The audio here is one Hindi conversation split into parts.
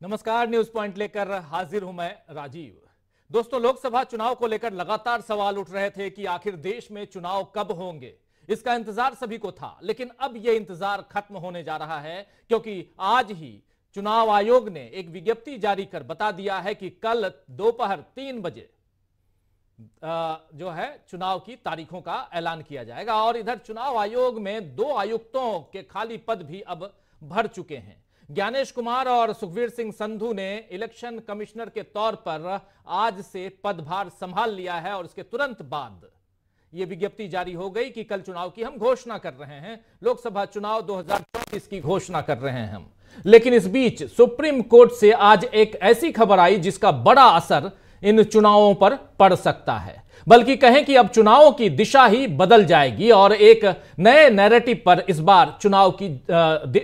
नमस्कार न्यूज़ पॉइंट लेकर हाजिर हूँ मैं राजीव। दोस्तों, लोकसभा चुनाव को लेकर लगातार सवाल उठ रहे थे कि आखिर देश में चुनाव कब होंगे। इसका इंतज़ार सभी को था, लेकिन अब यह इंतज़ार खत्म होने जा रहा है, क्योंकि आज ही चुनाव आयोग ने एक विज्ञप्ति जारी कर बता दिया है कि कल दोपहर तीन बजे जो है, चुनाव की तारीखों का ऐलान किया जाएगा। और इधर चुनाव आयोग में दो आयुक्तों के खाली पद भी अब भर चुके हैं। ज्ञानेश कुमार और सुखवीर सिंह संधू ने इलेक्शन कमिश्नर के तौर पर आज से पदभार संभाल लिया है और इसके तुरंत बाद यह विज्ञप्ति जारी हो गई कि कल चुनाव की हम घोषणा कर रहे हैं। लोकसभा चुनाव 2024 की घोषणा कर रहे हैं हम। लेकिन इस बीच सुप्रीम कोर्ट से आज एक ऐसी खबर आई जिसका बड़ा असर इन चुनावों पर पड़ सकता है। बल्कि कहें कि अब चुनावों की दिशा ही बदल जाएगी और एक नए नैरेटिव पर इस बार चुनाव की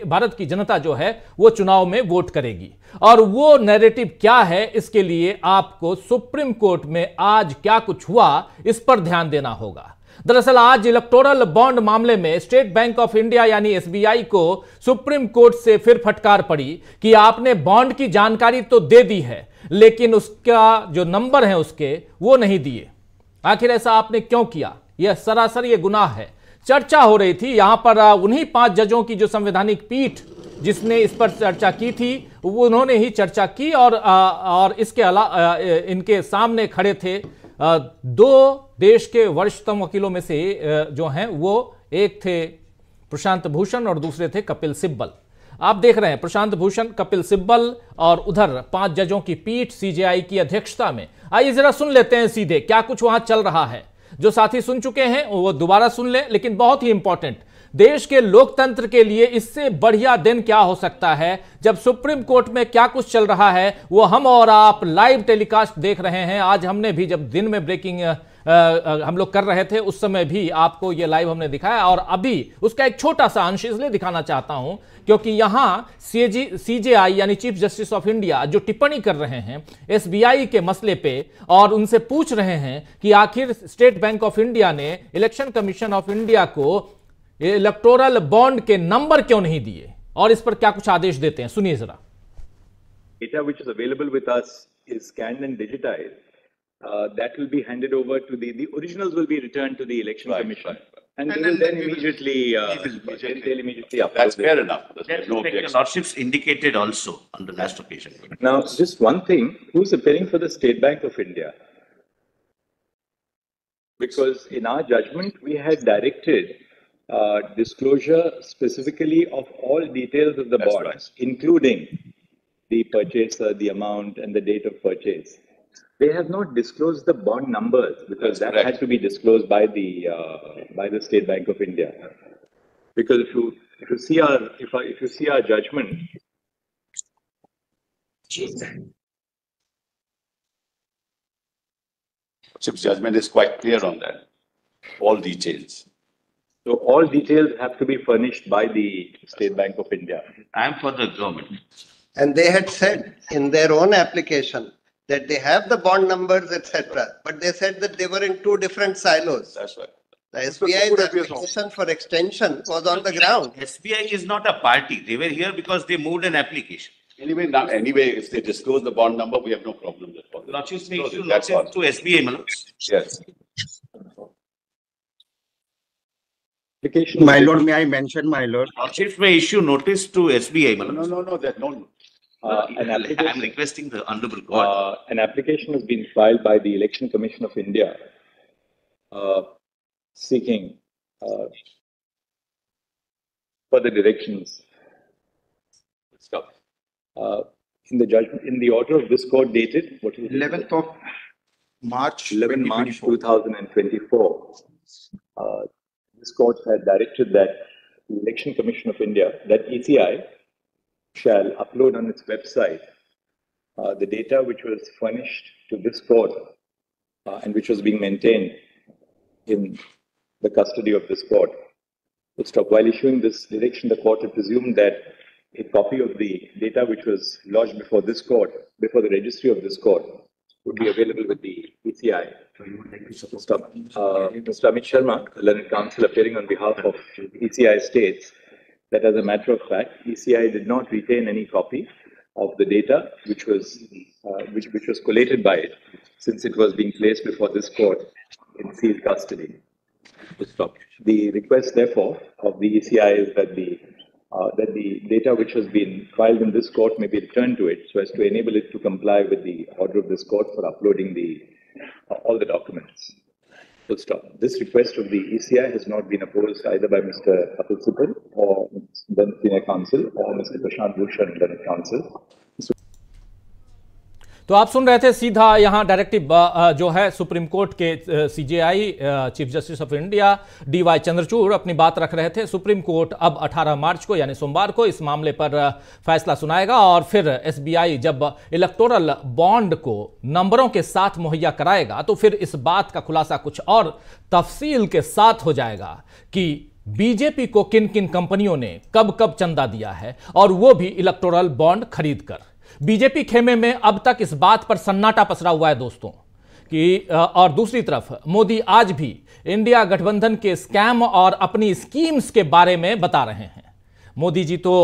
भारत की जनता जो है, वो चुनाव में वोट करेगी। और वो नैरेटिव क्या है, इसके लिए आपको सुप्रीम कोर्ट में आज क्या कुछ हुआ, इस पर ध्यान देना होगा। दरअसल आज इलेक्टोरल बॉन्ड मामले में स्टेट बैंक ऑफ़ इंडिया यानी एसबीआई को सुप्रीम कोर्ट से फिर फटकार पड़ी कि आपने बॉन्ड की जानकारी तो दे दी है लेकिन उसका जो नंबर है उसके, वो नहीं दिए। आखिर ऐसा आपने क्यों किया? यह सरासर ये गुनाह है। चर्चा हो रही थी, यहाँ पर उन्हीं पाँच जजों की जो संवैधानिक पीठ जिसने इस पर चर्चा की थी, उन्होंने ही चर्चा की और और इसके अलावा इनके सामने खड़े थे। दो देश के वरिष्ठतम वकीलों में से जो हैं, वो एक थे प्रशांत भूषण और दूसरे थे कपिल सिब्बल। आप देख रहे हैं प्रशांत भूषण, कपिल सिब्बल और उधर पाँच जजों की पीठ सीजेआई की अध्यक्षता में। आइए जरा सुन लेते हैं सीधे, क्या कुछ वहाँ चल रहा है। जो साथी सुन चुके हैं, वो दोबारा सुन ले, लेकिन बहुत ही इंपॉर्टेंट देश के लोकतंत्र के लिए इससे बढ़िया दिन क्या हो सकता है? जब सुप्रीम कोर्ट में क्या कुछ चल रहा है, वो हम और आप लाइव टेलीकास्ट देख रहे हैं। आज हमने भी जब दिन में ब्रेकिंग हम लोग कर रहे थे, उस समय भी आपको ये लाइव हमने दिखाया और अभी उसका एक छोटा सा अंश इसलिए दिखाना चाहता हूँ क्योंकि यहाँ सीजी सीजेआई यानी चीफ जस्टिस ऑफ़ इंडिया जो टिप्पणी कर रहे हैं एसबीआई के मसले पे और उनसे पूछ रहे हैं कि आखिर स्टेट बैंक ऑफ़ इंडिया ने इलेक्शन कमीशन ऑफ़ इंडिया को इलेक्टोरल बॉन्ड के नंबर क्यों नहीं दिए? और इस पर क्या कुछ आदेश देते हैं? सुनिए जरा। Data which is available with us is scanned and. Uh, that will be handed over to the the originals will be returned to the election right, commission, right, right. And, and, they will then, then immediately, uh, will immediately, they'll immediately That's fair enough. That's no objection. Lordships indicated also on the last occasion. Now, just one thing: who's appearing for the State Bank of India? Because in our judgment, we had directed uh, disclosure specifically of all details of the That's bond, right. including the purchaser, the amount, and the date of purchase. They have not disclosed the bond numbers because That's that correct. had to be disclosed by the uh, by the State Bank of India. Because if you if you see our if, I, if you see our judgment, Chip's judgment is quite clear on that. All details. So all details have to be furnished by the State Bank of India. I am for the government. And they had said in their own application that they have the bond numbers, etc. But they said that they were in two different silos. That's right. The SBI, the application for extension was on the ground. SBI is not a party. They were here because they moved an application. Anyway, now, anyway, if they disclose the bond number, we have no problem with that. Lordships may issue notice to SBI, Manoj. Yes. My lord, may I mention, my lord? Lordships may issue notice to SBI, Manoj. No, no, no, that no. Uh, an application, I'm requesting the honorable court. Uh, an application has been filed by the Election Commission of India uh, seeking uh, further directions. Stop. Uh, in the judgment, in the order of this court dated, what is it? 11th of March 11 March 2024. Uh, this court had directed that the Election Commission of India, that ECI, shall upload on its website uh, the data which was furnished to this court uh, and which was being maintained in the custody of this court. stop. While issuing this direction, the court had presumed that a copy of the data which was lodged before this court, before the registry of this court, would be available with the ECI. Mr. Uh, Mr. Amit Sharma, the learned counsel appearing on behalf of ECI states that as a matter of fact, ECI did not retain any copy of the data which was uh, which which was collated by it, since it was being placed before this court in sealed custody. The request, therefore, of the ECI is that the uh, that the data which has been filed in this court may be returned to it so as to enable it to comply with the order of this court for uploading the uh, all the documents. Full stop. This request of the ECI has not been opposed either by Mr. Atul Sipal or then senior counsel or Mr. Prashant Bhushan, then counsel. तो आप सुन रहे थे सीधा यहाँ डायरेक्टिव जो है सुप्रीम कोर्ट के CJI Chief Justice of India DY Chandrachud अपनी बात रख रहे थे। सुप्रीम कोर्ट अब 18 मार्च को, यानी सोमवार को इस मामले पर फैसला सुनाएगा और फिर एसबीआई जब इलेक्टोरल बॉन्ड को नंबरों के साथ मुहैया कराएगा तो फिर इस बात का खुलासा कुछ और तफसील के साथ हो जाएगा कि बीजेपी को किन किन कंपनियों ने कब कब चंदा दिया है और वो भी इलेक्टोरल बॉन्ड खरीद कर बीजेपी खेमे में अब तक इस बात पर सन्नाटा पसरा हुआ है दोस्तों, कि और दूसरी तरफ़ मोदी आज भी इंडिया गठबंधन के स्कैम और अपनी स्कीम्स के बारे में बता रहे हैं। मोदी जी तो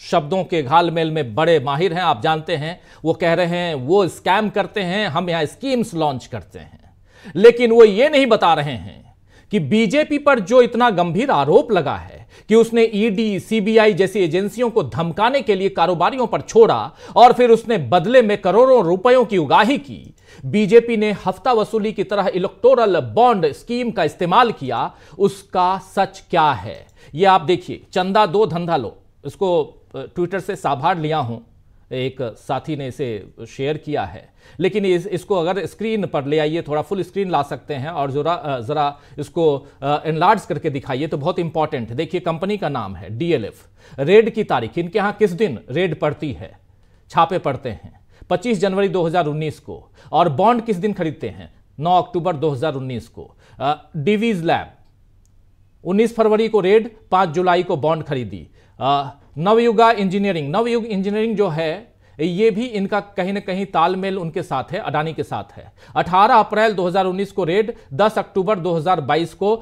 शब्दों के घालमेल में बड़े माहिर हैं, आप जानते हैं। वो कह रहे हैं, वो स्कैम करते हैं, हम यहाँ स्कीम्स लॉन्च करते हैं। लेकिन वो ये नहीं बता रहे हैं कि बीजेपी पर जो इतना गंभीर आरोप लगा है कि उसने ईडी, सीबीआई जैसी एजेंसियों को धमकाने के लिए कारोबारियों पर छोड़ा और फिर उसने बदले में करोड़ों रुपयों की उगाही की, बीजेपी ने हफ़्ता वसूली की तरह इलेक्टोरल बॉन्ड स्कीम का इस्तेमाल किया, उसका सच क्या है? यह आप देखिए, चंदा दो धंधा लो। इसको ट्विटर से साभार लिया हूँ। एक साथी ने इसे शेयर किया है। लेकिन इस, इसको अगर स्क्रीन पर ले आइए थोड़ा फुल स्क्रीन ला सकते हैं और जरा ज़रा इसको एनलार्ज करके दिखाइए तो बहुत इंपॉर्टेंट देखिए कंपनी का नाम है डीएलएफ रेड की तारीख इनके यहाँ किस दिन रेड पड़ती है? छापे पड़ते हैं। 25 जनवरी 2019 को। और बॉन्ड किस दिन खरीदते हैं? 9 अक्टूबर 2019 को। डिवीज लैब 19 फरवरी को रेड 5 जुलाई को बॉन्ड खरीदी। नवयुगा इंजीनियरिंग। नवयुग इंजीनियरिंग जो है, ये भी इनका कहीं ना कहीं तालमेल उनके साथ है, अडानी के साथ है। 18 अप्रैल 2019 को रेड 10 अक्टूबर 2022 को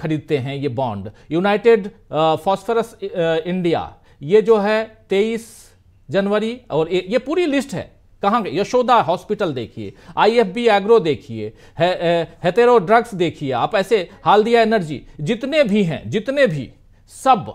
खरीदते हैं ये बॉन्ड। United phosphorus India. ये जो है 23 जनवरी और ये पूरी लिस्ट है। कहाँ यशोदा हॉस्पिटल देखिए, आईएफबी एग्रो देखिए हेटेरो ड्रग्स देखिए आप, ऐसे हाल्दिया एनर्जी, जितने भी हैं, जितने भी, सब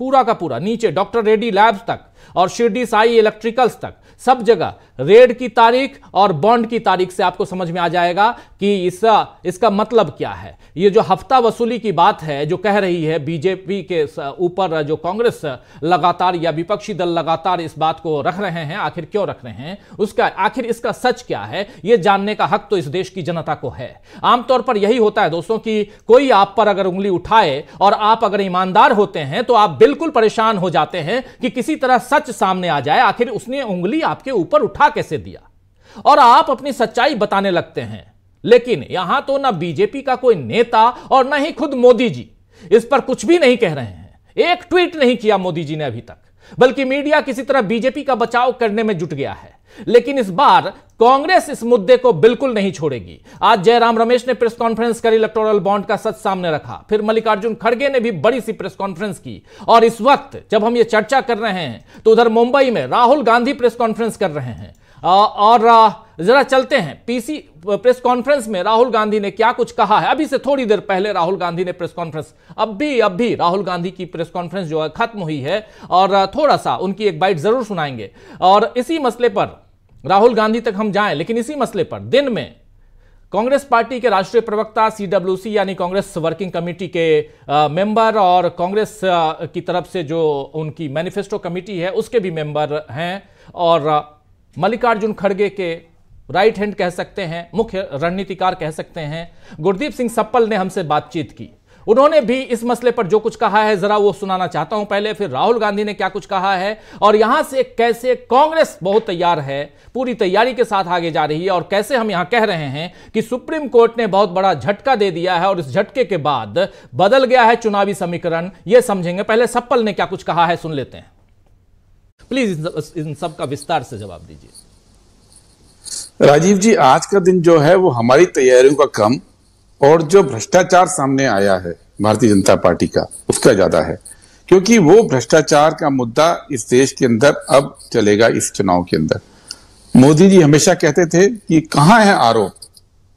पूरा का पूरा नीचे डॉक्टर रेड्डी लैब्स तक और शिरडी साई इलेक्ट्रिकल्स तक। सब जगह। रेड की तारीख और बॉन्ड की तारीख से आपको समझ में आ जाएगा कि इसका इसका मतलब क्या है। ये जो हफ़्ता वसूली की बात है, जो कह रही है बीजेपी के ऊपर जो कांग्रेस लगातार या विपक्षी दल लगातार इस बात को रख रहे हैं, आखिर क्यों रख रहे हैं, उसका, आखिर इसका सच क्या है यह जानने का हक तो इस देश की जनता को है। आमतौर पर यही होता है दोस्तों कि कोई आप पर अगर उंगली उठाए और आप अगर ईमानदार होते हैं तो आप बिल्कुल परेशान हो जाते हैं कि किसी तरह सच सामने आ जाए, आखिर उसने उंगली आपके ऊपर उठा कैसे दिया? और आप अपनी सच्चाई बताने लगते हैं। लेकिन यहाँ तो ना बीजेपी का कोई नेता और ना ही खुद मोदी जी। इस पर कुछ भी नहीं कह रहे हैं। एक ट्वीट नहीं किया मोदी जी ने अभी तक। बल्कि मीडिया किसी तरह बीजेपी का बचाव करने में जुट गया है। लेकिन इस बार कांग्रेस इस मुद्दे को बिल्कुल नहीं छोड़ेगी। आज जयराम रमेश ने प्रेस कॉन्फ्रेंस कर इलेक्टोरल बॉन्ड का सच सामने रखा। फिर मल्लिकार्जुन खड़गे ने भी बड़ी सी प्रेस कॉन्फ्रेंस की। और इस वक्त जब हम ये चर्चा कर रहे हैं तो उधर मुंबई में राहुल गांधी प्रेस कॉन्फ्रेंस कर रहे हैं। और जरा चलते हैं। पीसी प्रेस कॉन्फ्रेंस में राहुल गांधी ने क्या कुछ कहा है? अभी से थोड़ी देर पहले राहुल गांधी ने प्रेस कॉन्फ्रेंस अब भी अब भी राहुल गांधी की प्रेस कॉन्फ्रेंस जो है खत्म हुई है और थोड़ा सा उनकी एक बाइट ज़रूर सुनाएँगे। और इसी मसले पर राहुल गांधी तक हम जाएँ लेकिन इसी मसले पर दिन में कांग्रेस पार्टी के राष्ट्रीय प्रवक्ता सीडब्ल्यूसी यानी कांग्रेस वर्किंग कमेटी के आ, मेंबर और कांग्रेस की तरफ़ से जो उनकी मैनिफेस्टो कमेटी है उसके भी मेंबर हैं। और मल्लिकार्जुन खड़गे के राइट हैंड कह सकते हैं, मुख्य रणनीतिकार कह सकते हैं। गुरदीप सिंह सप्पल ने हमसे बातचीत की। उन्होंने भी इस मसले पर जो कुछ कहा है, जरा वो सुनाना चाहता हूँ पहले। फिर राहुल गांधी ने क्या कुछ कहा है और यहाँ से कैसे कांग्रेस बहुत तैयार है, पूरी तैयारी के साथ आगे जा रही है और कैसे हम यहाँ कह रहे हैं कि सुप्रीम कोर्ट ने बहुत बड़ा झटका दे दिया है और इस झटके के बाद बदल गया है चुनावी समीकरण। यह समझेंगे। पहले सप्पल ने क्या कुछ कहा है, सुन लेते हैं। प्लीज़ इन सब का विस्तार से जवाब दीजिए। राजीव जी, आज का दिन जो है, वो हमारी तैयारियों का कम और जो भ्रष्टाचार सामने आया है भारतीय जनता पार्टी का, उसका ज़्यादा है। क्योंकि वो भ्रष्टाचार का मुद्दा इस देश के अंदर अब चलेगा, इस चुनाव के अंदर। मोदी जी हमेशा कहते थे कि कहाँ है आरोप?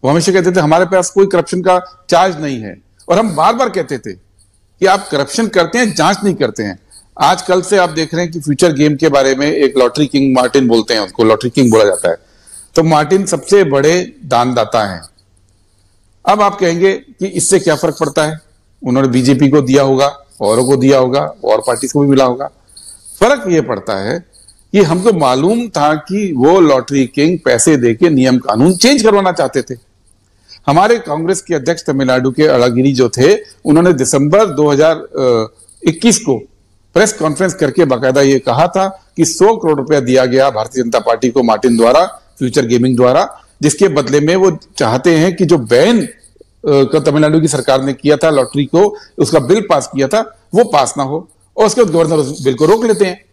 वो हमेशा कहते थे, हमारे पास कोई करप्शन का चार्ज नहीं है। और हम बार बार कहते थे कि आप करप्शन करते हैं, जाँच नहीं करते हैं। आज कल से आप देख रहे हैं कि फ्यूचर गेम के बारे में एक लॉटरी किंग मार्टिन बोलते हैं उसको, लॉटरी किंग बोला जाता है। तो मार्टिन सबसे बड़े दानदाता हैं। अब आप कहेंगे कि इससे क्या फ़र्क पड़ता है? उन्होंने बीजेपी को दिया होगा, औरों को दिया होगा, और पार्टी को भी मिला होगा। फ़र्क यह पड़ता है कि हमको मालूम था कि वो लॉटरी किंग पैसे देके नियम कानून चेंज करवाना चाहते थे। हमारे कांग्रेस के अध्यक्ष तमिलनाडु के अड़ागिरी जो थे, उन्होंने दिसंबर 2021 को प्रेस कॉन्फ्रेंस करके बाकायदा ये कहा था कि 100 करोड़ रुपया दिया गया भारतीय जनता पार्टी को मार्टिन द्वारा। फ्यूचर गेमिंग द्वारा, जिसके बदले में वो चाहते हैं कि जो बैन का तमिलनाडु की सरकार ने किया था, लॉटरी को, उसका बिल पास किया था, वो पास ना हो, और उसके बाद गवर्नर उस बिल को रोक लेते हैं।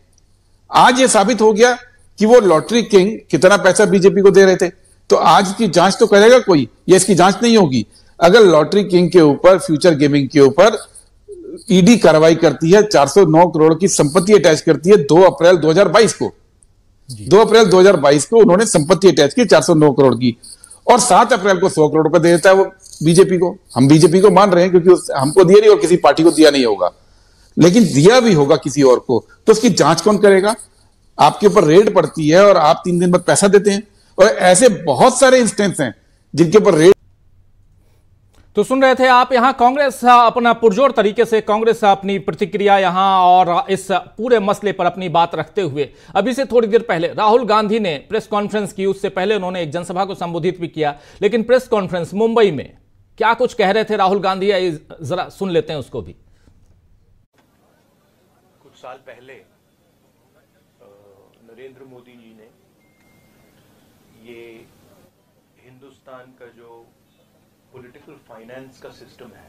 आज ये साबित हो गया कि वो लॉटरी किंग कितना पैसा बीजेपी को दे रहे थे। तो आज की जाँच तो करेगा कोई, या इसकी जाँच नहीं होगी। अगर लॉटरी किंग के ऊपर, फ्यूचर गेमिंग के ऊपर, ईडी कार्रवाई करती है 409 करोड़ की संपत्ति अटैच करती है 2 अप्रैल 2022 को। 2 अप्रैल 2022 को उन्होंने संपत्ति अटैच की 409 करोड़ की। और 7 अप्रैल को 100 करोड़ रुपए दे देता है वो बीजेपी को। हम बीजेपी को मान रहे हैं क्योंकि हमको दिया नहीं और किसी पार्टी को दिया नहीं होगा। लेकिन दिया भी होगा किसी और को। तो उसकी जाँच कौन करेगा? आपके ऊपर रेड पड़ती है और आप तीन दिन बाद पैसा देते हैं। और ऐसे बहुत सारे इंस्टेंस हैं जिनके ऊपर रेड तो सुन रहे थे आप, यहाँ कांग्रेस अपना पुरजोर तरीके से कांग्रेस अपनी प्रतिक्रिया यहाँ और इस पूरे मसले पर अपनी बात रखते हुए। अभी से थोड़ी देर पहले राहुल गांधी ने प्रेस कॉन्फ्रेंस की, उससे पहले उन्होंने एक जनसभा को संबोधित भी किया, लेकिन प्रेस कॉन्फ्रेंस मुंबई में, क्या कुछ कह रहे थे राहुल गांधी? जरा सुन लेते हैं उसको भी कुछ साल पहले नरेंद्र मोदी जी ने ये हिंदुस्तान का जो पॉलिटिकल फाइनेंस का सिस्टम है।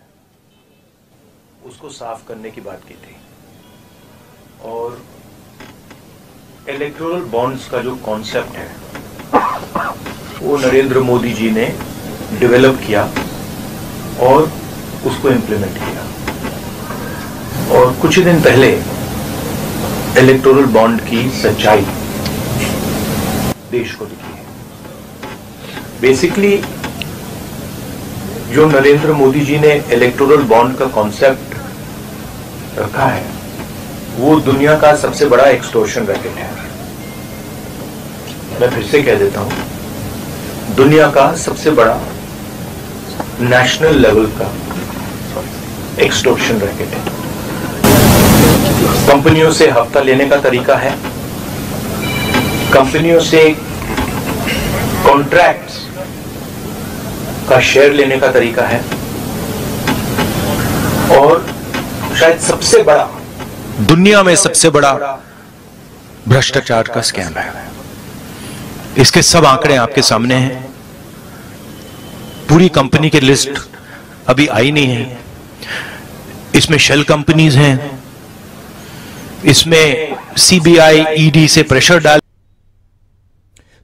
उसको साफ़ करने की बात की थी। और इलेक्ट्रोल बॉन्ड्स का जो कॉन्सेप्ट है, वो नरेंद्र मोदी जी ने डेवलप किया और उसको इम्प्लीमेंट किया। और कुछ ही दिन पहले इलेक्टोरल बॉन्ड की सच्चाई देश को दिखी है। बेसिकली जो नरेंद्र मोदी जी ने इलेक्टोरल बॉन्ड का कॉन्सेप्ट रखा है, वो दुनिया का सबसे बड़ा एक्सटोर्शन रैकेट है। मैं फिर से कह देता हूँ, दुनिया का सबसे बड़ा नेशनल लेवल का एक्सटोर्शन रैकेट है। कंपनियों से हफ़्ता लेने का तरीका है, कंपनियों से कॉन्ट्रैक्ट्स का शेयर लेने का तरीका है। और शायद सबसे बड़ा दुनिया में सबसे बड़ा भ्रष्टाचार का स्कैम है। इसके सब आंकड़े आपके सामने हैं। पूरी कंपनी की लिस्ट अभी आई नहीं है। इसमें शेल कंपनीज़ हैं। इसमें सीबीआई ईडी से प्रेशर डाल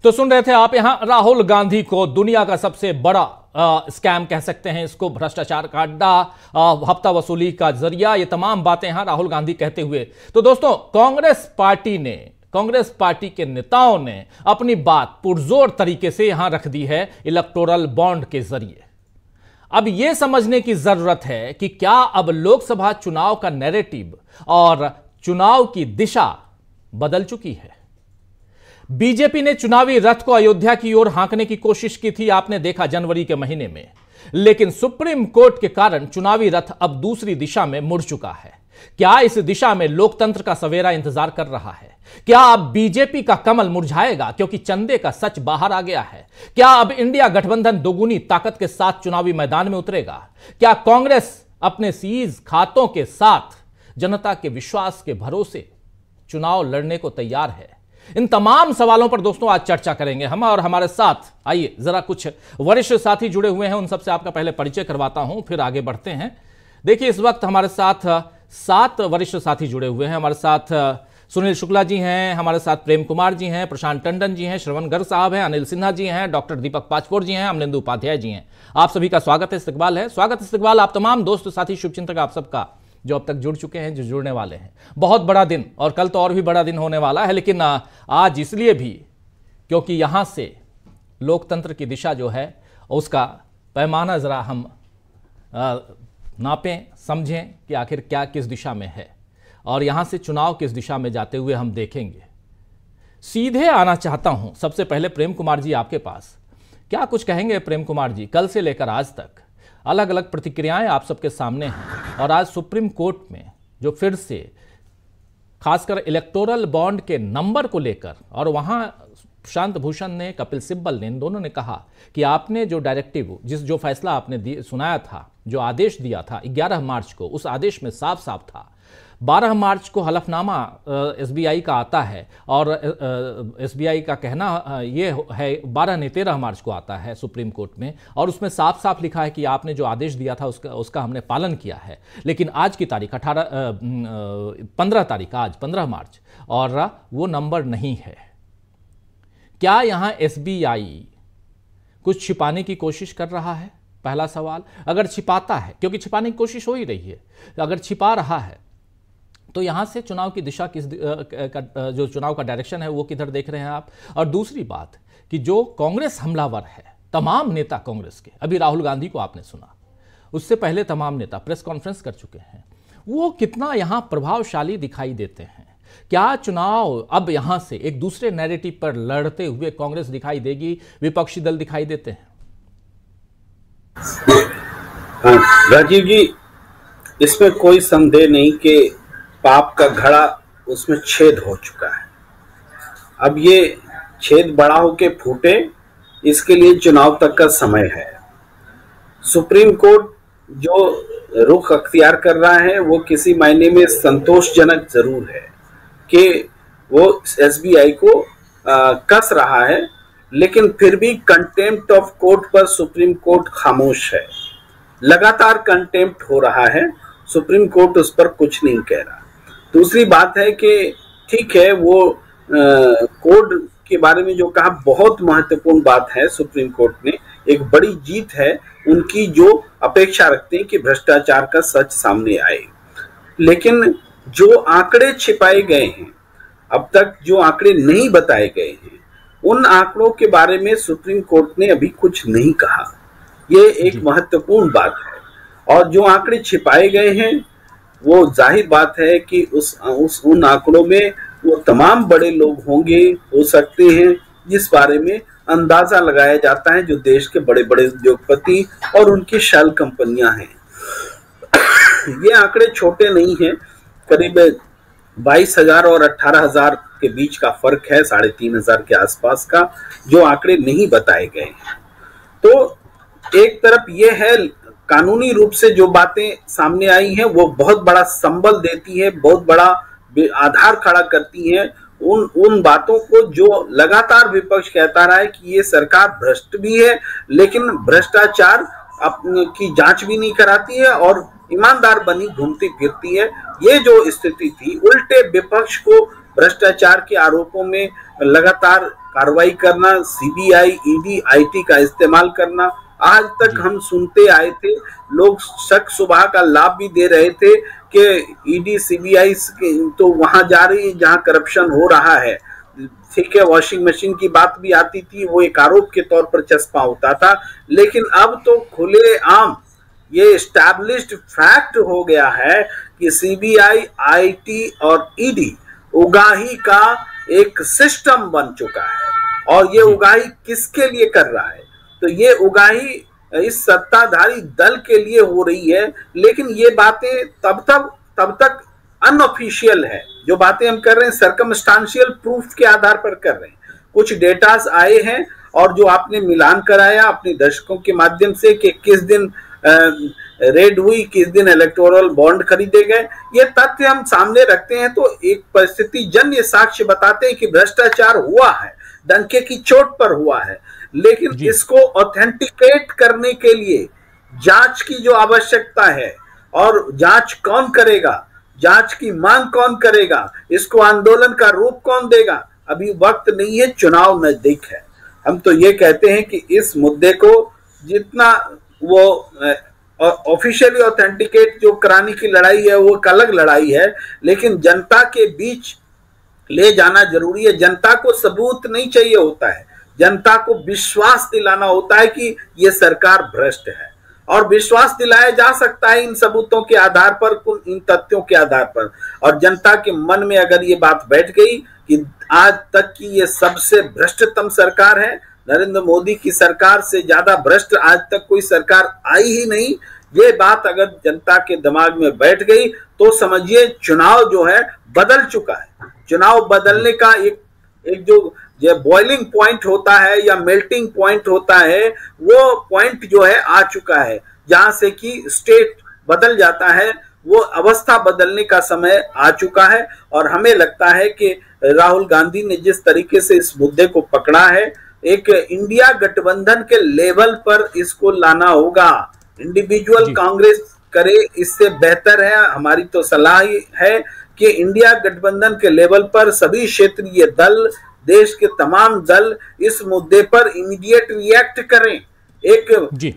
तो सुन रहे थे आप यहाँ राहुल गांधी को दुनिया का सबसे बड़ा स्कैम कह सकते हैं इसको, भ्रष्टाचार का अड्डा हफ़्ता वसूली का ज़रिया, ये तमाम बातें यहाँ राहुल गांधी कहते हुए। तो दोस्तों, कांग्रेस पार्टी ने, कांग्रेस पार्टी के नेताओं ने अपनी बात पुरजोर तरीके से यहाँ रख दी है इलेक्टोरल बॉन्ड के ज़रिए। अब यह समझने की ज़रूरत है कि क्या अब लोकसभा चुनाव का नैरेटिव और चुनाव की दिशा बदल चुकी है। बीजेपी ने चुनावी रथ को अयोध्या की ओर हांकने की कोशिश की थी, आपने देखा जनवरी के महीने में। लेकिन सुप्रीम कोर्ट के कारण चुनावी रथ अब दूसरी दिशा में मुड़ चुका है। क्या इस दिशा में लोकतंत्र का सवेरा इंतज़ार कर रहा है? क्या अब बीजेपी का कमल मुरझाएगा क्योंकि चंदे का सच बाहर आ गया है? क्या अब इंडिया गठबंधन दोगुनी ताकत के साथ चुनावी मैदान में उतरेगा? क्या कांग्रेस अपने सीज खातों के साथ जनता के विश्वास के भरोसे चुनाव लड़ने को तैयार है? इन तमाम सवालों पर दोस्तों आज चर्चा करेंगे हम और हमारे साथ, आइए, जरा कुछ वरिष्ठ साथी जुड़े हुए हैं, उन सबसे आपका पहले परिचय करवाता हूँ, फिर आगे बढ़ते हैं। देखिए, इस वक्त हमारे साथ सात वरिष्ठ साथी जुड़े हुए हैं। हमारे साथ सुनील शुक्ला जी हैं, हमारे साथ प्रेम कुमार जी हैं, प्रशांत टंडन जी हैं, श्रवण गर्ग साहब हैं, अनिल सिन्हा जी हैं, डॉक्टर दीपक पाचपोर जी हैं अमनिंदु उपाध्याय जी हैं। आप सभी का स्वागत है, इस्तकबाल है। स्वागत, इस्तकबाल, आप तमाम दोस्त साथी, शुभचिंतक आप सबका। जो अब तक जुड़ चुके हैं, जो जुड़ने वाले हैं। बहुत बड़ा दिन, और कल तो और भी बड़ा दिन होने वाला है, लेकिन आज इसलिए भी क्योंकि यहाँ से लोकतंत्र की दिशा जो है, उसका पैमाना ज़रा हम नापें, समझें कि आखिर क्या किस दिशा में है। और यहाँ से चुनाव किस दिशा में जाते हुए हम देखेंगे। सीधे आना चाहता हूँ, सबसे पहले प्रेम कुमार जी आपके पास। क्या कुछ कहेंगे प्रेम कुमार जी, कल से लेकर आज तक? अलग अलग प्रतिक्रियाएँ आप सबके सामने हैं। और आज सुप्रीम कोर्ट में जो फिर से खासकर इलेक्टोरल बॉन्ड के नंबर को लेकर और वहाँ शांत भूषण ने, कपिल सिब्बल ने, इन दोनों ने कहा कि आपने जो डायरेक्टिव जिस जो फैसला आपने सुनाया था, जो आदेश दिया था 11 मार्च को, उस आदेश में साफ़ साफ़ था 12 मार्च को हलफनामा एसबीआई का आता है और एसबीआई का कहना ये है 12 नहीं, तेरह मार्च को आता है सुप्रीम कोर्ट में और उसमें साफ़ साफ़ लिखा है कि आपने जो आदेश दिया था उसका उसका हमने पालन किया है। लेकिन आज की तारीख, अठारह पंद्रह तारीख, आज पंद्रह मार्च और वो नंबर नहीं है। क्या यहाँ एस कुछ छिपाने की कोशिश कर रहा है? पहला सवाल। अगर छिपाता है, क्योंकि छिपाने की कोशिश हो ही रही है, अगर छिपा रहा है तो यहाँ से चुनाव की दिशा किस जो चुनाव का डायरेक्शन है वो किधर देख रहे हैं आप? और दूसरी बात कि जो कांग्रेस हमलावर है तमाम नेता कांग्रेस के अभी राहुल गांधी को आपने सुना उससे पहले तमाम नेता प्रेस कॉन्फ्रेंस कर चुके हैं वो कितना यहाँ प्रभावशाली दिखाई देते हैं। क्या चुनाव अब यहाँ से एक दूसरे नैरेटिव पर लड़ते हुए कांग्रेस दिखाई देगी विपक्षी दल दिखाई देते हाँ, राजीव जी इसमें कोई संदेह नहीं कि पाप का घड़ा उसमें छेद हो चुका है। अब ये छेद बड़ा होके फूटे इसके लिए चुनाव तक का समय है। सुप्रीम कोर्ट जो रुख अख्तियार कर रहा है वो किसी मायने में संतोषजनक ज़रूर है कि वो एसबीआई को आ, कस रहा है लेकिन फिर भी कंटेम्प्ट ऑफ़ कोर्ट पर सुप्रीम कोर्ट खामोश है। लगातार कंटेम्प्ट हो रहा है सुप्रीम कोर्ट उस पर कुछ नहीं कह रहा। दूसरी बात है कि ठीक है वो कोड के बारे में जो कहा बहुत महत्वपूर्ण बात है सुप्रीम कोर्ट ने। एक बड़ी जीत है उनकी जो अपेक्षा रखते हैं कि भ्रष्टाचार का सच सामने आए। लेकिन जो आंकड़े छिपाए गए हैं अब तक जो आंकड़े नहीं बताए गए हैं उन आंकड़ों के बारे में सुप्रीम कोर्ट ने अभी कुछ नहीं कहा। ये एक महत्वपूर्ण बात है। और जो आंकड़े छिपाए गए हैं वो ज़ाहिर बात है कि उस उस, उन आंकड़ों में वो तमाम बड़े लोग होंगे, हो सकते हैं, जिस बारे में अंदाज़ा लगाया जाता है, जो देश के बड़े बड़े उद्योगपति और उनकी शैल कंपनियाँ हैं। ये आंकड़े छोटे नहीं हैं, करीब बाईस हज़ार और अठारह हज़ार के बीच का फ़र्क है, साढ़े तीन हज़ार के आसपास का, जो आंकड़े नहीं बताए गए तो एक तरफ़ ये है कानूनी रूप से जो बातें सामने आई हैं, वो बहुत बड़ा संबल देती है, बहुत बड़ा आधार खड़ा करती हैं उन उन बातों को जो लगातार विपक्ष कहता रहा है कि ये सरकार भ्रष्ट भी है, लेकिन भ्रष्टाचार की जाँच भी नहीं कराती है और ईमानदार बनी घूमती फिरती है। ये जो स्थिति थी, उल्टे विपक्ष को भ्रष्टाचार के आरोपों में लगातार कार्रवाई करना सीबीआई ईडी आईटी का इस्तेमाल करना आज तक हम सुनते आए थे लोग शक सुबह का लाभ भी दे रहे थे कि ईडी सीबीआई तो वहाँ जा रही है जहाँ करप्शन हो रहा है। ठीक है वॉशिंग मशीन की बात भी आती थी वो एक आरोप के तौर पर चस्पा होता था। लेकिन अब तो खुले आम ये स्टैब्लिश्ड फैक्ट हो गया है कि सीबीआई आईटी और ईडी उगाही का एक सिस्टम बन चुका है। और ये उगाही किसके लिए कर रहा है? तो ये उगाही इस सत्ताधारी दल के लिए हो रही है, लेकिन ये बातें तब तक तब तक अनऑफिशियल है। जो बातें हम कर रहे हैं सरकमस्टांशियल प्रूफ के आधार पर कर रहे हैं। कुछ डेटास आए हैं, और जो आपने मिलान कराया अपने दर्शकों के माध्यम से कि किस दिन रेड हुई, किस दिन इलेक्टोरल बॉन्ड खरीदे गए, ये तथ्य हम सामने रखते हैं। तो एक परिस्थिति जन्य साक्ष्य बताते हैं कि भ्रष्टाचार हुआ है डंके की चोट पर हुआ है। लेकिन इसको ऑथेंटिकेट करने के लिए जाँच की जो आवश्यकता है और जाँच कौन करेगा जाँच की मांग कौन करेगा इसको आंदोलन का रूप कौन देगा अभी वक्त नहीं है चुनाव नज़दीक है। हम तो ये कहते हैं कि इस मुद्दे को जितना वो ऑफिशियली ऑथेंटिकेट जो कराने की लड़ाई है वो एक अलग लड़ाई है लेकिन जनता के बीच ले जाना ज़रूरी है। जनता को सबूत नहीं चाहिए होता है। जनता को विश्वास दिलाना होता है कि ये सरकार भ्रष्ट है। और विश्वास दिलाया जा सकता है इन सबूतों के आधार पर इन तथ्यों के आधार पर। और जनता के मन में अगर ये बात बैठ गई कि आज तक की ये सबसे भ्रष्टतम सरकार है, नरेंद्र मोदी की सरकार से ज़्यादा भ्रष्ट आज तक कोई सरकार आई ही नहीं, ये बात अगर जनता के दिमाग में बैठ गई तो समझिए चुनाव जो है बदल चुका है। चुनाव बदलने का एक एक जो जो बॉइलिंग पॉइंट होता है या मेल्टिंग पॉइंट होता है वो पॉइंट जो है आ चुका है। जहाँ से कि स्टेट बदल जाता है वो अवस्था बदलने का समय आ चुका है और हमें लगता है कि राहुल गांधी ने जिस तरीके से इस मुद्दे को पकड़ा है एक इंडिया गठबंधन के लेवल पर इसको लाना होगा। इंडिविजुअल कांग्रेस करे इससे बेहतर है हमारी तो सलाह है कि इंडिया गठबंधन के लेवल पर सभी क्षेत्रीय दल देश के तमाम दल इस मुद्दे पर इमीडिएट रिएक्ट करें। एक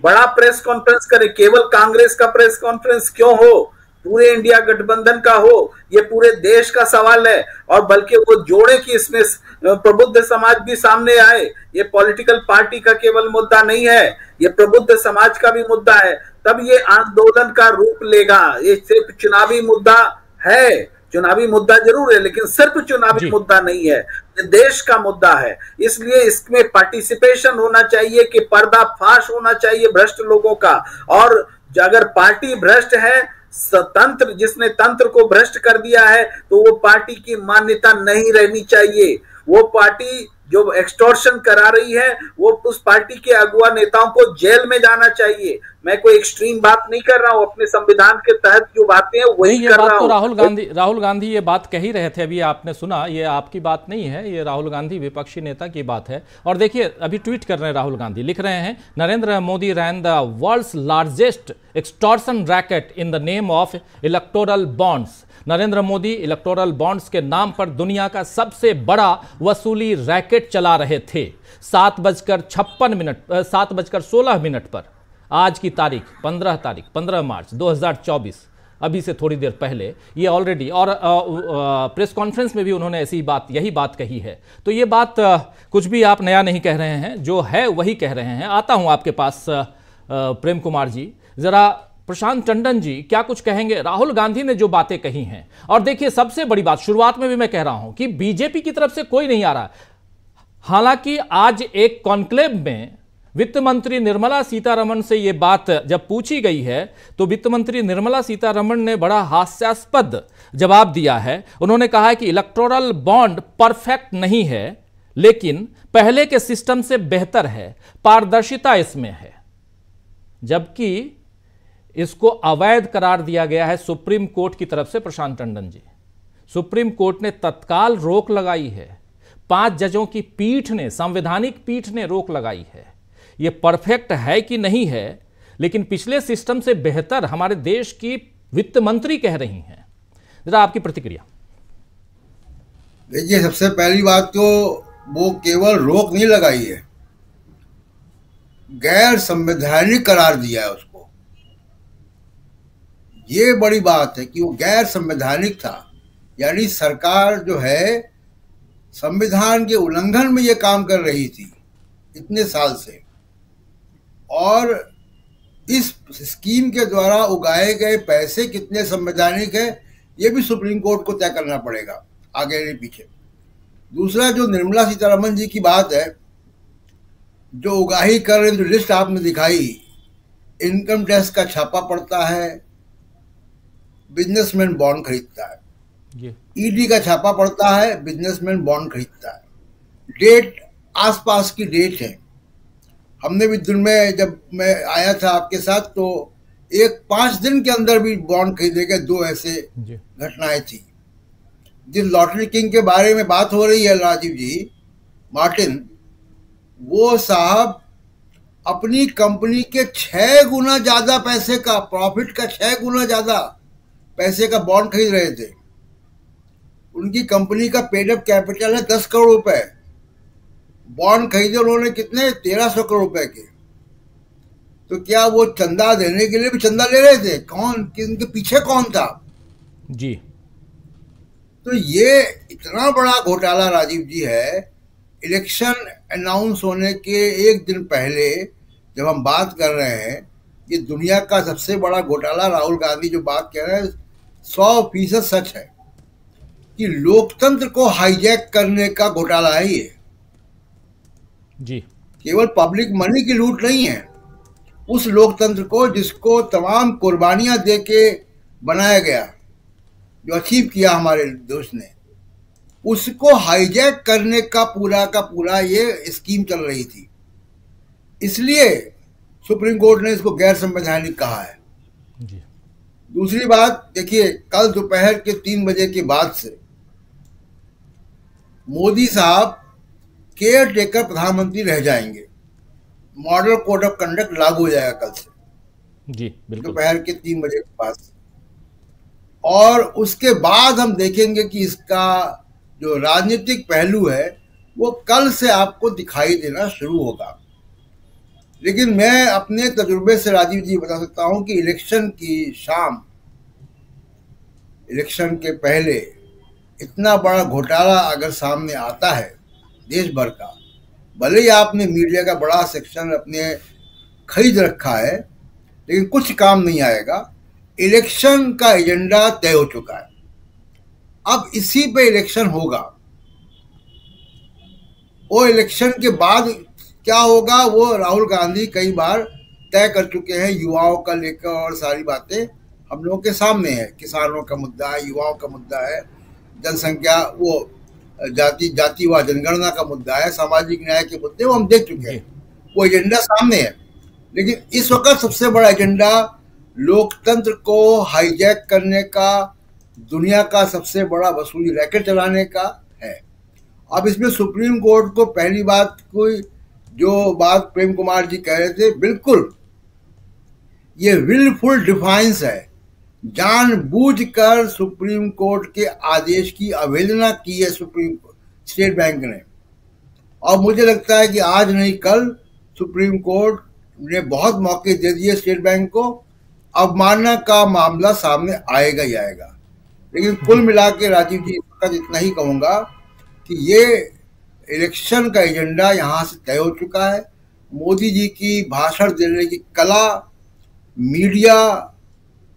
बड़ा प्रेस कॉन्फ्रेंस करें केवल कांग्रेस का प्रेस कॉन्फ्रेंस क्यों हो? पूरे इंडिया गठबंधन का हो? ये पूरे देश का सवाल है। और बल्कि वो जोड़े कि इसमें प्रबुद्ध समाज भी सामने आए। ये पॉलिटिकल पार्टी का केवल मुद्दा नहीं है ये प्रबुद्ध समाज का भी मुद्दा है। तब ये आंदोलन का रूप लेगा। ये सिर्फ़ चुनावी मुद्दा है। चुनावी मुद्दा ज़रूर है लेकिन सिर्फ़ चुनावी मुद्दा नहीं है। देश का मुद्दा है। इसलिए इसमें पार्टिसिपेशन होना चाहिए कि पर्दाफाश होना चाहिए भ्रष्ट लोगों का। और अगर पार्टी भ्रष्ट है तंत्र, जिसने तंत्र को भ्रष्ट कर दिया है तो वो पार्टी की मान्यता नहीं रहनी चाहिए। वो पार्टी जो एक्सटोर्शन करा रही है वो उस पार्टी के अगुआ नेताओं को जेल में जाना चाहिए। मैं कोई एक्सट्रीम बात नहीं कर रहा हूँ अपने संविधान के तहत जो बातें हैं वही कर रहा तो राहुल गांधी राहुल गांधी ये बात कह ही रहे थे अभी आपने सुना ये आपकी बात नहीं है ये राहुल गांधी विपक्षी नेता की बात है। और देखिए अभी ट्वीट कर रहे हैं राहुल गांधी लिख रहे हैं Narendra Modi ran the world largest extortion racket in the name of electoral bonds Narendra Modi electoral bonds के नाम पर दुनिया का सबसे बड़ा वसूली रैकेट चला रहे थे। सात बजकर छप्पन मिनट सात बजकर सोलह मिनट पर। आज की तारीख पंद्रह तारीख पंद्रह मार्च 2024 अभी से थोड़ी देर पहले ये ऑलरेडी और आ, आ, प्रेस कॉन्फ्रेंस में भी उन्होंने ऐसी बात यही बात कही है। तो ये बात आ, कुछ भी आप नया नहीं कह रहे हैं जो है वही कह रहे हैं। आता हूँ आपके पास प्रेम कुमार जी। जरा प्रशांत टंडन जी, क्या कुछ कहेंगे? राहुल गांधी ने जो बातें कही हैं। और देखिए, सबसे बड़ी बात, शुरुआत में भी मैं कह रहा हूँ कि बीजेपी की तरफ़ से कोई नहीं आ रहा। हालाँकि आज एक कॉन्क्लेव में वित्त मंत्री निर्मला सीतारमण से यह बात जब पूछी गई है तो वित्त मंत्री निर्मला सीतारमण ने बड़ा हास्यास्पद जवाब दिया है। उन्होंने कहा है कि इलेक्टोरल बॉन्ड परफेक्ट नहीं है, लेकिन पहले के सिस्टम से बेहतर है, पारदर्शिता इसमें है। जबकि इसको अवैध करार दिया गया है सुप्रीम कोर्ट की तरफ़ से, प्रशांत टंडन जी। सुप्रीम कोर्ट ने तत्काल रोक लगाई है। पाँच जजों की पीठ ने, संवैधानिक पीठ ने रोक लगाई है। यह परफेक्ट है कि नहीं है, लेकिन पिछले सिस्टम से बेहतर हमारे देश की वित्त मंत्री कह रही हैं। जरा आपकी प्रतिक्रिया। देखिए, सबसे पहली बात तो वो केवल रोक नहीं लगाई है, गैर संवैधानिक करार दिया है उसको। ये बड़ी बात है कि वो गैर संवैधानिक था। यानी सरकार जो है, संविधान के उल्लंघन में ये काम कर रही थी इतने साल से। और इस स्कीम के द्वारा उगाए गए पैसे कितने संवैधानिक है, ये भी सुप्रीम कोर्ट को तय करना पड़ेगा, आगे नहीं पीछे। दूसरा जो निर्मला सीतारमन जी की बात है, जो उगाही कर रहे जो लिस्ट आपने दिखाई, इनकम टैक्स का छापा पड़ता है बिजनेसमैन बॉन्ड खरीदता है। ईडी का छापा पड़ता है बिजनेसमैन बॉन्ड खरीदता है। डेट आसपास की डेट है। हमने भी दिन में जब मैं आया था आपके साथ तो एक पाँच दिन के अंदर भी बॉन्ड खरीदे गए दो ऐसे घटनाएँ थी। जिस लॉटरी किंग के बारे में बात हो रही है राजीव जी मार्टिन वो साहब अपनी कंपनी के छह गुना ज़्यादा पैसे का प्रॉफिट का छह गुना ज़्यादा पैसे का बॉन्ड खरीद रहे थे। उनकी कंपनी का पेडअप कैपिटल है दस करोड़ रुपए। बॉन्ड खरीदे उन्होंने कितने? तेरह सौ करोड़ रुपए के। तो क्या वो चंदा देने के लिए भी चंदा ले रहे थे? कौन? किनके पीछे कौन था? जी। तो ये इतना बड़ा घोटाला राजीव जी है इलेक्शन अनाउंस होने के एक दिन पहले जब हम बात कर रहे हैं ये दुनिया का सबसे बड़ा घोटाला राहुल गांधी जो बात कह रहे हैं सौ फ़ीसद सच है कि लोकतंत्र को हाईजैक करने का घोटाला है ये। जी। केवल पब्लिक मनी की लूट नहीं है। उस लोकतंत्र को जिसको तमाम कुर्बानियाँ दे के बनाया गया जो अचीव किया हमारे दोस्त ने उसको हाईजैक करने का पूरा का पूरा ये स्कीम चल रही थी। इसलिए सुप्रीम कोर्ट ने इसको गैर संवैधानिक कहा है। दूसरी बात देखिए कल दोपहर के तीन बजे के बाद से मोदी साहब केयर टेकर प्रधानमंत्री रह जाएँगे। मॉडल कोड ऑफ़ कंडक्ट लागू हो जाएगा कल से। जी बिल्कुल। दोपहर के तीन बजे के बाद से। और उसके बाद हम देखेंगे कि इसका जो राजनीतिक पहलू है वो कल से आपको दिखाई देना शुरू होगा। लेकिन मैं अपने तजुर्बे से राजीव जी बता सकता हूँ कि इलेक्शन की शाम, इलेक्शन के पहले इतना बड़ा घोटाला अगर सामने आता है देश भर का, भले ही आपने मीडिया का बड़ा सेक्शन अपने खरीद रखा है, लेकिन कुछ काम नहीं आएगा। इलेक्शन का एजेंडा तय हो चुका है। अब इसी पे इलेक्शन होगा। वो इलेक्शन के बाद क्या होगा? वो राहुल गांधी कई बार तय कर चुके हैं युवाओं का लेकर और सारी बातें हम लोगों के सामने है। किसानों का मुद्दा है, युवाओं का मुद्दा है, जनसंख्या, वो जाति जाति व जनगणना का मुद्दा है, सामाजिक न्याय के मुद्दे वो हम देख चुके हैं। वो एजेंडा सामने है। लेकिन इस वक्त सबसे बड़ा एजेंडा लोकतंत्र को हाईजैक करने का, दुनिया का सबसे बड़ा वसूली रैकेट चलाने का है। अब इसमें सुप्रीम कोर्ट को पहली बात कोई जो बात प्रेम कुमार जी कह रहे थे, बिल्कुल। ये विलफुल डिफाइंस है। जानबूझकर सुप्रीम कोर्ट के आदेश की अवहेलना की है सुप्रीम स्टेट बैंक ने। और मुझे लगता है कि आज नहीं, कल सुप्रीम कोर्ट ने बहुत मौके दे दिए स्टेट बैंक को। अवमानना का मामला सामने आएगा ही आएगा। लेकिन कुल मिला के राजीव जी इतना ही कहूँगा कि ये इलेक्शन का एजेंडा यहाँ से तय हो चुका है। मोदी जी की भाषण देने की कला मीडिया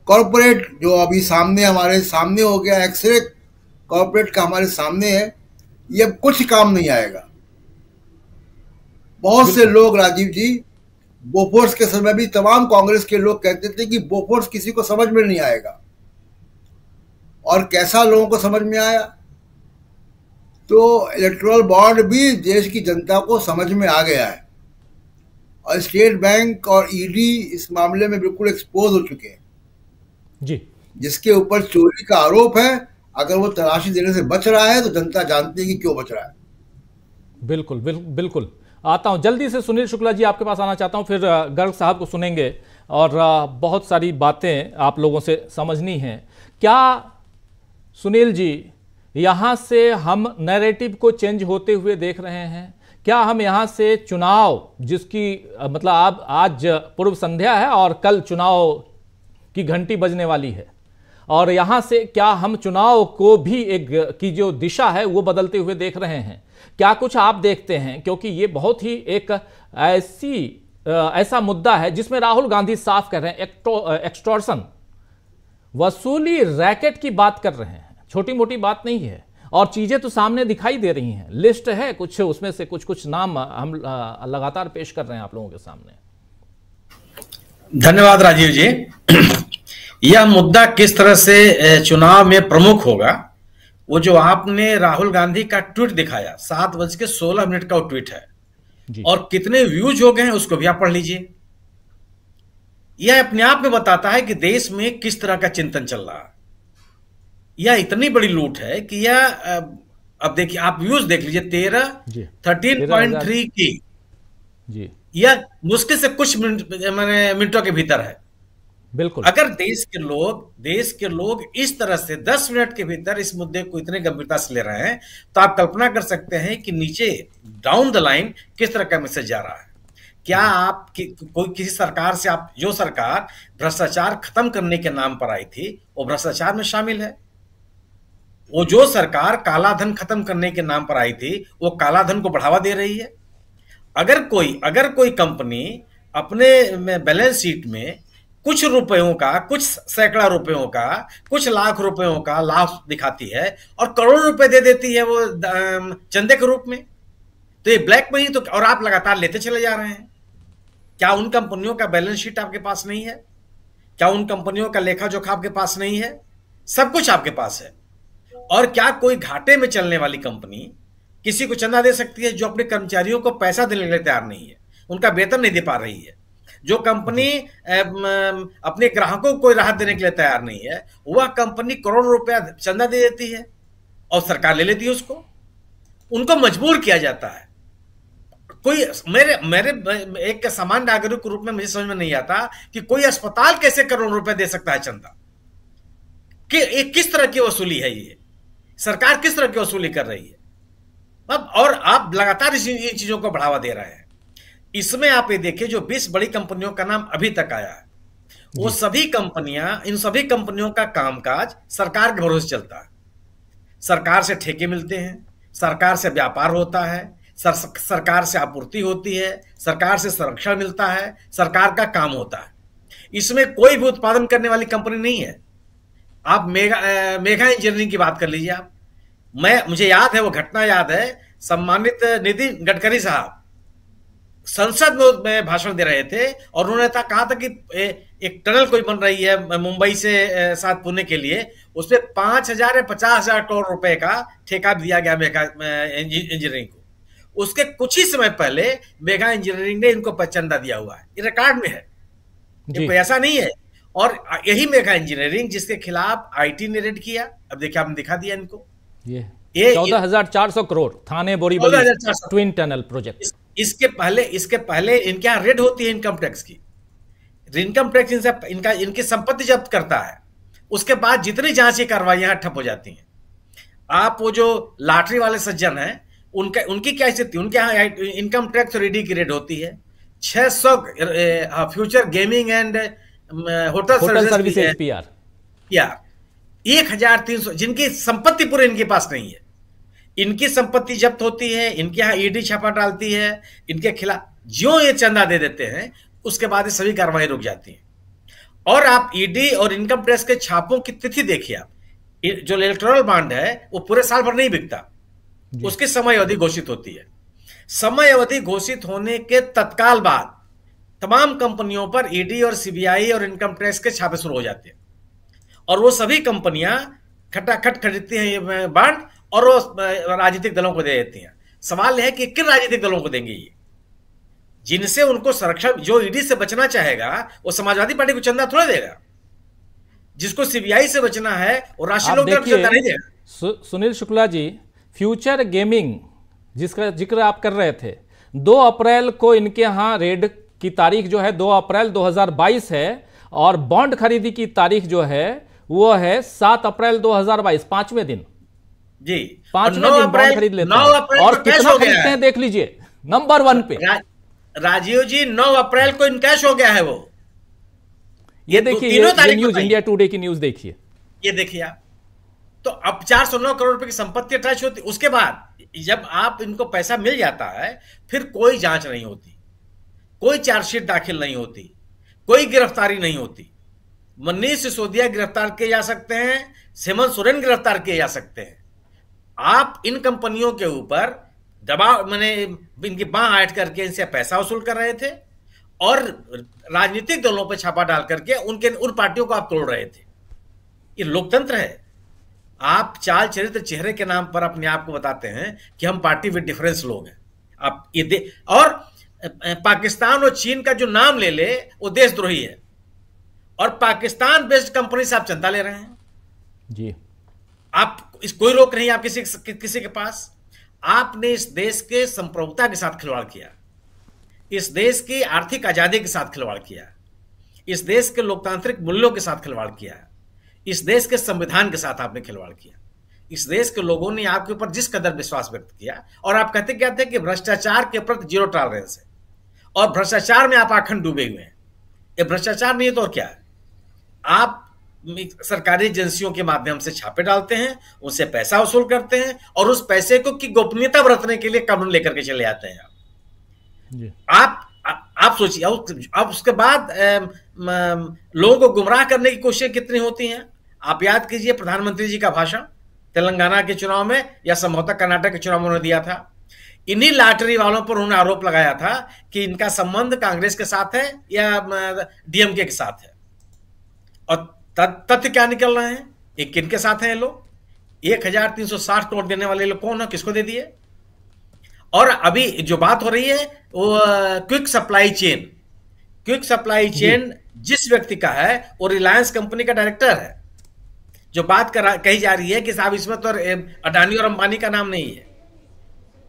कॉरपोरेट जो अभी सामने हमारे सामने हो गया एक्सरे कॉरपोरेट का हमारे सामने है ये अब कुछ काम नहीं आएगा। बहुत से लोग राजीव जी बोफोर्स के समय भी तमाम कांग्रेस के लोग कहते थे कि बोफोर्स किसी को समझ में नहीं आएगा। और कैसा लोगों को समझ में आया? तो इलेक्ट्रल बॉन्ड भी देश की जनता को समझ में आ गया है। और स्टेट बैंक और ईडी इस मामले में बिल्कुल एक्सपोज हो चुके हैं। जी। जिसके ऊपर चोरी का आरोप है। अगर वो तलाशी देने से बच रहा है तो जनता जानती है कि क्यों बच रहा है। बिल्कुल बिल, बिल्कुल। आता हूँ। जल्दी से सुनील शुक्ला जी आपके पास आना चाहता हूँ। फिर गर्ग साहब को सुनेंगे। और बहुत सारी बातें आप लोगों से समझनी हैं। क्या सुनील जी यहाँ से हम नैरेटिव को चेंज होते हुए देख रहे हैं। क्या हम यहाँ से चुनाव, जिसकी मतलब आप, आज पूर्व संध्या है और कल चुनाव की घंटी बजने वाली है। और यहाँ से क्या हम चुनाव को भी एक, की जो दिशा है, वो बदलते हुए देख रहे हैं। क्या कुछ आप देखते हैं? क्योंकि ये बहुत ही एक ऐसी ऐसा मुद्दा है जिसमें राहुल गांधी साफ़ कर रहे हैं एक्सटोर्सन वसूली रैकेट की बात कर रहे हैं। छोटी मोटी बात नहीं है। और चीज़ें तो सामने दिखाई दे रही हैं। लिस्ट है कुछ उसमें से कुछ कुछ नाम हम लगातार पेश कर रहे हैं आप लोगों के सामने। धन्यवाद राजीव जी। यह मुद्दा किस तरह से चुनाव में प्रमुख होगा वो जो आपने राहुल गांधी का ट्वीट दिखाया सात बज के सोलह मिनट का वो ट्वीट है। और कितने व्यूज़ हो गए हैं उसको भी आप पढ़ लीजिए। यह अपने आप में बताता है कि देश में किस तरह का चिंतन चल रहा है। यह इतनी बड़ी लूट है कि यह अब देखिए आप व्यूज़ देख लीजिए तेरह थर्टीन पॉइंट थ्री की। जी। यह मुश्किल से कुछ मिनट मैंने मिनटों के भीतर है। बिल्कुल। अगर देश के लोग देश के लोग इस तरह से 10 मिनट के भीतर इस मुद्दे को इतने गंभीरता से ले रहे हैं तो आप कल्पना कर सकते हैं कि नीचे डाउन द लाइन किस तरह का मैसेज जा रहा है। क्या आप कि, कोई किसी सरकार से आप जो सरकार भ्रष्टाचार खत्म करने के नाम पर आई थी वो भ्रष्टाचार में शामिल है? वो जो सरकार काला धन खत्म करने के नाम पर आई थी, वो काला धन को बढ़ावा दे रही है। अगर कोई अगर कोई कंपनी अपने बैलेंस शीट में कुछ रुपयों का, कुछ सैकड़ा रुपयों का, कुछ लाख रुपयों का लाभ दिखाती है और करोड़ों रुपए दे देती है वो चंदे के रूप में तो ये ब्लैक मनी तो और आप लगातार लेते चले जा रहे हैं। क्या उन कंपनियों का बैलेंस शीट आपके पास नहीं है? क्या उन कंपनियों का लेखा जोखा आपके पास नहीं है? सब कुछ आपके पास है। और क्या कोई घाटे में चलने वाली कंपनी किसी को चंदा दे सकती है जो अपने कर्मचारियों को पैसा देने के लिए तैयार नहीं है? उनका वेतन नहीं दे पा रही है। जो कंपनी अपने ग्राहकों को कोई राहत देने के लिए तैयार नहीं है वह कंपनी करोड़ों रुपया चंदा दे देती है और सरकार ले लेती है उसको। उनको मजबूर किया जाता है। कोई मेरे मेरे एक सामान्य नागरिक के रूप में मुझे समझ में नहीं आता कि कोई अस्पताल कैसे करोड़ रुपए दे सकता है चंदा। कि किस तरह की वसूली है ये? सरकार किस तरह की वसूली कर रही है? अब और आप लगातार इन चीज़ों को बढ़ावा दे रहे हैं। इसमें आप ये देखिए जो 20 बड़ी कंपनियों का नाम अभी तक आया है वो सभी कंपनियाँ इन सभी कंपनियों का कामकाज सरकार के भरोसे चलता है। सरकार से ठेके मिलते हैं सरकार से व्यापार होता है सर, सरकार से आपूर्ति होती है सरकार से संरक्षण मिलता है सरकार का काम होता है। इसमें कोई भी उत्पादन करने वाली कंपनी नहीं है। आप मेगा मेगा इंजीनियरिंग की बात कर लीजिए आप। मैं मुझे याद है वो घटना याद है सम्मानित नितिन गडकरी साहब संसद में भाषण दे रहे थे और उन्होंने था कहा था कि एक टनल कोई बन रही है मुंबई से साथ पुणे के लिए उसपे पाँच हज़ार या पचास हज़ार करोड़ रुपए का ठेका दिया गया मेगा इंजीनियरिंग को। उसके कुछ ही समय पहले मेगा इंजीनियरिंग ने इनको चंदा दिया हुआ है। ये रिकॉर्ड में है। ये ऐसा नहीं है। और यही मेगा इंजीनियरिंग जिसके खिलाफ आईटी ने रेड किया। अब देखिए आपने दिखा दिया इनको। ये चौदह हज़ार चार सौ करोड़ थाने बोरी ट्विन टनल प्रोजेक्ट इसके पहले इसके पहले इनके यहाँ रेड होती है इनकम टैक्स की। इनकम टैक्स इनसे इनका इनकी संपत्ति जब्त करता है। उसके बाद जितनी जांची कार्रवाई ठप हो जाती हैं। आप वो जो लॉटरी वाले सज्जन हैं उनका उनकी क्या स्थिति? उनके यहाँ इनकम टैक्स रेडी की रेड होती है। छह सौ Future Gaming and Hotel Service PR. एक हज़ार तीन सौ जिनकी संपत्ति पूरे इनके पास नहीं है। इनकी संपत्ति जब्त होती है इनके यहाँ ईडी छापा डालती है इनके खिलाफ जो ये चंदा दे देते हैं उसके बाद ये सभी कार्रवाई रुक जाती है। और आप ईडी और इनकम टैक्स के छापों की तिथि देखिए आप। जो इलेक्ट्रल बॉन्ड है वो पूरे साल भर नहीं बिकता। उसकी समय अवधि घोषित होती है। समय अवधि घोषित होने के तत्काल बाद तमाम कंपनियों पर ईडी और सीबीआई और इनकम टैक्स के छापे शुरू हो जाते हैं। और वो सभी कंपनियाँ खटाखट खरीदती हैं ये बॉन्ड और वो राजनीतिक दलों को दे देती हैं। सवाल है कि किन राजनीतिक दलों को देंगे ये? जिनसे उनको संरक्षण जो ईडी से बचना चाहेगा वो समाजवादी पार्टी को चंदा थोड़ा देगा। जिसको सीबीआई से बचना है वो राष्ट्रीय लोक चंदा नहीं देगा। सु, सुनील शुक्ला जी फ्यूचर गेमिंग जिसका ज़िक्र आप कर रहे थे दो अप्रैल को इनके यहाँ रेड की तारीख जो है 2 अप्रैल 2022 है और बॉन्ड खरीदी की तारीख जो है वो है 7 अप्रैल 2022 पाँचवें दिन। जी। पाँचवें दिन बॉन्ड खरीद लेते हैं। और कितना खरीदते हैं? देख लीजिए नंबर वन पे। रा, राजीव जी 9 अप्रैल को इनकैश हो गया है वो। ये देखिए न्यूज़ इंडिया टुडे की न्यूज़ देखिए। ये देखिए आप। तो अब चार सौ नौ करोड़ रुपए की संपत्ति अटैच होती उसके बाद जब आप इनको पैसा मिल जाता है फिर कोई जाँच नहीं होती। कोई चार्जशीट दाखिल नहीं होती, कोई गिरफ्तारी नहीं होती। मनीष सिसोदिया गिरफ़्तार किए जा सकते हैं, हेमंत सोरेन गिरफ़्तार किए जा सकते हैं। आप इन कंपनियों के ऊपर दबाव, मैंने इनकी बाह ऐड करके इनसे पैसा वसूल कर रहे थे और राजनीतिक दलों पर छापा डाल करके उनके, उन पार्टियों को आप तोड़ रहे थे। ये लोकतंत्र है। आप चाल चरित्र चेहरे के नाम पर अपने आप को बताते हैं कि हम पार्टी विद डिफरेंस लोग हैं। आप ये दे, और पाकिस्तान और चीन का जो नाम ले ले वो देशद्रोही है। और पाकिस्तान बेस्ड कंपनी से आप चंदा ले रहे हैं। जी। आप इस कोई रोक नहीं आप किसी कि, किसी के पास। आपने इस देश के संप्रभुता के साथ खिलवाड़ किया। इस देश की आर्थिक आज़ादी के साथ खिलवाड़ किया। इस देश के लोकतांत्रिक मूल्यों के साथ खिलवाड़ किया। इस देश के संविधान के साथ आपने खिलवाड़ किया। इस देश के लोगों ने आपके ऊपर जिस कदर विश्वास व्यक्त किया और आप कहते क्या थे कि भ्रष्टाचार के प्रति ज़ीरो टॉलरेंस है। और भ्रष्टाचार में आप आखंड डूबे हुए हैं। ये भ्रष्टाचार नहीं है तो और क्या? है आप सरकारी एजेंसियों के माध्यम से छापे डालते हैं उनसे पैसा वसूल करते हैं और उस पैसे को की गोपनीयता बरतने के लिए कानून लेकर के चले जाते हैं आप। आप आप सोचिए अब उसके बाद लोगों को गुमराह करने की कोशिश कितनी होती हैं? आप याद कीजिए प्रधानमंत्री जी का भाषण तेलंगाना के चुनाव में या संभवतः कर्नाटक के चुनाव में उन्होंने दिया था। इन्हीं लॉटरी वालों पर उन्होंने आरोप लगाया था कि इनका संबंध कांग्रेस के साथ है या डीएमके के साथ है। और तथ्य क्या निकल रहे हैं? ये किन के साथ हैं ये लोग? एक हज़ार तीन सौ साठ करोड़ देने वाले लोग कौन है? किसको दे दिए? और अभी जो बात हो रही है वो Quick Supply Chain. Quick Supply Chain जिस व्यक्ति का है वो रिलायंस कंपनी का डायरेक्टर है। जो बात कर कही जा रही है कि साहब इसमें तो अडानी और अंबानी का नाम नहीं है।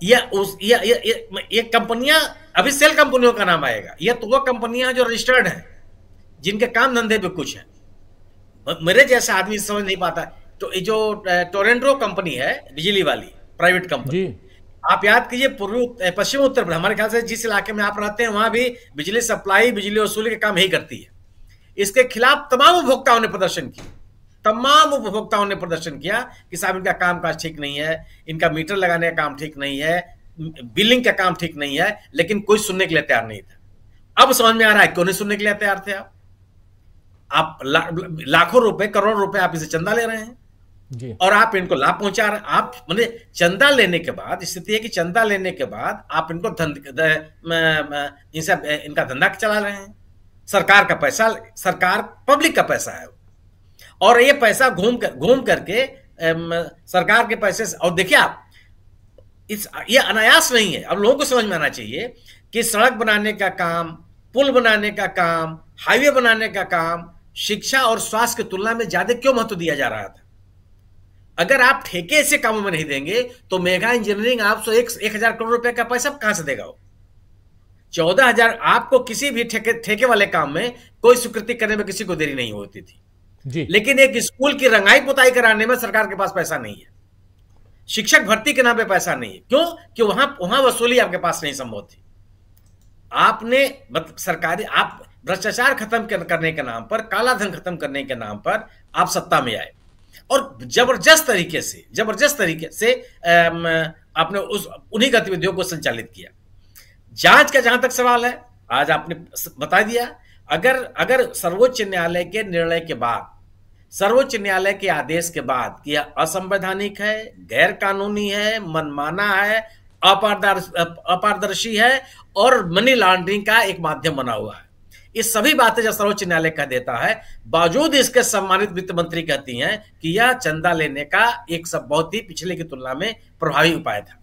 या उस या ये, ये, ये कंपनियाँ अभी सेल कंपनियों का नाम आएगा। ये तो वो कंपनियाँ जो रजिस्टर्ड हैं जिनके काम धंधे पे कुछ है। मेरे जैसा आदमी समझ नहीं पाता। तो ये जो टोरेंड्रो कंपनी है बिजली वाली प्राइवेट कंपनी आप याद कीजिए पूर्वी पश्चिम उत्तर प्रदेश हमारे ख्याल से जिस इलाके में आप रहते हैं वहाँ भी बिजली सप्लाई बिजली वसूली का काम ही करती है। इसके खिलाफ तमाम उपभोक्ताओं ने प्रदर्शन किया। तमाम उपभोक्ताओं ने प्रदर्शन किया कि साहब इनका काम काज ठीक नहीं है इनका मीटर लगाने का काम ठीक नहीं है बिलिंग का काम ठीक नहीं है लेकिन कोई सुनने के लिए तैयार नहीं था। अब समझ में आ रहा है क्यों नहीं सुनने के लिए तैयार थे आप? आप ला, लाखों रुपए करोड़ रुपए आप इसे चंदा ले रहे हैं। जी। और आप इनको लाभ पहुँचा रहे आप मतलब चंदा लेने के बाद स्थिति है कि चंदा लेने के बाद आप इनको धंधा इनका धंधा चला रहे हैं। सरकार का पैसा सरकार पब्लिक का पैसा है और ये पैसा घूम कर, घूम करके सरकार के पैसे से, और देखिए आप, इस, ये अनायास नहीं है। अब लोगों को समझ में आना चाहिए कि सड़क बनाने का काम, पुल बनाने का काम, हाईवे बनाने का काम, शिक्षा और स्वास्थ्य की तुलना में ज़्यादा क्यों महत्व दिया जा रहा था? अगर आप ठेके ऐसे कामों में नहीं देंगे तो मेगा इंजीनियरिंग आपको एक एक हज़ार करोड़ रुपए का पैसा कहाँ से देगा वो? चौदह हज़ार आपको किसी भी ठेके ठेके वाले काम में कोई स्वीकृति करने में किसी को देरी नहीं होती थी। जी। लेकिन एक स्कूल की रंगाई पुताई कराने में सरकार के पास पैसा नहीं है। शिक्षक भर्ती के नाम पे पैसा नहीं है। क्यों? कि वहाँ वहाँ वसूली आपके पास नहीं संभव थी। आपने सरकारी, आप भ्रष्टाचार खत्म करने के नाम पर काला धन खत्म करने के नाम पर आप सत्ता में आए। और ज़बरदस्त तरीके से, ज़बरदस्त तरीके से आपने उस, उन्हीं गतिविधियों को संचालित किया। जाँच का जहाँ तक सवाल है, आज आपने बता दिया। अगर अगर सर्वोच्च न्यायालय के निर्णय के बाद सर्वोच्च न्यायालय के आदेश के बाद कि यह असंवैधानिक है गैर कानूनी है, मनमाना है अपारदर्शी है और मनी लॉन्ड्रिंग का एक माध्यम बना हुआ है। ये सभी बातें जब सर्वोच्च न्यायालय कह देता है, बावजूद इसके सम्मानित वित्त मंत्री कहती हैं कि यह चंदा लेने का एक सब बहुत ही पिछले की तुलना में प्रभावी उपाय था।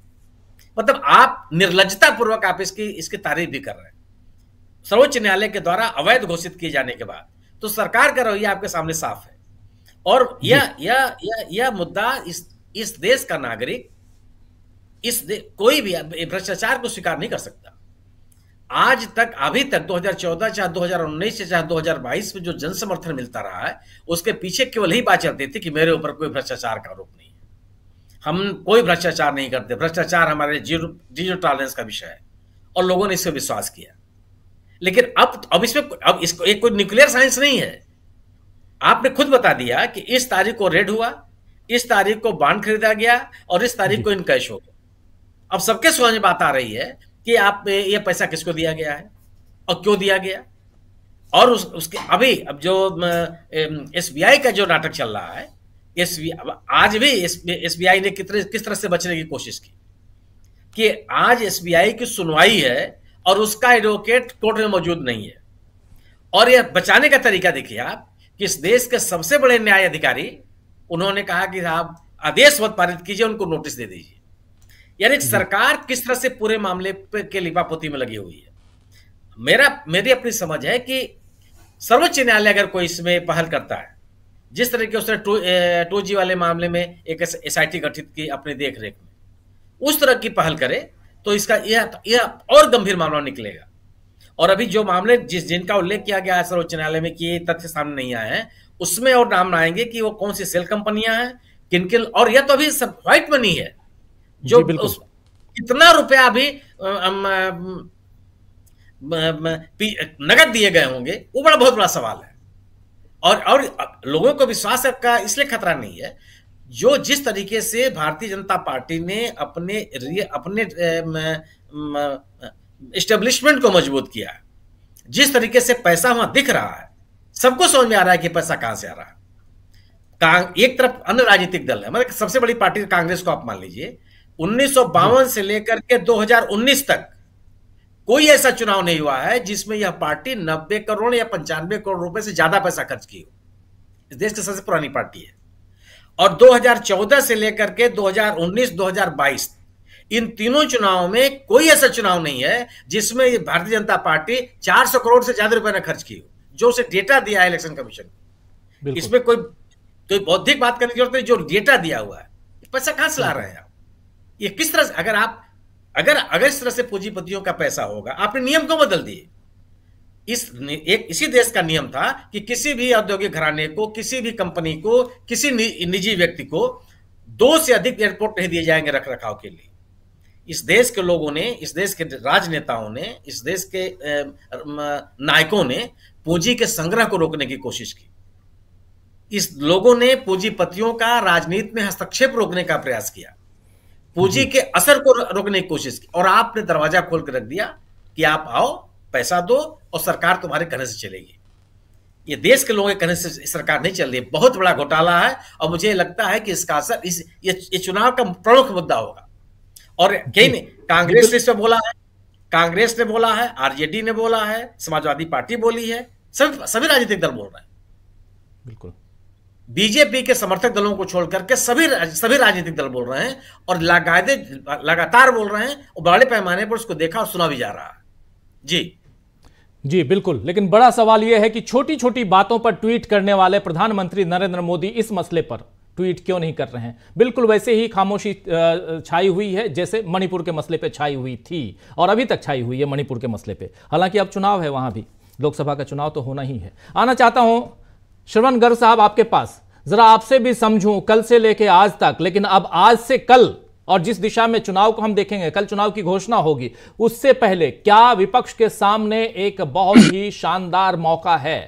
मतलब आप निर्लजता पूर्वक आप इसकी इसकी तारीफ़ भी कर रहे हैं। सर्वोच्च न्यायालय के द्वारा अवैध घोषित किए जाने के बाद तो सरकार का रवैया आपके सामने साफ़ है। और यह यह यह यह मुद्दा इस इस देश का नागरिक इस कोई भी भ्रष्टाचार को स्वीकार नहीं कर सकता। आज तक अभी तक 2014 चाहे 2019 से चाहे 2022 में जो जन समर्थन मिलता रहा है उसके पीछे केवल ही बात चलती थी कि मेरे ऊपर कोई भ्रष्टाचार का आरोप नहीं है। हम कोई भ्रष्टाचार नहीं करते। भ्रष्टाचार हमारे ज़ीरो ज़ीरो टॉलरेंस का विषय है और लोगों ने इससे विश्वास किया। लेकिन अब अब इसमें अब इसको एक कोई न्यूक्लियर साइंस नहीं है। आपने खुद बता दिया कि इस तारीख को रेड हुआ इस तारीख को बांड खरीदा गया और इस तारीख को इनकैश हो गया। अब सबके समझ में बात आ रही है कि आप ये पैसा किसको दिया गया है और क्यों दिया गया? और उस, उसके अभी अब जो एसबीआई का जो नाटक चल रहा है एस आज भी SBI ने कितने किस तरह से बचने की कोशिश की? कि आज एसबीआई की सुनवाई है और उसका एडवोकेट कोर्ट में मौजूद नहीं है। और यह बचाने का तरीका देखिए आप कि इस देश के सबसे बड़े न्याय अधिकारी उन्होंने कहा कि आप आदेश मत पारित कीजिए उनको नोटिस दे दीजिए। यानी सरकार किस तरह से पूरे मामले के लिपापोती में लगी हुई है? मेरा मेरी अपनी समझ है कि सर्वोच्च न्यायालय अगर कोई इसमें पहल करता है जिस तरह के उसने टू, टू जी वाले मामले में एक एसआईटी गठित की अपनी देख रेख में उस तरह की पहल करे तो इसका यह यह और गंभीर मामला निकलेगा। और अभी जो मामले जिस जिनका उल्लेख किया गया है सर्वोच्च न्यायालय में कि ये तथ्य सामने नहीं आए हैं उसमें और नाम आएँगे कि वो कौन सी सेल कंपनियाँ हैं किन किन और यह तो अभी सब व्हाइट मनी है। जो उस, कितना रुपया अभी नगद दिए गए होंगे वो बड़ा बहुत बड़ा सवाल है। और और लोगों को विश्वास का इसलिए खतरा नहीं है जो जिस तरीके से भारतीय जनता पार्टी ने अपने अपने इस्टेब्लिशमेंट को मज़बूत किया है। जिस तरीके से पैसा वहाँ दिख रहा है सबको समझ में आ रहा है कि पैसा कहाँ से आ रहा है। एक तरफ़ अन्य राजनीतिक दल है मतलब सबसे बड़ी पार्टी कांग्रेस को आप मान लीजिए। उन्नीस से लेकर के 2019 तक कोई ऐसा चुनाव नहीं हुआ है जिसमें यह पार्टी 90 करोड़ या पंचानवे करोड़ रुपए से ज़्यादा पैसा खर्च की हो। इस देश की सबसे पुरानी पार्टी है। और 2014 से लेकर के 2019 2022 इन तीनों चुनावों में कोई ऐसा चुनाव नहीं है जिसमें भारतीय जनता पार्टी 400 करोड़ से ज़्यादा रुपए ने खर्च की हो जो उसे डेटा दिया है इलेक्शन कमीशन इसमें कोई तो बौद्धिक बात करने की ज़रूरत नहीं जो डेटा दिया हुआ है। पैसा कहाँ से ला रहे हैं आप? ये किस तरह से अगर आप अगर अगर इस तरह से पूंजीपतियों का पैसा होगा आपने नियम को बदल दिए? इस एक इसी देश का नियम था कि किसी भी औद्योगिक घराने को किसी भी कंपनी को किसी निजी व्यक्ति को दो से अधिक एयरपोर्ट नहीं दिए जाएँगे रख रखाव के लिए। इस देश के लोगों ने इस देश के राजनेताओं ने इस देश के नायकों ने पूंजी के संग्रह को रोकने की कोशिश की। इस लोगों ने पूंजीपतियों का राजनीति में हस्तक्षेप रोकने का प्रयास किया। पूंजी के असर को रोकने की कोशिश की और आपने दरवाज़ा खोल कर रख दिया कि आप आओ पैसा दो और सरकार तुम्हारे कहने से चलेगी। ये देश के लोगों के कहने से सरकार नहीं चल रही बहुत बड़ा घोटाला है और मुझे लगता है कि इसका असर इस ये, ये चुनाव का प्रमुख मुद्दा होगा। और कहीं नहीं कांग्रेस ने इस पर बोला है कांग्रेस ने बोला है आरजेडी ने बोला है समाजवादी पार्टी बोली है सभी सभी राजनीतिक दल बोल रहे हैं। बिल्कुल। बीजेपी के समर्थक दलों को छोड़ करके सभी सभी राजनीतिक दल बोल रहे हैं और लगाते लगातार बोल रहे हैं और बड़े पैमाने पर उसको देखा और सुना भी जा रहा है। जी। जी बिल्कुल। लेकिन बड़ा सवाल यह है कि छोटी छोटी बातों पर ट्वीट करने वाले प्रधानमंत्री नरेंद्र मोदी इस मसले पर ट्वीट क्यों नहीं कर रहे हैं? बिल्कुल वैसे ही खामोशी छाई हुई है, जैसे मणिपुर के मसले पे छाई हुई थी और अभी तक छाई हुई है मणिपुर के मसले पे। हालाँकि अब चुनाव है वहाँ भी। लोकसभा का चुनाव तो होना ही है। आना चाहता हूँ, श्रवण गर्ग साहब आपके पास। जरा आपसे भी समझूं, कल से लेके आज तक, लेकिन अब आज से कल और जिस दिशा में चुनाव को हम देखेंगे, कल चुनाव की घोषणा होगी, उससे पहले क्या विपक्ष के सामने एक बहुत ही शानदार मौका है?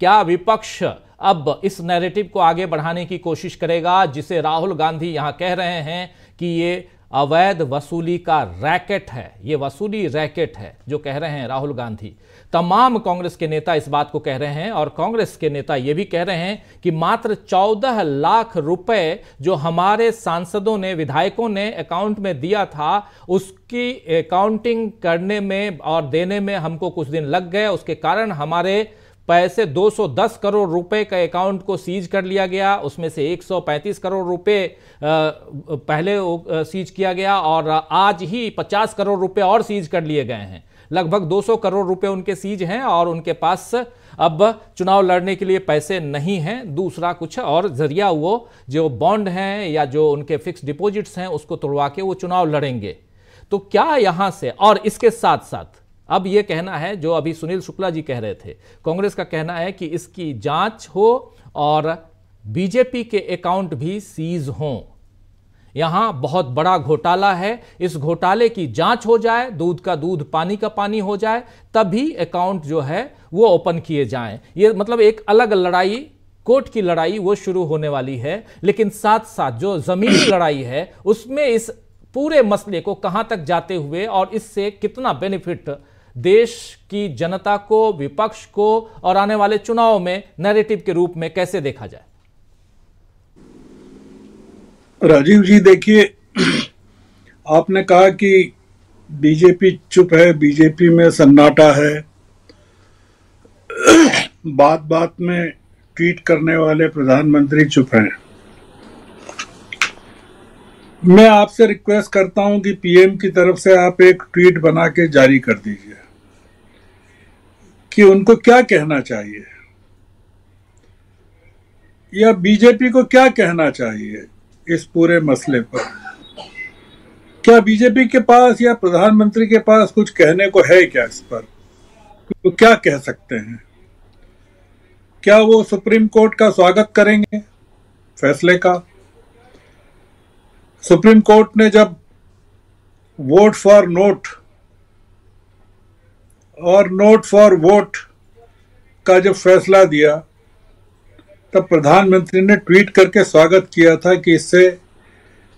क्या विपक्ष अब इस नैरेटिव को आगे बढ़ाने की कोशिश करेगा, जिसे राहुल गांधी यहाँ कह रहे हैं कि ये अवैध वसूली का रैकेट है। ये वसूली रैकेट है, जो कह रहे हैं राहुल गांधी। तमाम कांग्रेस के नेता इस बात को कह रहे हैं और कांग्रेस के नेता ये भी कह रहे हैं कि मात्र चौदह लाख रुपए जो हमारे सांसदों ने, विधायकों ने अकाउंट में दिया था, उसकी अकाउंटिंग करने में और देने में हमको कुछ दिन लग गए। उसके कारण हमारे पैसे 210 करोड़ रुपए का अकाउंट को सीज कर लिया गया, उसमें से 135 करोड़ रुपए पहले सीज किया गया और आज ही 50 करोड़ रुपए और सीज कर लिए गए हैं। लगभग 200 करोड़ रुपए उनके सीज हैं और उनके पास अब चुनाव लड़ने के लिए पैसे नहीं हैं। दूसरा कुछ और ज़रिया वो, जो बॉन्ड हैं या जो उनके फिक्स डिपॉजिट्स हैं, उसको तोड़वा के वो चुनाव लड़ेंगे। तो क्या यहाँ से, और इसके साथ साथ अब यह कहना है जो अभी सुनील शुक्ला जी कह रहे थे, कांग्रेस का कहना है कि इसकी जाँच हो और बीजेपी के अकाउंट भी सीज हों। यहाँ बहुत बड़ा घोटाला है। इस घोटाले की जाँच हो जाए, दूध का दूध, पानी का पानी हो जाए, तभी अकाउंट जो है वो ओपन किए जाएँ। ये मतलब एक अलग लड़ाई, कोर्ट की लड़ाई वो शुरू होने वाली है, लेकिन साथ साथ जो जमीनी लड़ाई है, उसमें इस पूरे मसले को कहाँ तक जाते हुए और इससे कितना बेनिफिट देश की जनता को, विपक्ष को और आने वाले चुनाव में नैरेटिव के रूप में कैसे देखा जाए? राजीव जी, देखिए, आपने कहा कि बीजेपी चुप है, बीजेपी में सन्नाटा है। बात बात में ट्वीट करने वाले प्रधानमंत्री चुप हैं। मैं आपसे रिक्वेस्ट करता हूँ कि पीएम की तरफ़ से आप एक ट्वीट बना के जारी कर दीजिए। कि उनको क्या कहना चाहिए? या बीजेपी को क्या कहना चाहिए इस पूरे मसले पर? क्या बीजेपी के पास या प्रधानमंत्री के पास कुछ कहने को है क्या इस पर? तो क्या कह सकते हैं? क्या वो सुप्रीम कोर्ट का स्वागत करेंगे फैसले का? सुप्रीम कोर्ट ने जब वोट फॉर नोट और नोट फॉर वोट का जब फैसला दिया, तब प्रधानमंत्री ने ट्वीट करके स्वागत किया था कि इससे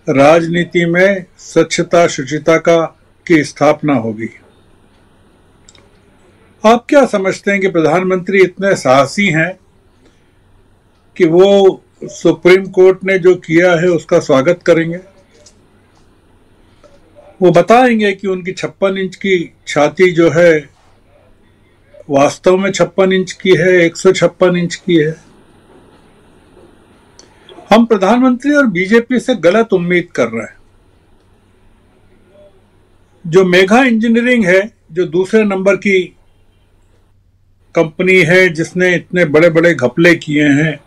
राजनीति में स्वच्छता, शुचिता का, की स्थापना होगी। आप क्या समझते हैं कि प्रधानमंत्री इतने साहसी हैं कि वो सुप्रीम कोर्ट ने जो किया है, उसका स्वागत करेंगे? वो बताएँगे कि उनकी छप्पन इंच की छाती जो है वास्तव में छप्पन इंच की है, एक सौ छप्पन इंच की है। हम प्रधानमंत्री और बीजेपी से गलत उम्मीद कर रहे हैं। जो मेघा इंजीनियरिंग है, जो दूसरे नंबर की कंपनी है, जिसने इतने बड़े बड़े घपले किए हैं,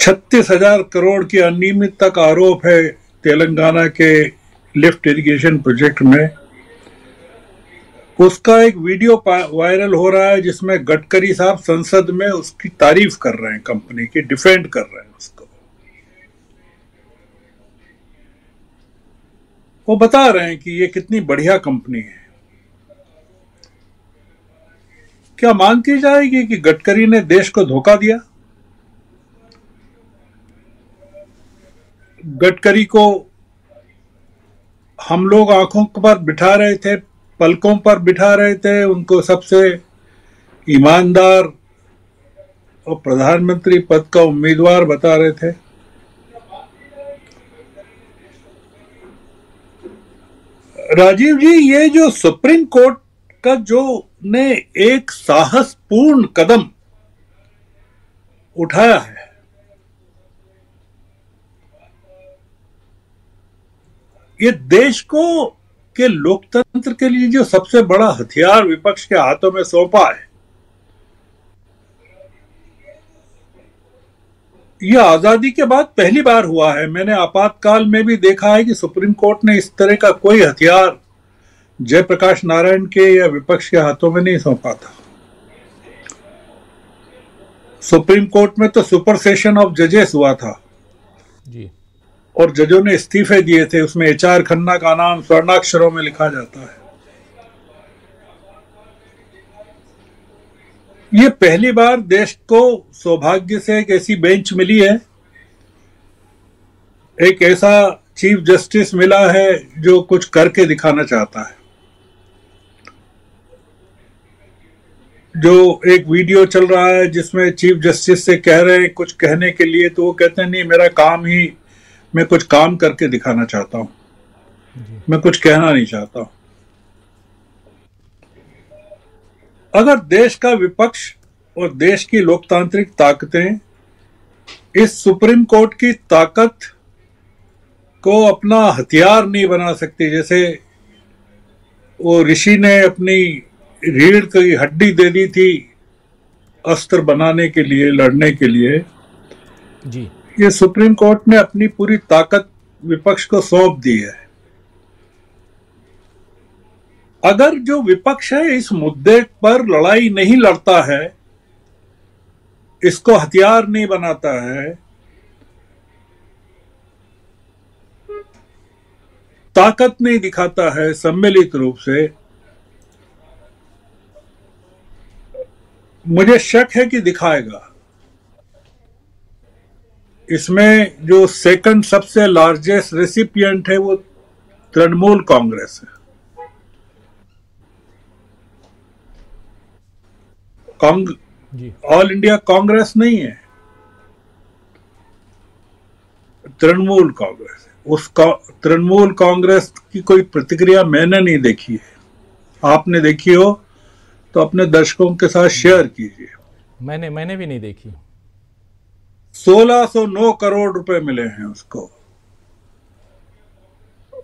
छत्तीस हज़ार करोड़ की अनियमितता का आरोप है तेलंगाना के लिफ्ट इरिगेशन प्रोजेक्ट में। उसका एक वीडियो वायरल हो रहा है जिसमें गडकरी साहब संसद में उसकी तारीफ़ कर रहे हैं, कंपनी की, डिफेंड कर रहे हैं उसको। वो बता रहे हैं कि ये कितनी बढ़िया कंपनी है। क्या मांग की जाएगी कि गडकरी ने देश को धोखा दिया? गडकरी को हम लोग आँखों पर बिठा रहे थे पलकों पर बिठा रहे थे, उनको सबसे ईमानदार और प्रधानमंत्री पद का उम्मीदवार बता रहे थे। राजीव जी, ये जो सुप्रीम कोर्ट का जो ने एक साहसपूर्ण कदम उठाया है, ये देश को के लोकतंत्र के लिए जो सबसे बड़ा हथियार विपक्ष के हाथों में सौंपा है। यह आज़ादी के बाद पहली बार हुआ है। मैंने आपातकाल में भी देखा है कि सुप्रीम कोर्ट ने इस तरह का कोई हथियार जयप्रकाश नारायण के या विपक्ष के हाथों में नहीं सौंपा था। सुप्रीम कोर्ट में तो सुपर सेशन ऑफ़ जजेस हुआ था। जी। और जजों ने इस्तीफे दिए थे, उसमें एच आर खन्ना का नाम स्वर्णाक्षरों में लिखा जाता है। ये पहली बार देश को सौभाग्य से एक ऐसी बेंच मिली है। एक ऐसा चीफ जस्टिस मिला है जो कुछ करके दिखाना चाहता है। जो एक वीडियो चल रहा है जिसमें चीफ जस्टिस से कह रहे हैं कुछ कहने के लिए तो वो कहते हैं, नहीं, मेरा काम ही मैं कुछ काम करके दिखाना चाहता हूँ। मैं कुछ कहना नहीं चाहता। हूँ अगर देश का विपक्ष और देश की लोकतांत्रिक ताकतें इस सुप्रीम कोर्ट की ताकत को अपना हथियार नहीं बना सकती जैसे वो ऋषि ने अपनी रीढ़ की हड्डी दे दी थी अस्त्र बनाने के लिए लड़ने के लिए जी। ये सुप्रीम कोर्ट ने अपनी पूरी ताकत विपक्ष को सौंप दी है। अगर जो विपक्ष है इस मुद्दे पर लड़ाई नहीं लड़ता है, इसको हथियार नहीं बनाता है, ताकत नहीं दिखाता है सम्मिलित रूप से, मुझे शक है कि दिखाएगा। इसमें जो सेकंड सबसे लार्जेस्ट रेसिपियंट है वो तृणमूल कांग्रेस है। ऑल इंडिया कांग्रेस नहीं है। तृणमूल कांग्रेस उस तृणमूल कांग्रेस की कोई प्रतिक्रिया मैंने नहीं देखी है। आपने देखी हो तो अपने दर्शकों के साथ शेयर कीजिए। मैंने मैंने भी नहीं देखी। 1609 करोड़ रुपए मिले हैं उसको।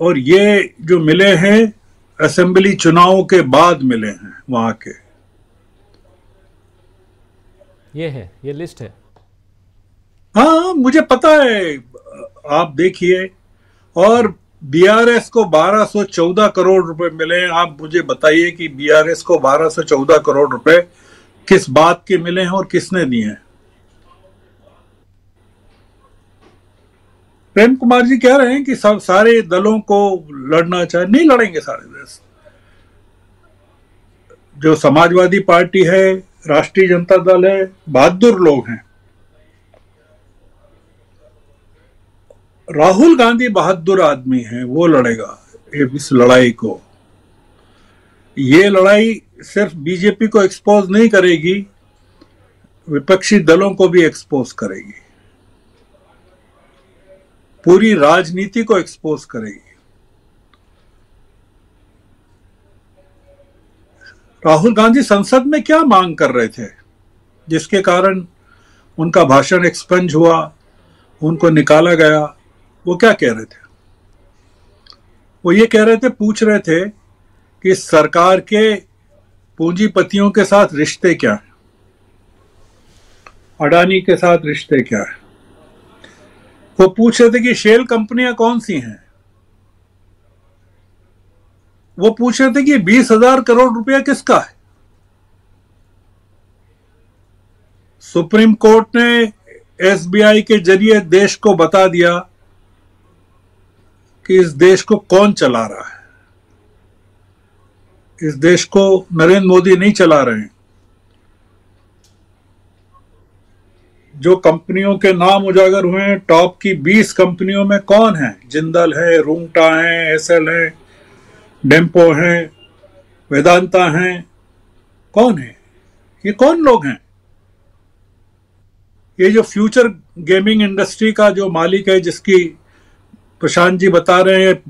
और ये जो मिले हैं असेंबली चुनावों के बाद मिले हैं वहाँ के। ये है ये लिस्ट है। हाँ मुझे पता है आप देखिए। और बीआरएस को 1214 करोड़ रुपए मिले हैं। आप मुझे बताइए कि बीआरएस को 1214 करोड़ रुपए किस बात के मिले हैं और किसने दिए हैं। प्रेम कुमार जी कह रहे हैं कि सब सारे दलों को लड़ना चाहे, नहीं लड़ेंगे सारे देश। जो समाजवादी पार्टी है, राष्ट्रीय जनता दल है, बहादुर लोग हैं। राहुल गांधी बहादुर आदमी है, वो लड़ेगा इस लड़ाई को। ये लड़ाई सिर्फ़ बीजेपी को एक्सपोज नहीं करेगी, विपक्षी दलों को भी एक्सपोज करेगी। पूरी राजनीति को एक्सपोज करेगी। राहुल गांधी संसद में क्या मांग कर रहे थे? जिसके कारण उनका भाषण एक्सपंज हुआ, उनको निकाला गया, वो क्या कह रहे थे? वो ये कह रहे थे, पूछ रहे थे कि सरकार के पूंजीपतियों के साथ रिश्ते क्या है? अडानी के साथ रिश्ते क्या है? वो पूछ रहे थे कि शेल कंपनियाँ कौन सी हैं? वो पूछ रहे थे कि बीस हज़ार करोड़ रुपया किसका है? सुप्रीम कोर्ट ने एसबीआई के ज़रिए देश को बता दिया कि इस देश को कौन चला रहा है। इस देश को नरेंद्र मोदी नहीं चला रहे हैं। जो कंपनियों के नाम उजागर हुए हैं, टॉप की 20 कंपनियों में कौन है? जिंदल है, रूंगटा है, एसएल है, डेम्पो है, वेदांता है, कौन है? ये कौन लोग हैं? ये जो फ्यूचर गेमिंग इंडस्ट्री का जो मालिक है, जिसकी प्रशांत जी बता रहे हैं,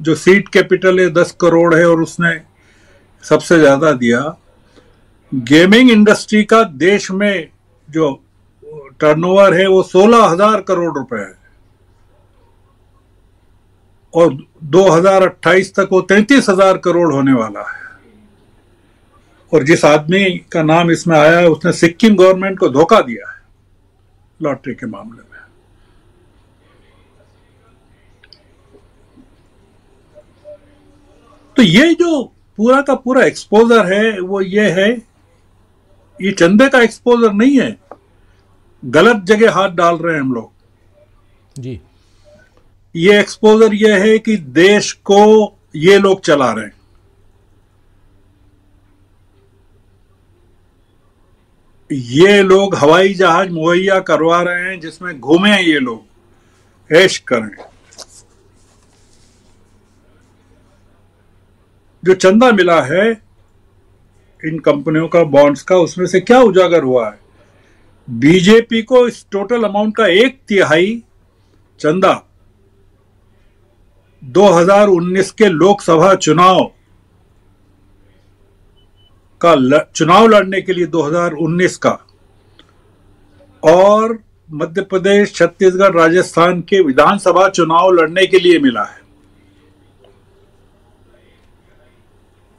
जो सीट कैपिटल है, दस करोड़ है, और उसने सबसे ज़्यादा दिया। गेमिंग इंडस्ट्री का देश में जो टर्नओवर है, वो सोलह हज़ार करोड़ रुपए है। और 2028 तक वो तैतीस हज़ार करोड़ होने वाला है। और जिस आदमी का नाम इसमें आया है, उसने सिक्किम गवर्नमेंट को धोखा दिया है, लॉटरी के मामले में। तो ये जो पूरा का पूरा एक्सपोजर है, वो ये है, ये चंदे का एक्सपोजर नहीं है। गलत जगह हाथ डाल रहे हैं हम लोग। जी। ये एक्सपोजर ये है कि देश को ये लोग चला रहे हैं। ये लोग हवाई जहाज़ मुहैया करवा रहे हैं जिसमें घूमे ये लोग। ऐश करें। जो चंदा मिला है इन कंपनियों का बॉन्ड्स का उसमें से क्या उजागर हुआ है? बीजेपी को इस टोटल अमाउंट का एक तिहाई चंदा। 2019 के लोकसभा चुनाव का ल, चुनाव लड़ने के लिए 2019 का। और मध्य प्रदेश छत्तीसगढ़ राजस्थान के विधानसभा चुनाव लड़ने के लिए मिला है।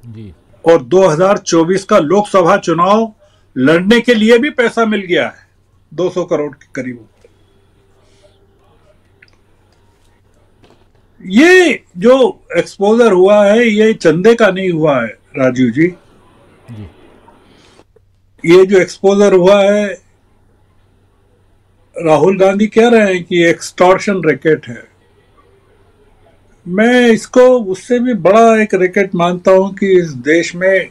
जी। और 2024 का लोकसभा चुनाव लड़ने के लिए भी पैसा मिल गया है 200 करोड़ के करीब। ये जो एक्सपोजर हुआ है ये चंदे का नहीं हुआ है राजीव जी, जी। ये जो एक्सपोजर हुआ है राहुल गांधी कह रहे हैं कि एक्सटॉर्शन रैकेट है। मैं इसको उससे भी बड़ा एक रैकेट मानता हूँ कि इस देश में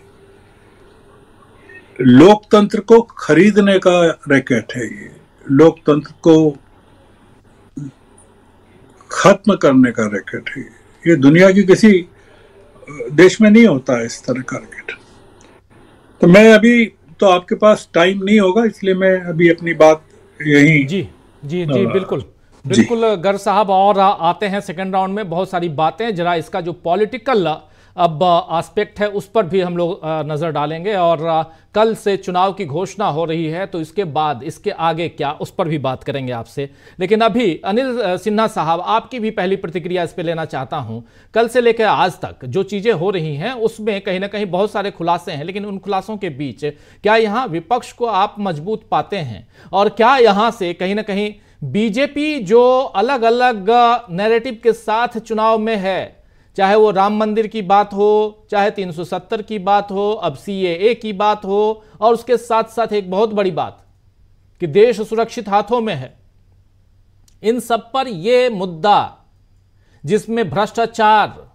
लोकतंत्र को खरीदने का रैकेट है ये। लोकतंत्र को खत्म करने का रैकेट है ये। दुनिया की किसी देश में नहीं होता है इस तरह का रैकेट। तो मैं अभी तो आपके पास टाइम नहीं होगा इसलिए मैं अभी अपनी बात यही जी जी जी बिल्कुल। बिल्कुल गर साहब और आते हैं सेकंड राउंड में बहुत सारी बातें जरा इसका जो पॉलिटिकल अब आस्पेक्ट है, उस पर भी हम लोग नज़र डालेंगे और कल से चुनाव की घोषणा हो रही है तो इसके बाद, इसके आगे क्या, उस पर भी बात करेंगे आपसे। लेकिन अभी, अनिल सिन्हा साहब, आपकी भी पहली प्रतिक्रिया इस पर लेना चाहता हूँ। कल से लेकर आज तक, जो चीज़ें हो रही हैं, उसमें कहीं ना कहीं बहुत सारे खुलासे हैं, लेकिन उन खुलासों के बीच, क्या यहाँ विपक्ष को आप मज़बूत पाते हैं? और क्या यहाँ से कहीं ना कहीं बीजेपी जो अलग अलग नैरेटिव के साथ चुनाव में है चाहे वो राम मंदिर की बात हो, चाहे 370 की बात हो, अब सी की बात हो, और उसके साथ साथ एक बहुत बड़ी बात कि देश सुरक्षित हाथों में है। इन सब पर यह मुद्दा, जिसमें भ्रष्टाचार,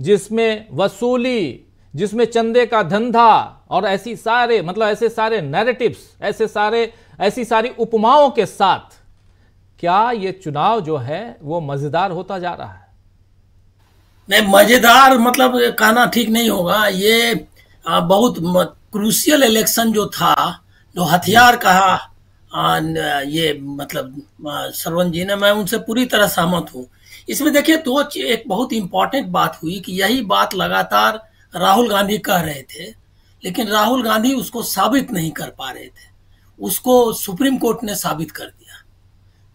जिसमें वसूली, जिसमें चंदे का धंधा, और ऐसी सारे मतलब ऐसे सारे नैरेटिव्स ऐसे सारे, ऐसी सारी उपमाओं के साथ, क्या ये चुनाव जो है वो मज़ेदार होता जा रहा है? नहीं मज़ेदार मतलब कहना ठीक नहीं होगा। ये बहुत क्रूशियल इलेक्शन जो था जो हथियार कहा आ, ये मतलब सरवन जी ने मैं उनसे पूरी तरह सहमत हूँ। इसमें देखिए तो एक बहुत इंपॉर्टेंट बात हुई कि यही बात लगातार राहुल गांधी कह रहे थे लेकिन राहुल गांधी उसको साबित नहीं कर पा रहे थे। उसको सुप्रीम कोर्ट ने साबित कर दिया।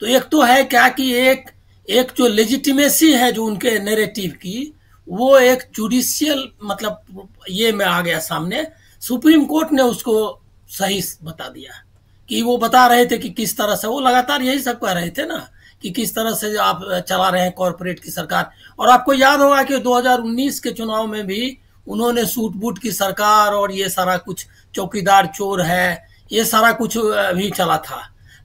तो एक तो है क्या कि एक एक जो लेजिटिमेसी है जो उनके नेरेटिव की, वो एक जुडिशियल मतलब ये में आ गया सामने, सुप्रीम कोर्ट ने उसको सही बता दिया कि वो बता रहे थे कि किस तरह से, वो लगातार यही सब कह रहे थे ना कि किस तरह से आप चला रहे हैं कॉरपोरेट की सरकार। और आपको याद होगा कि 2019 के चुनाव में भी उन्होंने सूट बूट की सरकार और ये सारा कुछ, चौकीदार चोर है, ये सारा कुछ भी चला था।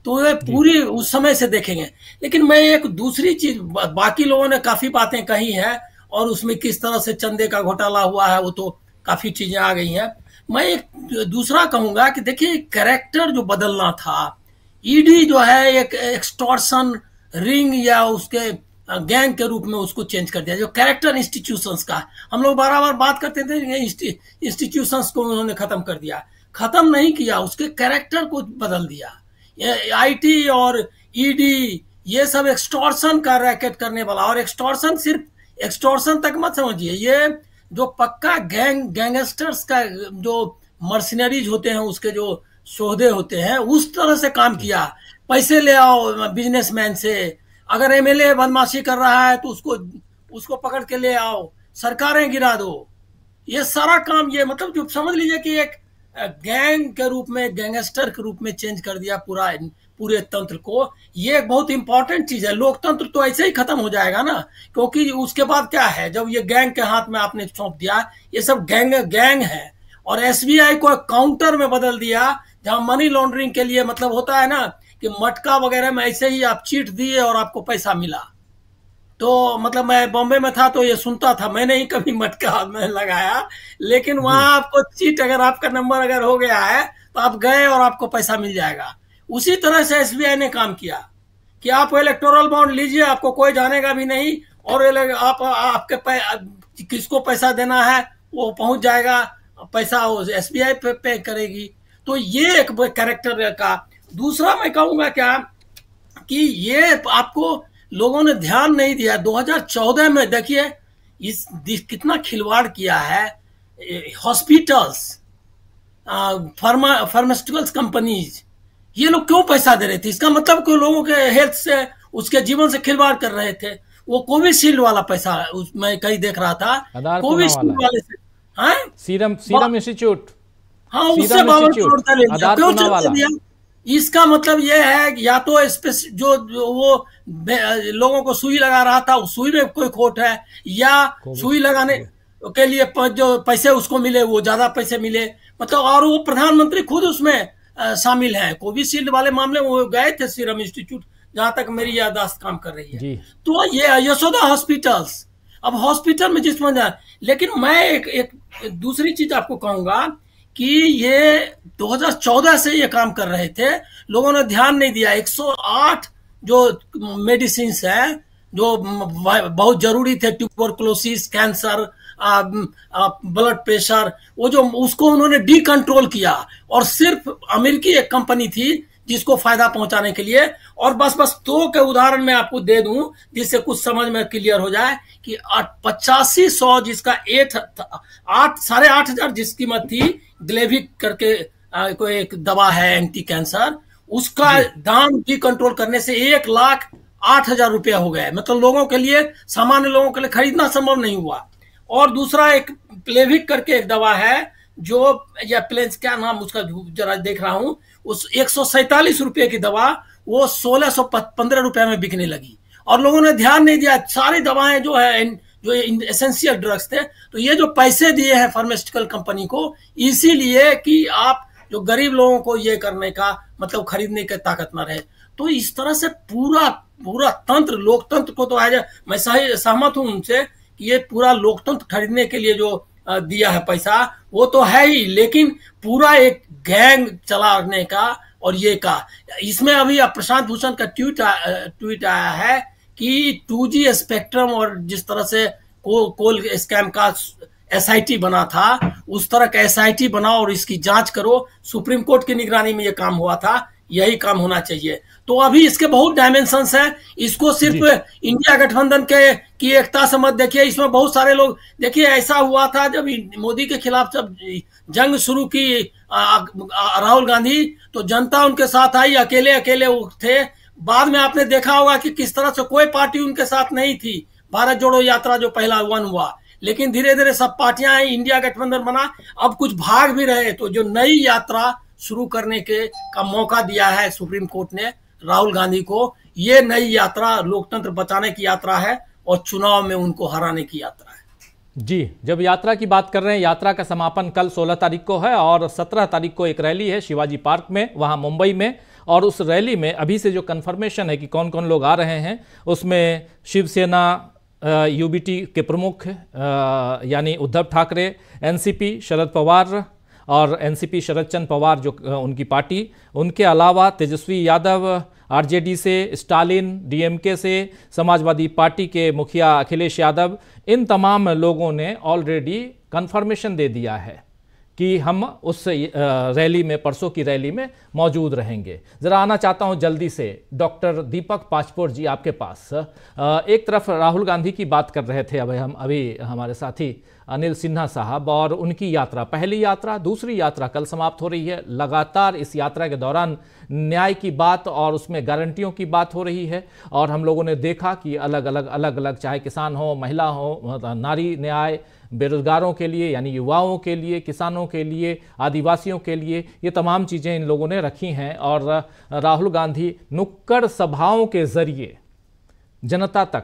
तो ये पूरी उस समय से देखेंगे। लेकिन मैं एक दूसरी चीज़ बाकी लोगों ने काफ़ी बातें कही है और उसमें किस तरह से चंदे का घोटाला हुआ है वो तो काफ़ी चीज़ें आ गई हैं। मैं एक दूसरा कहूँगा कि देखिए कैरेक्टर जो बदलना था ईडी जो है एक एक्सटॉर्सन रिंग या उसके गैंग के रूप में उसको चेंज कर दिया। जो कैरेक्टर इंस्टीट्यूशंस का हम लोग बार बार बात करते थे इंस्टीट्यूशंस को उन्होंने खत्म कर दिया। खत्म नहीं किया उसके कैरेक्टर को बदल दिया। आईटी और ईडी ये सब एक्सटॉर्सन का रैकेट करने वाला। और एक्सटॉर्सन सिर्फ़ एक्सटॉर्सन तक मत समझिए। ये जो पक्का गैंग गैंगस्टर्स का, जो मर्सिनरीज होते हैं, उसके जो सोहदे होते हैं, उस तरह से काम किया। पैसे ले आओ बिजनेसमैन से। अगर एमएलए बदमाशी कर रहा है तो उसको उसको पकड़ के ले आओ। सरकारें गिरा दो। ये सारा काम, ये मतलब जो, समझ लीजिए कि एक गैंग के रूप में, गैंगस्टर के रूप में चेंज कर दिया पूरा पूरे तंत्र को। ये बहुत इंपॉर्टेंट चीज़ है। लोकतंत्र तो ऐसे ही खत्म हो जाएगा ना, क्योंकि उसके बाद क्या है? जब ये गैंग के हाथ में आपने सौंप दिया, ये सब गैंग गैंग है। और एसबीआई को काउंटर में बदल दिया, जहाँ मनी लॉन्ड्रिंग के लिए मतलब होता है ना, कि मटका वगैरह में ऐसे ही आप चीट दिए और आपको पैसा मिला। तो मतलब मैं बॉम्बे में था तो ये सुनता था मैंने ही कभी मटका में लगाया। लेकिन वहाँ आपको चीट अगर आपका नंबर अगर हो गया है तो आप गए और आपको पैसा मिल जाएगा। उसी तरह से एसबीआई ने काम किया कि आप इलेक्टोरल बॉन्ड लीजिए आपको कोई जानेगा भी नहीं और आप आपके पै, किसको पैसा देना है वो पहुँच जाएगा पैसा एस बी आई पे, पे करेगी। तो ये एक कैरेक्टर का। दूसरा मैं कहूँगा क्या कि ये आपको लोगों ने ध्यान नहीं दिया। 2014 में देखिए इस कितना खिलवाड़ किया है। हॉस्पिटल्स फार्मा फार्मास्यूटिकल्स कंपनीज़ ये लोग क्यों पैसा दे रहे थे? इसका मतलब कि लोगों के हेल्थ से उसके जीवन से खिलवाड़ कर रहे थे। वो कोविशील्ड वाला पैसा मैं कहीं देख रहा था। कोविशील्ड वाले। से हाँ? सीरम सीरम इंस्टीट्यूट हाँ उससे बावन करोड़ का ले लिया। क्यों इसका मतलब यह है या तो जो, जो वो लोगों को सुई लगा रहा था उस सुई में कोई खोट है या सुई लगाने के लिए जो पैसे उसको मिले वो ज़्यादा पैसे मिले। मतलब और वो प्रधानमंत्री खुद उसमें शामिल है। कोविशील्ड वाले मामले में वो गए थे सीरम इंस्टीट्यूट जहाँ तक मेरी यादाश्त काम कर रही है। तो ये यशोदा हॉस्पिटल्स अब हॉस्पिटल में जिस लेकिन मैं एक, एक दूसरी चीज़ आपको कहूँगा कि ये 2014 से ये काम कर रहे थे। लोगों ने ध्यान नहीं दिया। 108 जो मेडिसिन है, जो बहुत ज़रूरी थे, ट्यूबरक्लोसिस, कैंसर ब्लड प्रेशर, वो जो उसको उन्होंने डी कंट्रोल किया। और सिर्फ़ अमेरिकी एक कंपनी थी जिसको फ़ायदा पहुँचाने के लिए। और बस बस दो के उदाहरण मैं आपको दे दूँ जिससे कुछ समझ में क्लियर हो जाए कि पचासी सौ जिसका एट आठ साढ़े आठ हज़ार जिस कीमत थी ग्लेविक करके कोई एक दवा है एंटी कैंसर उसका दाम भी कंट्रोल करने से एक लाख आठ हज़ार रुपया हो गया। मतलब लोगों के लिए सामान्य लोगों के लिए खरीदना संभव नहीं हुआ। और दूसरा एक प्लेविक करके एक दवा है जो या प्लेन्स क्या नाम उसका जरा देख रहा हूँ उस एक रुपये की दवा वो सोलह सौ पंद्रह रुपए में बिकने लगी। और लोगों ने ध्यान नहीं दिया, सारी दवाएँ जो है जो एसेंशियल ड्रग्स थे तो ये जो पैसे दिए हैं फार्मास्यूटिकल कंपनी को, इसीलिए कि आप जो गरीब लोगों को ये करने का मतलब खरीदने की ताकत न रहे। तो इस तरह से पूरा पूरा तंत्र, लोकतंत्र को तो आज मैं सही, सहमत हूँ उनसे कि ये पूरा लोकतंत्र खरीदने के लिए जो दिया है पैसा वो तो है ही लेकिन पूरा एक गैंग चलाने का और ये का। इसमें अभी प्रशांत भूषण का ट्वीट ट्वीट आया है कि 2G स्पेक्ट्रम और जिस तरह से को, कोल स्कैम का एसआईटी बना था उस तरह का एसआईटी बनाओ और इसकी जाँच करो। सुप्रीम कोर्ट की निगरानी में ये काम हुआ था यही काम होना चाहिए। तो अभी इसके बहुत डायमेंशन हैं। इसको सिर्फ़ इंडिया गठबंधन के की एकता से मत देखिए। इसमें बहुत सारे लोग देखिए ऐसा हुआ था जब मोदी के खिलाफ जब जंग शुरू की राहुल गांधी तो जनता उनके साथ आई अकेले अकेले थे। बाद में आपने देखा होगा कि किस तरह से कोई पार्टी उनके साथ नहीं थी। भारत जोड़ो यात्रा जो पहला वन हुआ। लेकिन धीरे धीरे सब पार्टियाँ आई इंडिया गठबंधन बना। अब कुछ भाग भी रहे तो जो नई यात्रा शुरू करने के का मौका दिया है सुप्रीम कोर्ट ने राहुल गांधी को, ये नई यात्रा, लोकतंत्र बचाने की यात्रा है और चुनाव में उनको हराने की यात्रा है। जी, जब यात्रा की बात कर रहे हैं, यात्रा का समापन कल 16 तारीख को है और 17 तारीख को एक रैली है शिवाजी पार्क में, वहाँ मुंबई में। और उस रैली में अभी से जो कन्फर्मेशन है कि कौन कौन लोग आ रहे हैं, उसमें शिवसेना यूबीटी के प्रमुख यानी उद्धव ठाकरे एनसीपी शरद पवार और एनसीपी शरद चंद्र पवार जो उनकी पार्टी। उनके अलावा तेजस्वी यादव, आरजेडी से, स्टालिन डीएमके से, समाजवादी पार्टी के मुखिया अखिलेश यादव, इन तमाम लोगों ने ऑलरेडी कन्फर्मेशन दे दिया है कि हम उस रैली में, परसों की रैली में मौजूद रहेंगे। ज़रा आना चाहता हूँ जल्दी से। डॉक्टर दीपक पाचपोर जी आपके पास। एक तरफ़ राहुल गांधी की बात कर रहे थे अभी हम, अभी हमारे साथी अनिल सिन्हा साहब और उनकी यात्रा। पहली यात्रा, दूसरी यात्रा कल समाप्त हो रही है। लगातार इस यात्रा के दौरान न्याय की बात और उसमें गारंटियों की बात हो रही है और हम लोगों ने देखा कि अलग अलग अलग अलग, चाहे किसान हो, महिला हो, नारी न्याय, बेरोजगारों के लिए, यानी युवाओं के लिए, किसानों के लिए, आदिवासियों के लिए ये तमाम चीज़ें इन लोगों ने रखी हैं और राहुल गांधी नुक्कड़ सभाओं के ज़रिए जनता तक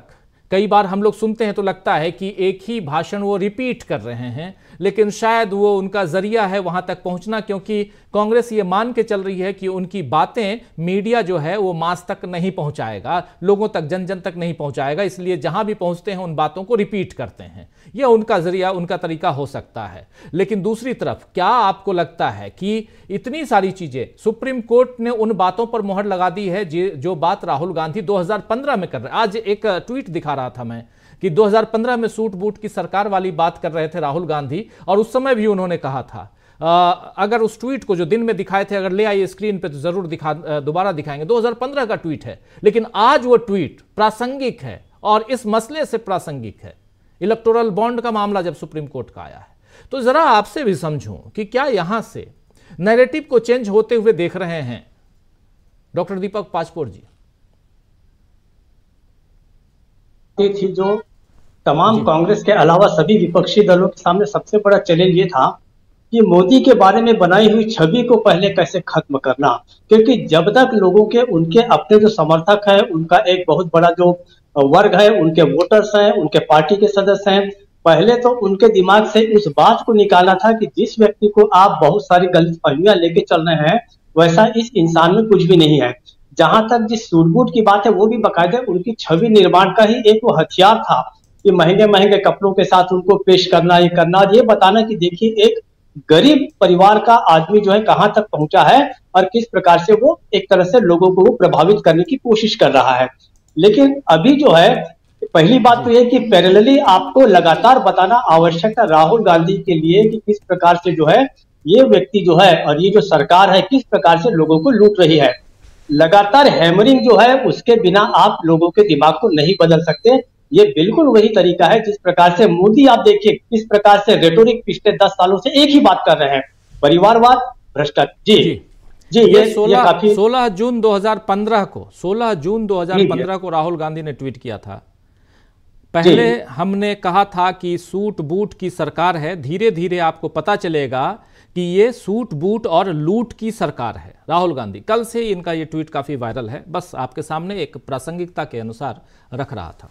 कई बार हम लोग सुनते हैं तो लगता है कि एक ही भाषण वो रिपीट कर रहे हैं। लेकिन शायद वो उनका ज़रिया है वहाँ तक पहुँचना, क्योंकि कांग्रेस ये मान के चल रही है कि उनकी बातें मीडिया जो है वो मास तक नहीं पहुंचाएगा, लोगों तक जन जन तक नहीं पहुंचाएगा, इसलिए जहाँ भी पहुँचते हैं उन बातों को रिपीट करते हैं। यह उनका ज़रिया, उनका तरीका हो सकता है। लेकिन दूसरी तरफ़, क्या आपको लगता है कि इतनी सारी चीज़ें, सुप्रीम कोर्ट ने उन बातों पर मोहर लगा दी है, जे- बात राहुल गांधी 2015 में कर रहे आज एक ट्वीट दिखा रहा था मैं कि 2015 में सूट बूट की सरकार वाली बात कर रहे थे राहुल गांधी और उस समय भी उन्होंने कहा था। अ, अगर उस ट्वीट को जो दिन में दिखाए थे अगर ले आइए स्क्रीन पे तो ज़रूर दिखा दोबारा दिखाएँगे। 2015 का ट्वीट है लेकिन आज वो ट्वीट प्रासंगिक है और इस मसले से प्रासंगिक है। इलेक्टोरल बॉन्ड का मामला जब सुप्रीम कोर्ट का आया है तो जरा आपसे भी समझूं कि क्या यहाँ से नैरेटिव को चेंज होते हुए देख रहे हैं। डॉक्टर दीपक पाचपोर जी ये थी जो तमाम कांग्रेस के अलावा सभी विपक्षी दलों के सामने सबसे बड़ा चैलेंज ये था कि मोदी के बारे में बनाई हुई छवि को पहले कैसे खत्म करना। क्योंकि जब तक लोगों के उनके अपने जो समर्थक है उनका एक बहुत बड़ा जो वर्ग है उनके वोटर्स हैं उनके पार्टी के सदस्य हैं पहले तो उनके दिमाग से उस बात को निकालना था कि जिस व्यक्ति को आप बहुत सारी गलत फहमियाँ लेके चल रहे हैं वैसा इस इंसान में कुछ भी नहीं है। जहाँ तक जिस सूटबूट की बात है, वो भी बाकायदा उनकी छवि निर्माण का ही एक वो हथियार था कि महँगे महँगे कपड़ों के साथ उनको पेश करना, ये करना। ये बताना कि देखिए, एक गरीब परिवार का आदमी जो है कहाँ तक पहुँचा है और किस प्रकार से वो एक तरह से लोगों को प्रभावित करने की कोशिश कर रहा है। लेकिन अभी जो है, पहली बात तो ये कि पैरेलली आपको लगातार बताना आवश्यक है राहुल गांधी के लिए कि किस प्रकार से जो है, ये व्यक्ति जो है और ये जो सरकार है, किस प्रकार से लोगों को लूट रही है। लगातार हैमरिंग जो है उसके बिना आप लोगों के दिमाग को नहीं बदल सकते। ये बिल्कुल वही तरीका है जिस प्रकार से मोदी आप देखिए किस प्रकार से रेटोरिक पिछले दस सालों से एक ही बात कर रहे हैं। परिवारवाद भ्रष्टाचार। जी। जी। ये, ये, ये 16 काफ़ी 16 जून 2015 को 16 जून 2015 को राहुल गांधी ने ट्वीट किया था। पहले हमने कहा था कि सूट बूट की सरकार है धीरे धीरे आपको पता चलेगा कि ये सूट बूट और लूट की सरकार है। राहुल गांधी कल से इनका ये ट्वीट काफ़ी वायरल है। बस आपके सामने एक प्रासंगिकता के अनुसार रख रहा था।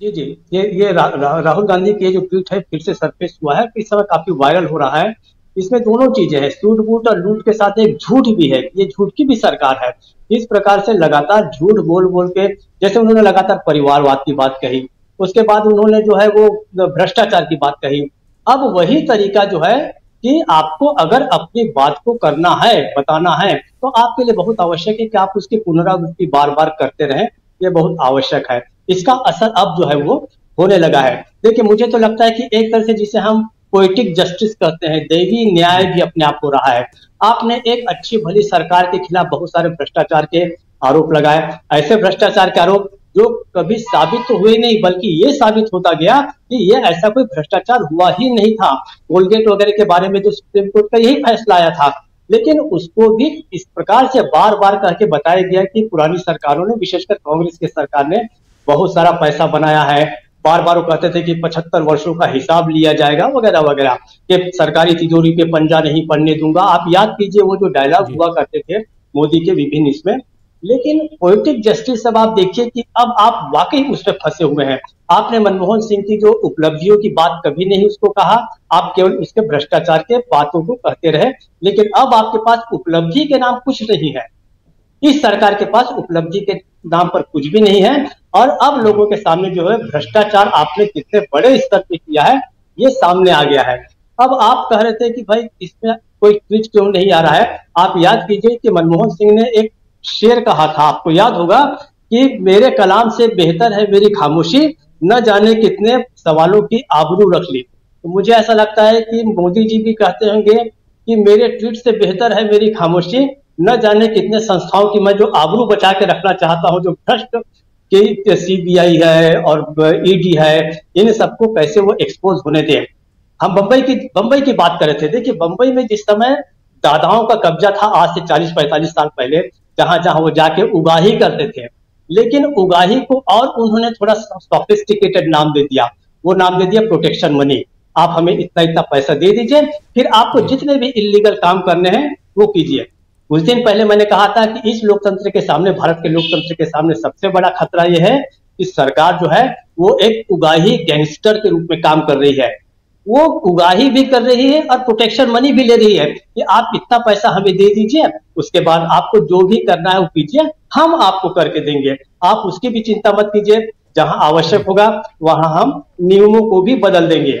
जी जी। ये ये रा, रा, राहुल गांधी के जो ट्वीट है फिर से सरफेस हुआ है। इस समय काफ़ी वायरल हो रहा है। इसमें दोनों चीज़ें हैं। सूट बूट और लूट के साथ एक झूठ भी है। ये झूठ की भी सरकार है। इस प्रकार से लगातार झूठ बोल बोल के जैसे उन्होंने लगातार परिवारवाद की बात कही उसके बाद उन्होंने जो है वो भ्रष्टाचार की बात कही। अब वही तरीका जो है कि आपको अगर अपनी बात को करना है, बताना है तो आपके लिए बहुत आवश्यक है कि आप उसकी पुनरावृत्ति बार बार करते रहें। ये बहुत आवश्यक है। इसका असर अब जो है वो होने लगा है। देखिए, मुझे तो लगता है कि एक तरह से जिसे हम पोइटिक जस्टिस कहते हैं, देवी न्याय भी अपने आप हो रहा है। आपने एक अच्छी, भली सरकार के खिलाफ बहुत सारे भ्रष्टाचार के आरोप लगाए। ऐसे भ्रष्टाचार के आरोप जो कभी साबित तो हुए नहीं बल्कि ये साबित होता गया कि ये ऐसा कोई भ्रष्टाचार हुआ ही नहीं था। कोलगेट वगैरह के बारे में जो सुप्रीम कोर्ट का यही फैसला आया था। लेकिन उसको भी इस प्रकार से बार बार कह के बताया गया कि पुरानी सरकारों ने विशेषकर कांग्रेस की सरकार ने बहुत सारा पैसा बनाया है। बार बार वो कहते थे कि पचहत्तर वर्षों का हिसाब लिया जाएगा वगैरह वगैरह। कि सरकारी तिजोरी पे पंजा नहीं पड़ने दूँगा। आप याद कीजिए वो जो डायलॉग हुआ करते थे मोदी के विभिन्न इसमें। लेकिन पोलिटिक जस्टिस अब आप देखिए कि अब आप वाकई उसमें फंसे हुए हैं। आपने मनमोहन सिंह की जो उपलब्धियों की बात कभी नहीं उसको कहा, आप केवल उसके भ्रष्टाचार के बातों को कहते रहे, लेकिन अब आपके पास उपलब्धि के नाम कुछ नहीं है। इस सरकार के पास उपलब्धि के नाम पर कुछ भी नहीं है, और अब लोगों के सामने जो है भ्रष्टाचार आपने कितने बड़े स्तर पे किया है, ये सामने आ गया है। अब आप कह रहे थे कि भाई इसमें कोई ट्विच क्यों नहीं आ रहा है? आप याद कीजिए कि मनमोहन सिंह ने एक शेर कहा था आपको याद होगा कि मेरे कलाम से बेहतर है मेरी खामोशी, न जाने कितने सवालों की आबरू रख ली। तो मुझे ऐसा लगता है कि मोदी जी भी कहते होंगे कि मेरे ट्वीट से बेहतर है मेरी खामोशी, न जाने कितने संस्थाओं की मैं जो आबरू बचा के रखना चाहता हूँ, जो भ्रष्ट की सीबीआई है और ईडी है, इन सबको कैसे वो एक्सपोज होने दें। हम बंबई की बंबई की बात कर रहे थे। देखिए, बंबई में जिस समय दादाओं का कब्जा था, आज से 40-45 साल पहले जहाँ जहाँ वो जाके उगाही करते थे। लेकिन उगाही को और उन्होंने थोड़ा सोफिस्टिकेटेड नाम दे दिया। वो नाम दे दिया प्रोटेक्शन मनी आप हमें इतना इतना पैसा दे दीजिए, फिर आपको जितने भी इलीगल काम करने हैं, वो कीजिए। कुछ दिन पहले मैंने कहा था कि इस लोकतंत्र के सामने, भारत के लोकतंत्र के सामने सबसे बड़ा खतरा यह है कि सरकार जो है, वो एक उगाही गैंगस्टर के रूप में काम कर रही है। वो उगाही भी कर रही है और प्रोटेक्शन मनी भी ले रही है कि आप इतना पैसा हमें दे दीजिए, उसके बाद आपको जो भी करना है वो कीजिए, हम आपको करके देंगे। आप उसकी भी चिंता मत कीजिए, जहाँ आवश्यक होगा, वहाँ हम नियमों को भी बदल देंगे।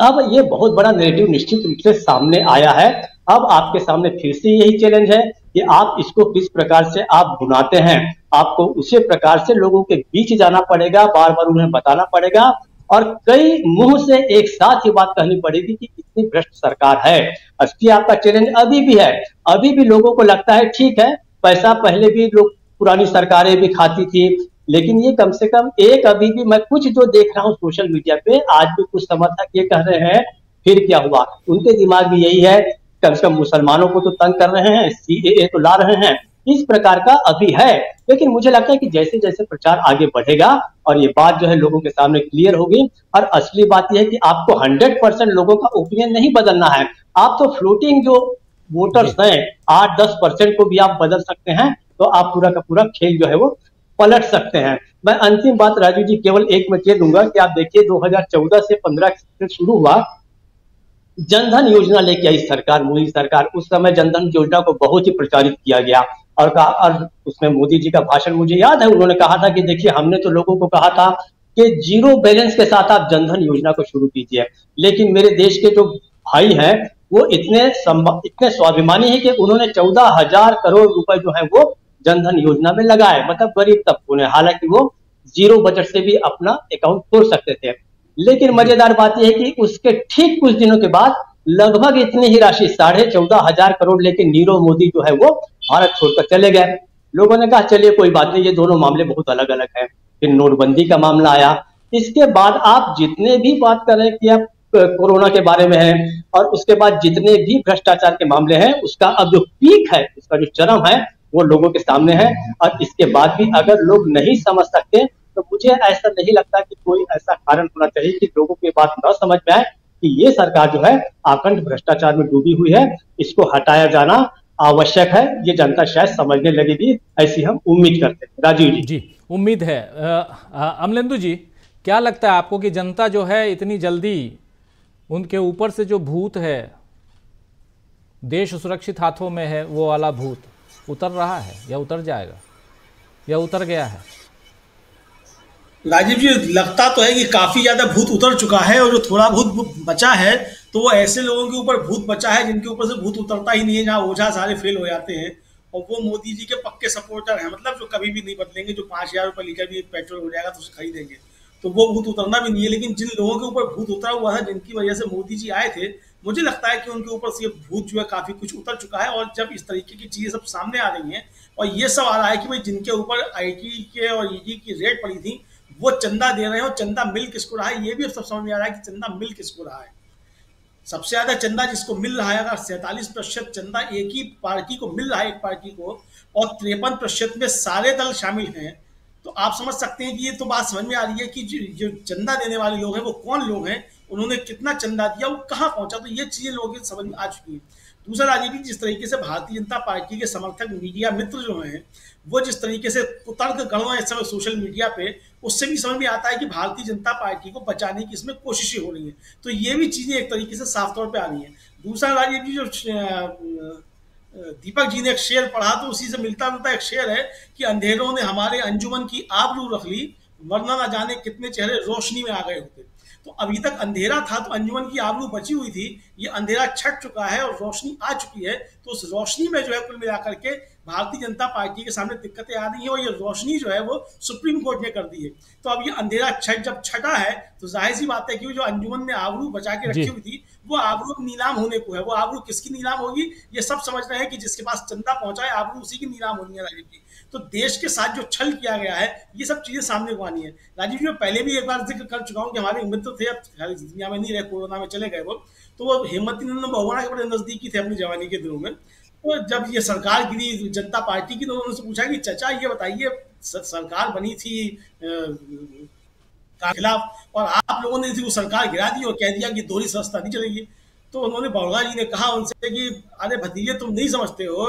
अब ये बहुत बड़ा नेगेटिव निश्चित रूप से सामने आया है। अब आपके सामने फिर से यही चैलेंज है कि आप इसको किस प्रकार से आप बुनाते हैं। आपको उसी प्रकार से लोगों के बीच जाना पड़ेगा बार बार उन्हें बताना पड़ेगा और कई मुँह से एक साथ ये बात कहनी पड़ेगी कि इतनी भ्रष्ट सरकार है। असली आपका चैलेंज अभी भी है। अभी भी लोगों को लगता है ठीक है, पैसा पहले भी लोग पुरानी सरकारें भी खाती थी, लेकिन ये कम से कम एक अभी भी मैं कुछ जो देख रहा हूँ सोशल मीडिया पे, आज भी कुछ समर्थक ये कह रहे हैं, फिर क्या हुआ? उनके दिमाग में यही है, कम से कम मुसलमानों को तो तंग कर रहे हैं सी ए तो ला रहे हैं। इस प्रकार का अभी है। लेकिन मुझे लगता है कि जैसे जैसे प्रचार आगे बढ़ेगा और ये बात जो है लोगों के सामने क्लियर होगी और असली बात यह है कि आपको हंड्रेड परसेंट लोगों का ओपिनियन नहीं बदलना है। आप तो फ्लोटिंग जो वोटर्स हैं आठ दस परसेंट को भी आप बदल सकते हैं तो आप पूरा का पूरा खेल जो है वो पलट सकते हैं। मैं अंतिम बात राजू जी केवल एक मैं कह दूँगा कि आप देखिए 2014 से 15 से शुरू हुआ जनधन योजना लेके आई सरकार, मोदी सरकार, उस समय जनधन योजना को बहुत ही प्रचारित किया गया। और कहा, और उसमें मोदी जी का भाषण मुझे याद है, उन्होंने कहा था कि देखिए, हमने तो लोगों को कहा था कि ज़ीरो बैलेंस के साथ आप जनधन योजना को शुरू कीजिए। लेकिन मेरे देश के जो भाई हैं, वो इतने इतने स्वाभिमानी है कि उन्होंने चौदह हज़ार करोड़ रुपए जो है, वो जनधन योजना में लगाए। मतलब गरीब तबकों ने। हालाँकि वो ज़ीरो बजट से भी अपना अकाउंट खोल सकते थे। लेकिन मज़ेदार बात यह है कि उसके ठीक कुछ दिनों के बाद लगभग इतनी ही राशि, साढ़े चौदह हज़ार करोड़ लेके नीरव मोदी जो है वो भारत छोड़कर चले गए। लोगों ने कहा, चलिए, कोई बात नहीं, ये दोनों मामले बहुत अलग अलग हैं। फिर नोटबंदी का मामला आया। इसके बाद आप जितने भी बात कर रहे हैं कि आप कोरोना के बारे में है और उसके बाद जितने भी भ्रष्टाचार के मामले हैं, उसका अब जो पीक है, उसका जो चरम है, वो लोगों के सामने है। और इसके बाद भी अगर लोग नहीं समझ सकते तो मुझे ऐसा नहीं लगता कि कोई ऐसा कारण होना चाहिए कि लोगों की बात न समझ में आए कि ये सरकार जो है आखंड भ्रष्टाचार में डूबी हुई है, इसको हटाया जाना आवश्यक है, ये जनता शायद समझने लगेगी, ऐसी हम उम्मीद करते हैं। राजीव जी। जी, उम्मीद है। अमलेंदु जी, क्या लगता है आपको कि जनता जो है इतनी जल्दी उनके ऊपर से जो भूत है, देश सुरक्षित हाथों में है, वो वाला भूत उतर रहा है या उतर जाएगा या उतर गया है? राजीव जी, लगता तो है कि काफ़ी ज़्यादा भूत उतर चुका है और जो थोड़ा भूत बचा है तो वो ऐसे लोगों के ऊपर भूत बचा है जिनके ऊपर से भूत उतरता ही नहीं है, जहाँ ओझा सारे फेल हो जाते हैं। और वो मोदी जी के पक्के सपोर्टर हैं मतलब जो कभी भी नहीं बदलेंगे, जो पाँच हज़ार रुपये लीटर भी पेट्रोल हो जाएगा तो उसे खरीदेंगे। तो वो भूत उतरना भी नहीं है, लेकिन जिन लोगों के ऊपर भूत उतरा हुआ था जिनकी वजह से मोदी जी आए थे, मुझे लगता है कि उनके ऊपर से भूत जो है काफ़ी कुछ उतर चुका है और जब इस तरीके की चीज़ें सब सामने आ रही हैं, और ये सब आ रहा है कि भाई जिनके ऊपर आईटी के और ईडी की रेट पड़ी थी वो चंदा दे रहे हैं, चंदा मिल किसको रहा है? ये भी सब समझ में आ रहा है कि चंदा मिल किसको रहा है। सबसे ज़्यादा चंदा जिसको मिल रहा है, अगर सैंतालीस प्रतिशत चंदा एक ही पार्टी को मिल रहा है, एक पार्टी को, और तिरपन प्रतिशत में सारे दल शामिल हैं तो आप समझ सकते हैं कि ये तो बात समझ में आ रही है कि जो चंदा देने वाले लोग हैं, वो कौन लोग हैं? उन्होंने कितना चंदा दिया, वो कहाँ पहुँचा? तो ये चीज़ें लोगों की समझ में आ चुकी है। दूसरा राजनीति जिस तरीके से भारतीय जनता पार्टी के समर्थक मीडिया मित्र जो हैं, वो जिस तरीके से कुतर्क गढ़ इस समय सोशल मीडिया पे उससे भी समझ में आता है कि भारतीय जनता पार्टी को बचाने की इसमें कोशिशें हो रही हैं। तो ये भी चीज़ें एक तरीके से साफ़ तौर पर आ रही हैं। दूसरा राजनीति जो दीपक जी ने एक शेर पढ़ा तो उसी से मिलता जुलता एक शेर है कि अंधेरों ने हमारे अंजुमन की आबरू रख ली, वरना ना जाने कितने चेहरे रोशनी में आ गए होते। तो अभी तक अंधेरा था तो अंजुमन की आबरू बची हुई थी, ये अंधेरा छट चुका है और रोशनी आ चुकी है। तो उस रोशनी में जो है कुल मिलाकर के भारतीय जनता पार्टी के सामने दिक्कतें आ रही हैं और ये रोशनी जो है वो सुप्रीम कोर्ट ने कर दी है। तो अब ये अंधेरा छठ जब छटा है तो ज़ाहिर सी बात है कि जो अंजुमन ने आबरू बचा के रखी हुई थी वो आबरू नीलाम होने को है। वो आबरू किसकी नीलाम होगी ये सब समझ रहे हैं कि जिसके पास चंदा पहुँचा है आबरू उसी की नीलाम होनी है राजीव जी तो देश के साथ जो छल किया गया है ये सब चीज़ें सामने को आनी है। राजीव जी मैं पहले भी एक बार ज़िक्र कर चुका हूँ कि हमारे मित्र थे अब दुनिया में नहीं रहे कोरोना में चले गए वो। तो वो हेमंत नंदन बहुगुणा के बड़े नजदीकी थे अपनी जवानी के दिनों में। तो जब ये सरकार गिरी, जनता पार्टी की तो उन्होंने पूछा कि, चचा, ये बताइए सरकार बनी थी खिलाफ, और आप लोगों ने वो सरकार गिरा दी और कह दिया कि दोहरी संस्था नहीं चलेगी? तो उन्होंने बौगा जी ने कहा उनसे कि, अरे भतीजे, तुम नहीं समझते हो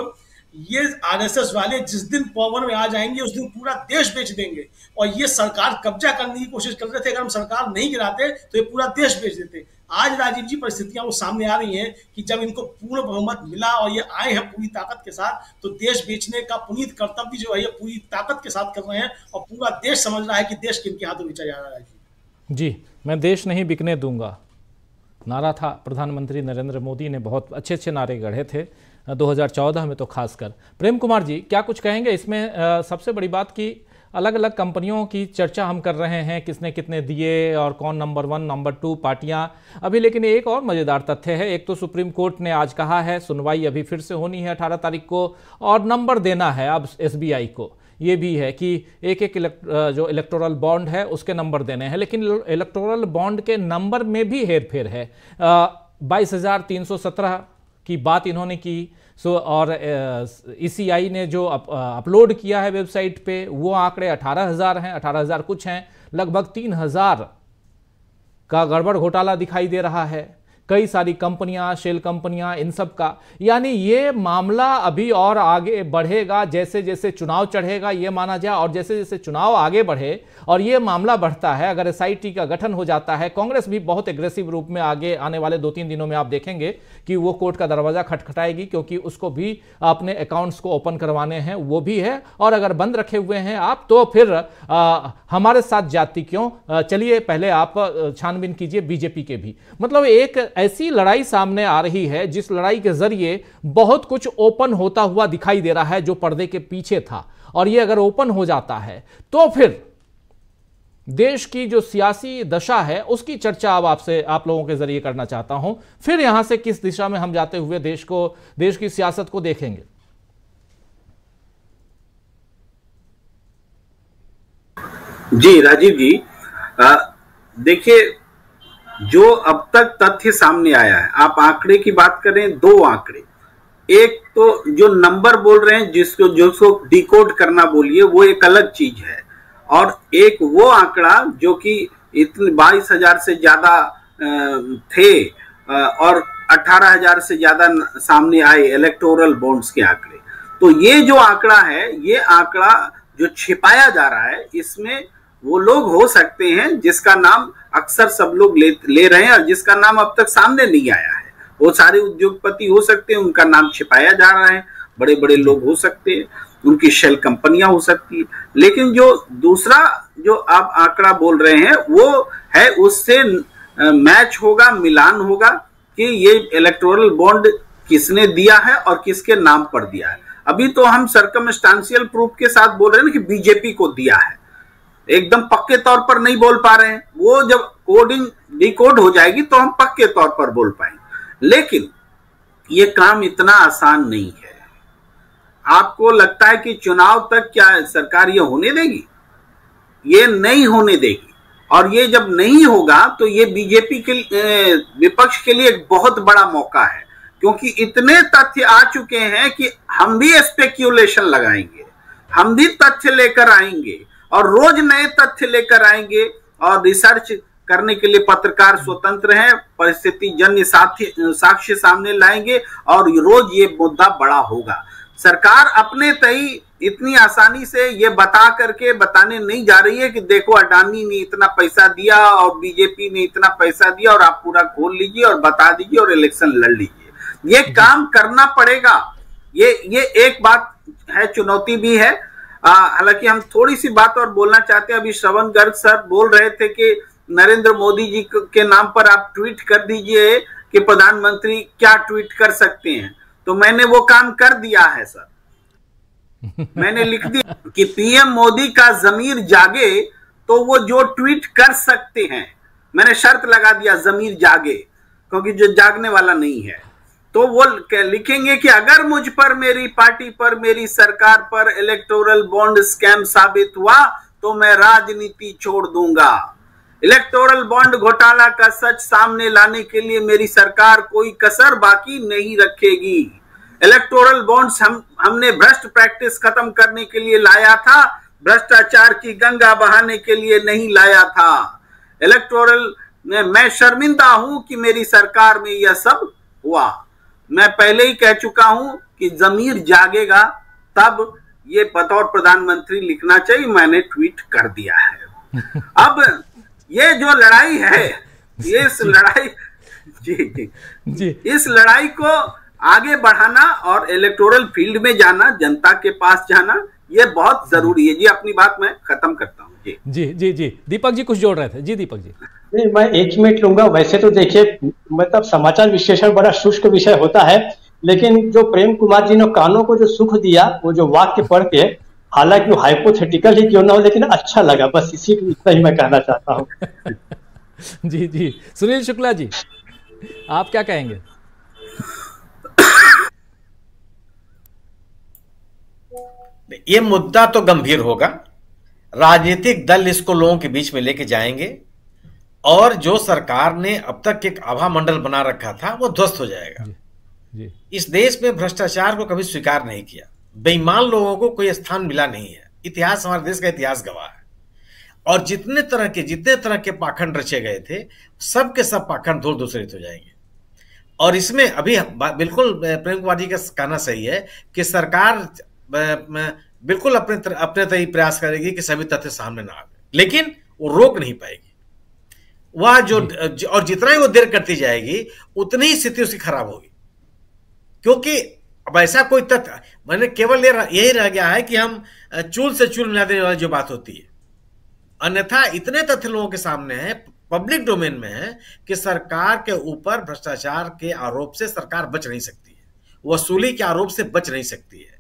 ये आरएसएस वाले जिस दिन पावर में आ जाएँगे, उस दिन पूरा देश बेच देंगे। और ये सरकार कब्जा करने की कोशिश कर रहे थे, अगर हम सरकार नहीं गिराते तो ये पूरा देश बेच देते। आज राजीव जी, परिस्थितियाँ वो सामने आ रही हैं कि जब इनको पूर्ण बहुमत मिला और ये आए हैं पूरी ताकत के साथ तो देश बेचने का पुनीत कर्तव्य जो है, ये पूरी ताकत के साथ कर रहे हैं और पूरा देश समझ रहा है कि देश किनके हाथों बेचा जा रहा है। जी, मैं देश नहीं बिकने दूँगा। नारा था प्रधानमंत्री नरेंद्र मोदी ने, बहुत अच्छे अच्छे नारे गढ़े थे। 2014 में तो खासकर। प्रेम कुमार जी, क्या कुछ कहेंगे इसमें? सबसे बड़ी बात की अलग अलग कंपनियों की चर्चा हम कर रहे हैं, किसने कितने दिए और कौन नंबर वन, नंबर टू पार्टियाँ। अभी लेकिन एक और मज़ेदार तथ्य है, एक तो सुप्रीम कोर्ट ने आज कहा है, सुनवाई अभी फिर से होनी है अठारह तारीख को, और नंबर देना है अब एसबीआई को। ये भी है कि एक एक जो इलेक्टोरल बॉन्ड है, उसके नंबर देने हैं, लेकिन इलेक्टोरल बॉन्ड के नंबर में भी हेर फेर है बाईस हज़ार तीन सौ सत्रह की बात इन्होंने की। सो और ईसीआई e ने जो अप, अपलोड किया है वेबसाइट पे वो आंकड़े अठारह हज़ार हैं अठारह हज़ार कुछ हैं। लगभग तीन हज़ार का गड़बड़ घोटाला दिखाई दे रहा है। कई सारी कंपनियाँ शेल कंपनियाँ इन सब का। यानी ये मामला अभी और आगे बढ़ेगा जैसे जैसे चुनाव चढ़ेगा ये माना जाए और जैसे जैसे चुनाव आगे बढ़े और ये मामला बढ़ता है अगर एसआईटी का गठन हो जाता है कांग्रेस भी बहुत एग्रेसिव रूप में आगे आने वाले दो तीन दिनों में आप देखेंगे कि वो कोर्ट का दरवाज़ा खटखटाएगी क्योंकि उसको भी अपने अकाउंट्स को ओपन करवाने हैं वो भी है। और अगर बंद रखे हुए हैं आप तो फिर आ, हमारे साथ जाति क्यों? चलिए पहले आप छानबीन कीजिए बीजेपी के भी। मतलब एक ऐसी लड़ाई सामने आ रही है, जिस लड़ाई के ज़रिए बहुत कुछ ओपन होता हुआ दिखाई दे रहा है, जो पर्दे के पीछे था। और ये अगर ओपन हो जाता है तो फिर देश की जो सियासी दशा है, उसकी चर्चा अब आपसे, आप लोगों के ज़रिए करना चाहता हूँ। फिर यहाँ से किस दिशा में हम जाते हुए देश को, देश की सियासत को देखेंगे? जी, राजीव जी देखिए जो अब तक तथ्य सामने आया है। आप आंकड़े की बात करें, दो आंकड़े। एक तो जो नंबर बोल रहे हैं, जिसको जो जिसको डिकोड करना बोलिए, वो एक अलग चीज़ है। और एक वो आंकड़ा जो कि इतने बाईस हज़ार से ज़्यादा थे और अठारह हज़ार से ज़्यादा सामने आए इलेक्टोरल बॉन्ड्स के आंकड़े। तो ये जो आंकड़ा है, ये आंकड़ा जो छिपाया जा रहा है, इसमें वो लोग हो सकते हैं जिसका नाम अक्सर सब लोग ले ले रहे हैं और जिसका नाम अब तक सामने नहीं आया है। वो सारे उद्योगपति हो सकते हैं, उनका नाम छिपाया जा रहा है बड़े बड़े लोग हो सकते हैं, उनकी शेल कंपनियाँ हो सकती है। लेकिन जो दूसरा जो आप आंकड़ा बोल रहे हैं, वो है उससे मैच होगा, मिलान होगा कि ये इलेक्टोरल बॉन्ड किसने दिया है और किसके नाम पर दिया है। अभी तो हम सरकमस्टांशियल प्रूफ के साथ बोल रहे हैं कि बीजेपी को दिया है। एकदम पक्के तौर पर नहीं बोल पा रहे हैं। वो जब कोडिंग डिकोड हो जाएगी तो हम पक्के तौर पर बोल पाएँगे। लेकिन ये काम इतना आसान नहीं है। आपको लगता है कि चुनाव तक क्या सरकार ये होने देगी? ये नहीं होने देगी। और ये जब नहीं होगा तो ये बीजेपी के विपक्ष के लिए एक बहुत बड़ा मौका है। क्योंकि इतने तथ्य आ चुके हैं कि हम भी स्पेक्यूलेशन लगाएँगे। हम भी तथ्य लेकर आएँगे। और रोज नए तथ्य लेकर आएँगे और रिसर्च करने के लिए पत्रकार स्वतंत्र हैं परिस्थिति जन्य साक्ष्य सामने लाएँगे और रोज ये मुद्दा बड़ा होगा। सरकार अपने तई इतनी आसानी से ये बता करके बताने नहीं जा रही है कि देखो अडानी ने इतना पैसा दिया और बीजेपी ने इतना पैसा दिया और आप पूरा खोल लीजिए और बता दीजिए और इलेक्शन लड़ लीजिए। ये काम करना पड़ेगा। ये ये एक बात है चुनौती भी है हालाँकि हम थोड़ी सी बात और बोलना चाहते हैं। अभी श्रवण गर्ग सर बोल रहे थे कि नरेंद्र मोदी जी के नाम पर आप ट्वीट कर दीजिए कि प्रधानमंत्री क्या ट्वीट कर सकते हैं। तो मैंने वो काम कर दिया है सर। मैंने लिख दिया कि पीएम मोदी का जमीर जागे तो वो जो ट्वीट कर सकते हैं। मैंने शर्त लगा दिया जमीर जागे क्योंकि जो जागने वाला नहीं है। तो वो लिखेंगे कि अगर मुझ पर, मेरी पार्टी पर, मेरी सरकार पर इलेक्टोरल बॉन्ड स्कैम साबित हुआ तो मैं राजनीति छोड़ दूँगा। इलेक्टोरल बॉन्ड घोटाला का सच सामने लाने के लिए मेरी सरकार कोई कसर बाकी नहीं रखेगी। इलेक्टोरल बॉन्ड्स हम, हमने भ्रष्ट प्रैक्टिस खत्म करने के लिए लाया था, भ्रष्टाचार की गंगा बहाने के लिए नहीं लाया था। इलेक्टोरल मैं शर्मिंदा हूँ कि मेरी सरकार में यह सब हुआ। मैं पहले ही कह चुका हूँ कि जमीर जागेगा तब ये बतौर प्रधानमंत्री लिखना चाहिए मैंने ट्वीट कर दिया है। अब ये जो लड़ाई है ये इस लड़ाई जी जी। जी। इस लड़ाई को आगे बढ़ाना और इलेक्टोरल फ़ील्ड में जाना जनता के पास जाना ये बहुत ज़रूरी है। जी अपनी बात मैं खत्म करता हूँ। जी। जी जी जी। दीपक जी कुछ जोड़ रहे थे। जी दीपक जी। नहीं मैं एक ही मिनट लूँगा। वैसे तो देखिए मतलब समाचार विश्लेषण बड़ा शुष्क विषय होता है लेकिन जो प्रेम कुमार जी ने कानों को जो सुख दिया वो जो वाक्य पढ़ के हालाँकि वो हाइपोथेटिकल ही क्यों ना हो लेकिन अच्छा लगा। बस इसी इतना ही मैं कहना चाहता हूँ। जी जी। सुनील शुक्ला जी आप क्या कहेंगे? ये मुद्दा तो गंभीर होगा। राजनीतिक दल इसको लोगों के बीच में लेके जाएँगे और जो सरकार ने अब तक एक आभा मंडल बना रखा था वो ध्वस्त हो जाएगा। जी, जी। इस देश में भ्रष्टाचार को कभी स्वीकार नहीं किया। बेईमान लोगों को कोई स्थान मिला नहीं है। इतिहास हमारे देश का इतिहास गवाह है। और जितने तरह के जितने तरह के पाखंड रचे गए थे सब के सब पाखंड धूल दूसरित हो जाएँगे। और इसमें अभी बिल्कुल प्रेम कुमार जी का कहना सही है कि सरकार बिल्कुल अपने तर, अपने तरी प्रयास करेगी कि सभी तथ्य सामने ना आए लेकिन वो रोक नहीं पाएगी। वह जो और जितना ही वो देर करती जाएगी उतनी ही स्थिति उसकी खराब होगी। क्योंकि अब ऐसा कोई तथ्य मैंने केवल यही रह गया है कि हम चूल से चूल मिला देने वाली जो बात होती है अन्यथा इतने तथ्य लोगों के सामने है पब्लिक डोमेन में है कि सरकार के ऊपर भ्रष्टाचार के आरोप से सरकार बच नहीं सकती है। वसूली के आरोप से बच नहीं सकती है।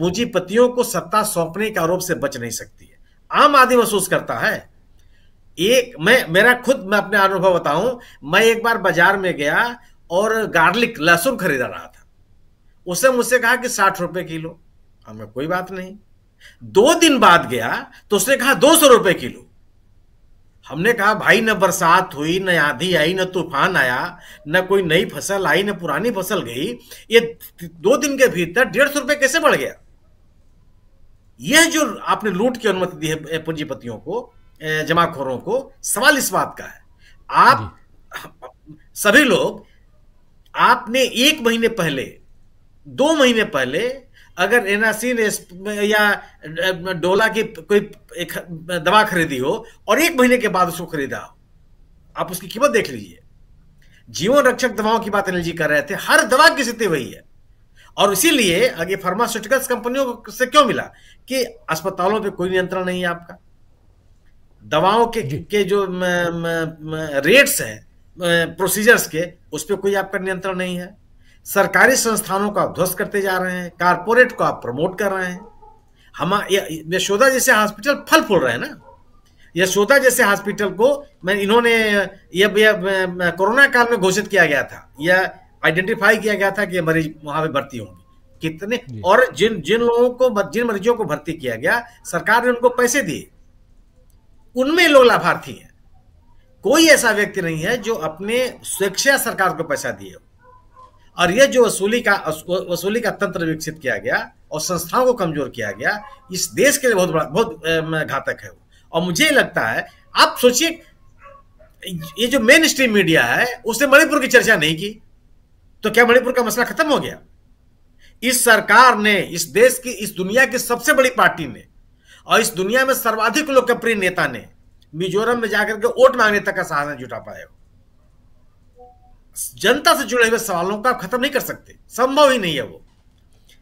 पूंजीपतियों को सत्ता सौंपने के आरोप से बच नहीं सकती है। आम आदमी महसूस करता है। एक, मैं, मेरा खुद, मैं अपने अनुभव बताऊँ, मैं एक बार बाज़ार में गया और गार्लिक लहसुन खरीदा रहा था। उसने मुझसे कहा कि साठ रुपए किलो। हमें कोई बात नहीं। दो दिन बाद गया तो उसने कहा दो सौ रुपए किलो। हमने कहा, भाई, न बरसात हुई, न आंधी आई, न तूफ़ान आया, न कोई नई फ़सल आई, न पुरानी फ़सल गई। ये दो दिन के भीतर डेढ़ सौ रुपए कैसे बढ़ गया? यह जो आपने लूट की अनुमति दी है पूंजीपतियों को जमाखोरों को सवाल इस बात का है। आप सभी लोग आपने एक महीने पहले दो महीने पहले अगर एनआरसी ने या डोला की कोई एक दवा खरीदी हो और एक महीने के बाद उसको खरीदा हो आप उसकी कीमत देख लीजिए। जीवन रक्षक दवाओं की बात अनिल जी कर रहे थे हर दवा की स्थिति वही है। और इसीलिए आगे फार्मास्यूटिकल्स कंपनियों से क्यों मिला? कि अस्पतालों पे कोई नियंत्रण नहीं है आपका। दवाओं के के जो म, म, म, रेट्स हैं प्रोसीजर्स के उस पर कोई आपका नियंत्रण नहीं है। सरकारी संस्थानों का ध्वस्त करते जा रहे हैं कारपोरेट को आप प्रमोट कर रहे हैं। हम यशोदा जैसे हॉस्पिटल फल फूल रहे हैं ना? यशोदा जैसे हॉस्पिटल को मैं इन्होंने यह कोरोना काल में घोषित किया गया था। यह आइडेंटिफाई किया गया था कि ये मरीज़ वहाँ पे भर्ती होंगे। कितने और जिन जिन लोगों को जिन मरीजों को भर्ती किया गया सरकार ने उनको पैसे दिए। उनमें लोग लाभार्थी हैं। कोई ऐसा व्यक्ति नहीं है जो अपने स्वेच्छा सरकार को पैसा दिए और यह जो वसूली का वसूली का तंत्र विकसित किया गया और संस्थाओं को कमज़ोर किया गया इस देश के लिए बहुत बड़ा बहुत घातक है और मुझे लगता है आप सोचिए ये जो मेन स्ट्रीम मीडिया है उसने मणिपुर की चर्चा नहीं की। तो क्या मणिपुर का मसला खत्म हो गया? इस सरकार ने इस देश की इस दुनिया की सबसे बड़ी पार्टी ने और इस दुनिया में सर्वाधिक लोकप्रिय नेता ने मिजोरम में जाकर के वोट मांगने तक का साहस नहीं जुटा पाए जनता से जुड़े हुए सवालों का खत्म नहीं कर सकते। संभव ही नहीं है वो।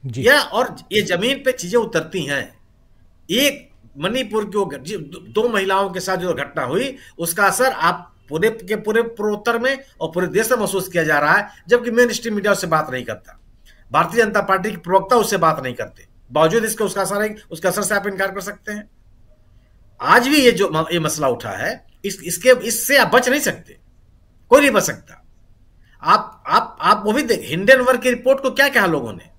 या और ये ज़मीन पे चीज़ें उतरती हैं। एक मणिपुर की दो महिलाओं के साथ जो घटना हुई उसका असर आप पूरे, के पूरे पूर्वोत्तर में और पूरे देश में महसूस किया जा रहा है, जबकि मेन स्ट्रीम मीडिया उससे बात नहीं करता। भारतीय जनता पार्टी के प्रवक्ता उससे बात नहीं करते। बावजूद इसके उसका असर है, उसके असर से आप इनकार कर सकते हैं। आज भी ये जो ये मसला उठा है, इस, इसके, इससे आप बच नहीं सकते। कोई नहीं बच सकता। आप आप आप वो भी देख हिंडन वर्ग की रिपोर्ट को क्या कहा लोगों ने?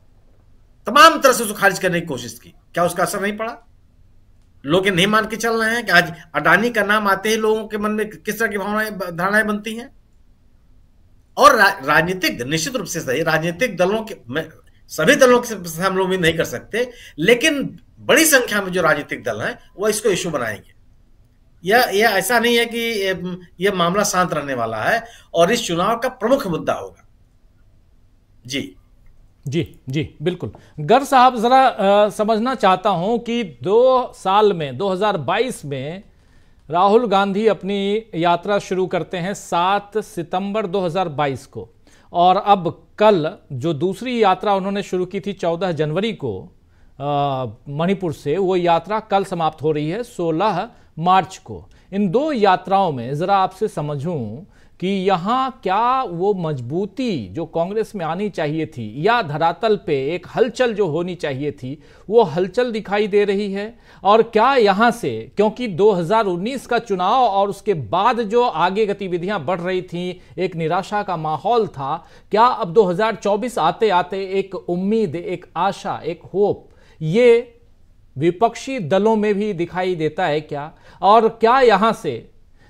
तमाम तरह से उसको खारिज करने की कोशिश की। क्या उसका असर नहीं पड़ा? लोग नहीं मान के चल रहे हैं कि आज अडानी का नाम आते ही लोगों के मन में किस तरह की भावनाएँ धारणाएँ बनती हैं। और रा, राजनीतिक निश्चित रूप से सही राजनीतिक दलों के सभी दलों से हम लोग उम्मीद नहीं कर सकते लेकिन बड़ी संख्या में जो राजनीतिक दल हैं वो इसको इशू बनाएँगे। यह यह ऐसा नहीं है कि यह मामला शांत रहने वाला है और इस चुनाव का प्रमुख मुद्दा होगा। जी। जी जी, बिल्कुल। गर साहब, जरा समझना चाहता हूँ कि दो साल में 2022 में राहुल गांधी अपनी यात्रा शुरू करते हैं 7 सितंबर 2022 को। और अब कल जो दूसरी यात्रा उन्होंने शुरू की थी 14 जनवरी को मणिपुर से, वो यात्रा कल समाप्त हो रही है 16 मार्च को। इन दो यात्राओं में ज़रा आपसे समझूं कि यहाँ क्या वो मजबूती जो कांग्रेस में आनी चाहिए थी या धरातल पे एक हलचल जो होनी चाहिए थी, वो हलचल दिखाई दे रही है। और क्या यहाँ से, क्योंकि 2019 का चुनाव और उसके बाद जो आगे गतिविधियाँ बढ़ रही थी, एक निराशा का माहौल था। क्या अब 2024 आते आते एक उम्मीद, एक आशा, एक होप, ये विपक्षी दलों में भी दिखाई देता है क्या? और क्या यहाँ से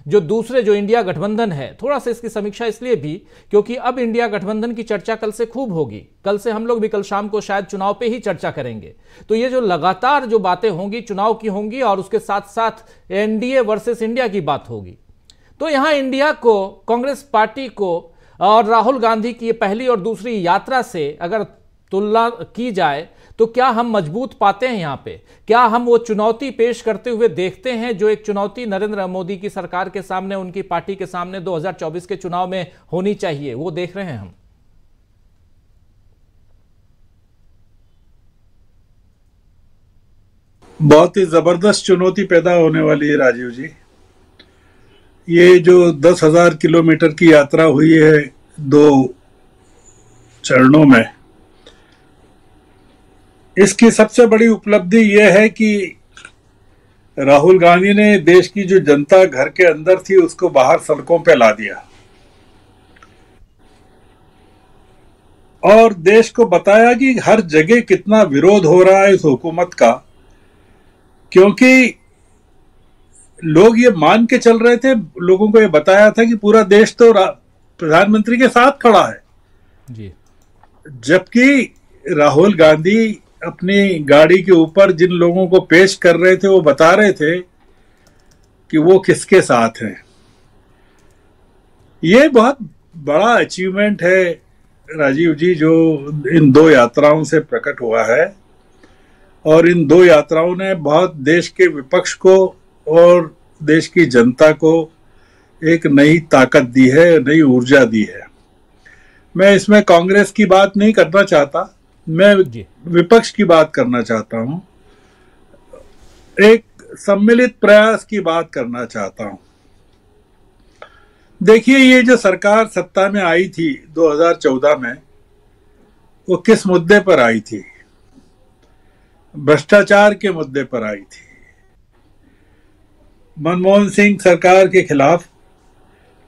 जो दूसरे, जो इंडिया गठबंधन है, थोड़ा सा इसकी समीक्षा इसलिए भी क्योंकि अब इंडिया गठबंधन की चर्चा कल से खूब होगी। कल से हम लोग भी कल शाम को शायद चुनाव पे ही चर्चा करेंगे। तो ये जो लगातार जो बातें होंगी, चुनाव की होंगी और उसके साथ साथ एनडीए वर्सेस इंडिया की बात होगी। तो यहाँ इंडिया को, कांग्रेस पार्टी को और राहुल गांधी की पहली और दूसरी यात्रा से अगर तुलना की जाए तो क्या हम मज़बूत पाते हैं यहाँ पे? क्या हम वो चुनौती पेश करते हुए देखते हैं जो एक चुनौती नरेंद्र मोदी की सरकार के सामने, उनकी पार्टी के सामने 2024 के चुनाव में होनी चाहिए? वो देख रहे हैं हम। बहुत ही ज़बरदस्त चुनौती पैदा होने वाली है राजीव जी। ये जो दस हज़ार किलोमीटर की यात्रा हुई है दो चरणों में इसकी सबसे बड़ी उपलब्धि यह है कि राहुल गांधी ने देश की जो जनता घर के अंदर थी उसको बाहर सड़कों पे ला दिया। और देश को बताया कि हर जगह कितना विरोध हो रहा है इस हुकूमत का क्योंकि लोग ये मान के चल रहे थे लोगों को ये बताया था कि पूरा देश तो प्रधानमंत्री के साथ खड़ा है। जी। जबकि राहुल गांधी अपनी गाड़ी के ऊपर जिन लोगों को पेश कर रहे थे, वो बता रहे थे कि वो किसके साथ हैं। ये बहुत बड़ा अचीवमेंट है राजीव जी, जो इन दो यात्राओं से प्रकट हुआ है। और इन दो यात्राओं ने बहुत देश के विपक्ष को और देश की जनता को एक नई ताकत दी है, नई ऊर्जा दी है। मैं इसमें कांग्रेस की बात नहीं करना चाहता मैं विपक्ष की बात करना चाहता हूँ। एक सम्मिलित प्रयास की बात करना चाहता हूँ। देखिए ये जो सरकार सत्ता में आई थी 2014 में वो किस मुद्दे पर आई थी? भ्रष्टाचार के मुद्दे पर आई थी। मनमोहन सिंह सरकार के खिलाफ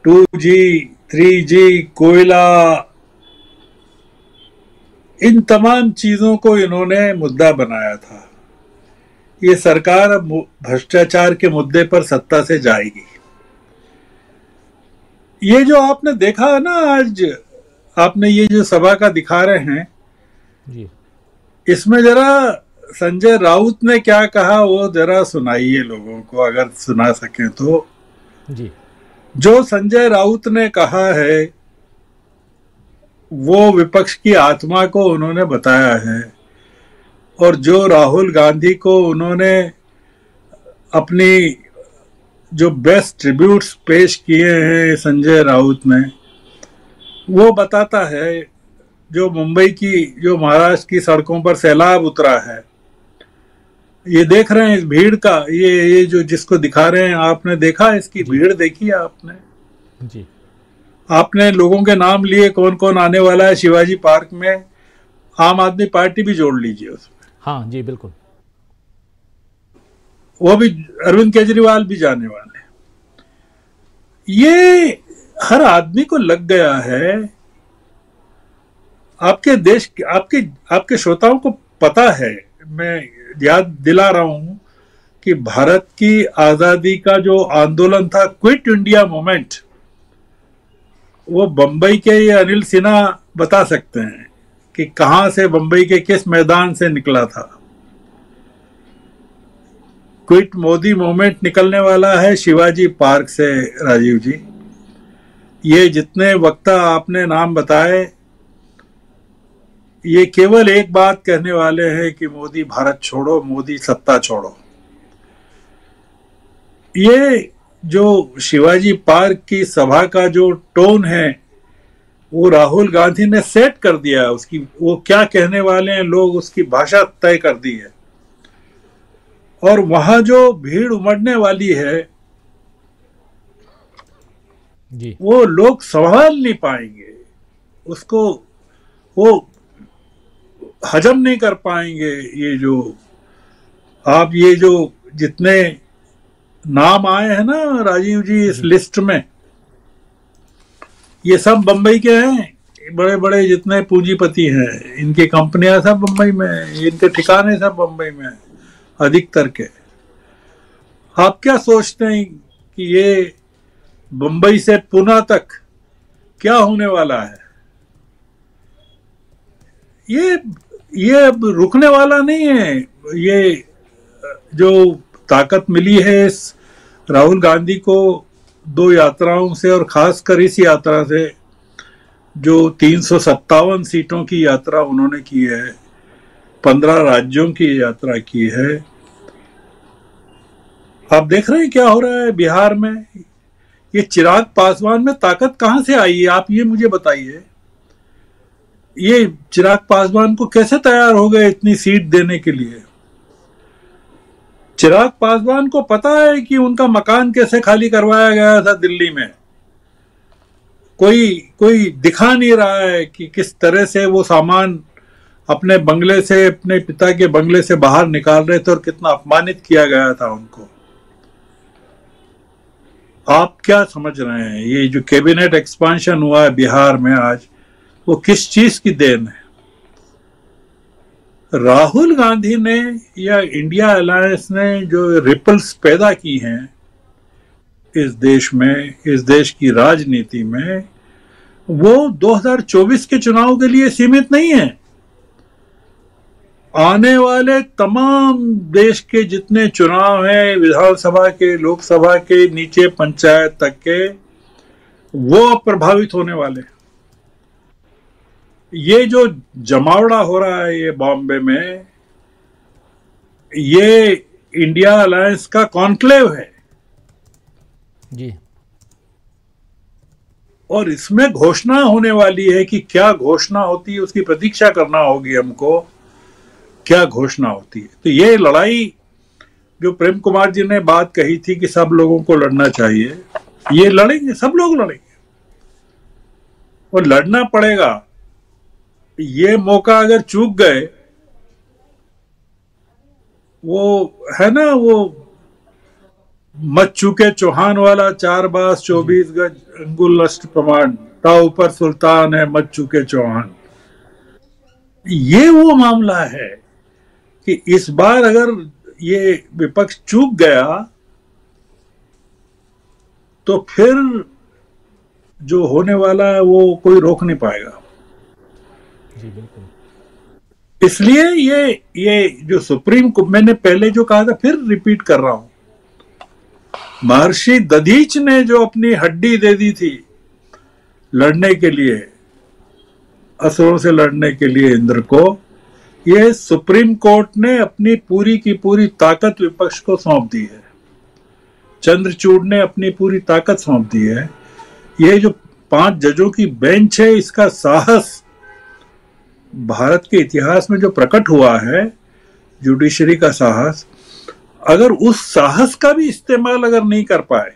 टू जी थ्री जी कोयला इन तमाम चीज़ों को इन्होंने मुद्दा बनाया था। ये सरकार अब भ्रष्टाचार के मुद्दे पर सत्ता से जाएगी। ये जो आपने देखा ना आज आपने ये जो सभा का दिखा रहे हैं जी। इसमें जरा संजय राउत ने क्या कहा वो जरा सुनाइए लोगों को अगर सुना सके तो। जी। जो संजय राउत ने कहा है वो विपक्ष की आत्मा को उन्होंने बताया है। और जो राहुल गांधी को उन्होंने अपनी जो बेस्ट ट्रिब्यूट्स पेश किए हैं संजय राउत ने वो बताता है, जो मुंबई की, जो महाराष्ट्र की सड़कों पर सैलाब उतरा है। ये देख रहे हैं इस भीड़ का, ये ये जो जिसको दिखा रहे हैं, आपने देखा इसकी भीड़ देखी है आपने? जी। आपने लोगों के नाम लिए कौन कौन आने वाला है शिवाजी पार्क में? आम आदमी पार्टी भी जोड़ लीजिए उसमें हाँ जी बिल्कुल। वो भी अरविंद केजरीवाल भी जाने वाले ये हर आदमी को लग गया है आपके देश आपके आपके श्रोताओं को पता है मैं याद दिला रहा हूँ कि भारत की आज़ादी का जो आंदोलन था क्विट इंडिया मूवमेंट वो बंबई के ये अनिल सिन्हा बता सकते हैं कि कहाँ से बंबई के किस मैदान से निकला था। क्विट मोदी मोमेंट निकलने वाला है शिवाजी पार्क से, राजीव जी। ये जितने वक्ता आपने नाम बताए, ये केवल एक बात कहने वाले हैं कि मोदी भारत छोड़ो, मोदी सत्ता छोड़ो। ये जो शिवाजी पार्क की सभा का जो टोन है वो राहुल गांधी ने सेट कर दिया है। उसकी वो क्या कहने वाले हैं लोग उसकी भाषा तय कर दी है। और वहाँ जो भीड़ उमड़ने वाली है जी। वो लोग संभाल नहीं पाएँगे। उसको वो हजम नहीं कर पाएँगे। ये जो आप ये जो जितने नाम आए हैं ना राजीव जी इस लिस्ट में। ये सब बंबई के हैं बड़े बड़े जितने पूंजीपति हैं इनकी कंपनियाँ सब बंबई में इनके ठिकाने सब बंबई में हैं अधिकतर के। आप क्या सोचते हैं कि ये बंबई से पुणे तक क्या होने वाला है? ये ये अब रुकने वाला नहीं है ये जो ताकत मिली है इस राहुल गांधी को दो यात्राओं से और खासकर इस यात्रा से जो तीन सौ सत्तावन सीटों की यात्रा उन्होंने की है, पंद्रह राज्यों की यात्रा की है। आप देख रहे हैं क्या हो रहा है बिहार में? ये चिराग पासवान में ताकत कहाँ से आई है? आप ये मुझे बताइए। ये चिराग पासवान को कैसे तैयार हो गए इतनी सीट देने के लिए? चिराग पासवान को पता है कि उनका मकान कैसे खाली करवाया गया था दिल्ली में? कोई कोई दिखा नहीं रहा है कि किस तरह से वो सामान अपने बंगले से, अपने पिता के बंगले से बाहर निकाल रहे थे और कितना अपमानित किया गया था उनको। आप क्या समझ रहे हैं? ये जो कैबिनेट एक्सपांशन हुआ है बिहार में आज, वो किस चीज़ की देन है? राहुल गांधी ने या इंडिया अलायंस ने जो रिपल्स पैदा की हैं इस देश में, इस देश की राजनीति में, वो 2024 के चुनाव के लिए सीमित नहीं है। आने वाले तमाम देश के जितने चुनाव हैं, विधानसभा के, लोकसभा के, नीचे पंचायत तक के, वो प्रभावित होने वाले ये जो जमावड़ा हो रहा है ये बॉम्बे में ये इंडिया अलायंस का कॉन्क्लेव है। जी। और इसमें घोषणा होने वाली है कि क्या घोषणा होती है उसकी प्रतीक्षा करना होगी हमको क्या घोषणा होती है। तो ये लड़ाई जो प्रेम कुमार जी ने बात कही थी कि सब लोगों को लड़ना चाहिए ये लड़ेंगे सब लोग लड़ेंगे। और लड़ना पड़ेगा। ये मौका अगर चूक गए, वो है ना, वो मत चुके चौहान वाला चार बास चौबीस गज अंगुल अष्ट प्रमाण, ता ऊपर सुल्तान है मत चुके चौहान। ये वो मामला है कि इस बार अगर ये विपक्ष चूक गया तो फिर जो होने वाला है वो कोई रोक नहीं पाएगा। इसलिए ये ये जो सुप्रीम मैंने पहले जो कहा था, फिर रिपीट कर रहा हूँ। महर्षि दधीच ने जो अपनी हड्डी दे दी थी लड़ने के लिए, असुरों से लड़ने के लिए इंद्र को, ये सुप्रीम कोर्ट ने अपनी पूरी की पूरी ताकत विपक्ष को सौंप दी है। चंद्रचूड़ ने अपनी पूरी ताकत सौंप दी है। ये जो पाँच जजों की बेंच है, इसका साहस भारत के इतिहास में जो प्रकट हुआ है जुडिशरी का साहस, अगर उस साहस का भी इस्तेमाल अगर नहीं कर पाए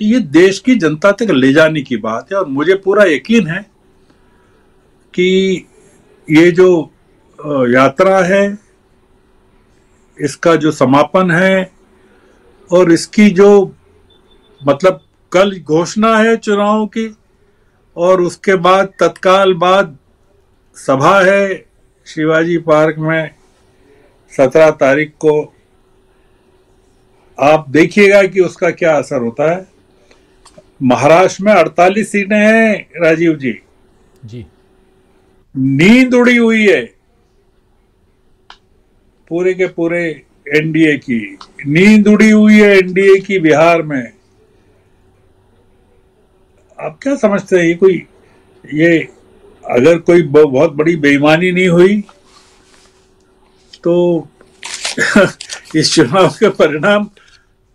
तो ये देश की जनता तक ले जाने की बात है। और मुझे पूरा यकीन है कि ये जो यात्रा है, इसका जो समापन है, और इसकी जो मतलब कल घोषणा है चुनाव की और उसके बाद तत्काल बाद सभा है शिवाजी पार्क में सत्रह तारीख को। आप देखिएगा कि उसका क्या असर होता है। महाराष्ट्र में 48 सीटें हैं राजीव जी। जी। नींद उड़ी हुई है। पूरे के पूरे एनडीए की। नींद उड़ी हुई है एनडीए की बिहार में। आप क्या समझते हैं? ये कोई ये अगर कोई बहुत बड़ी बेईमानी नहीं हुई तो इस चुनाव के परिणाम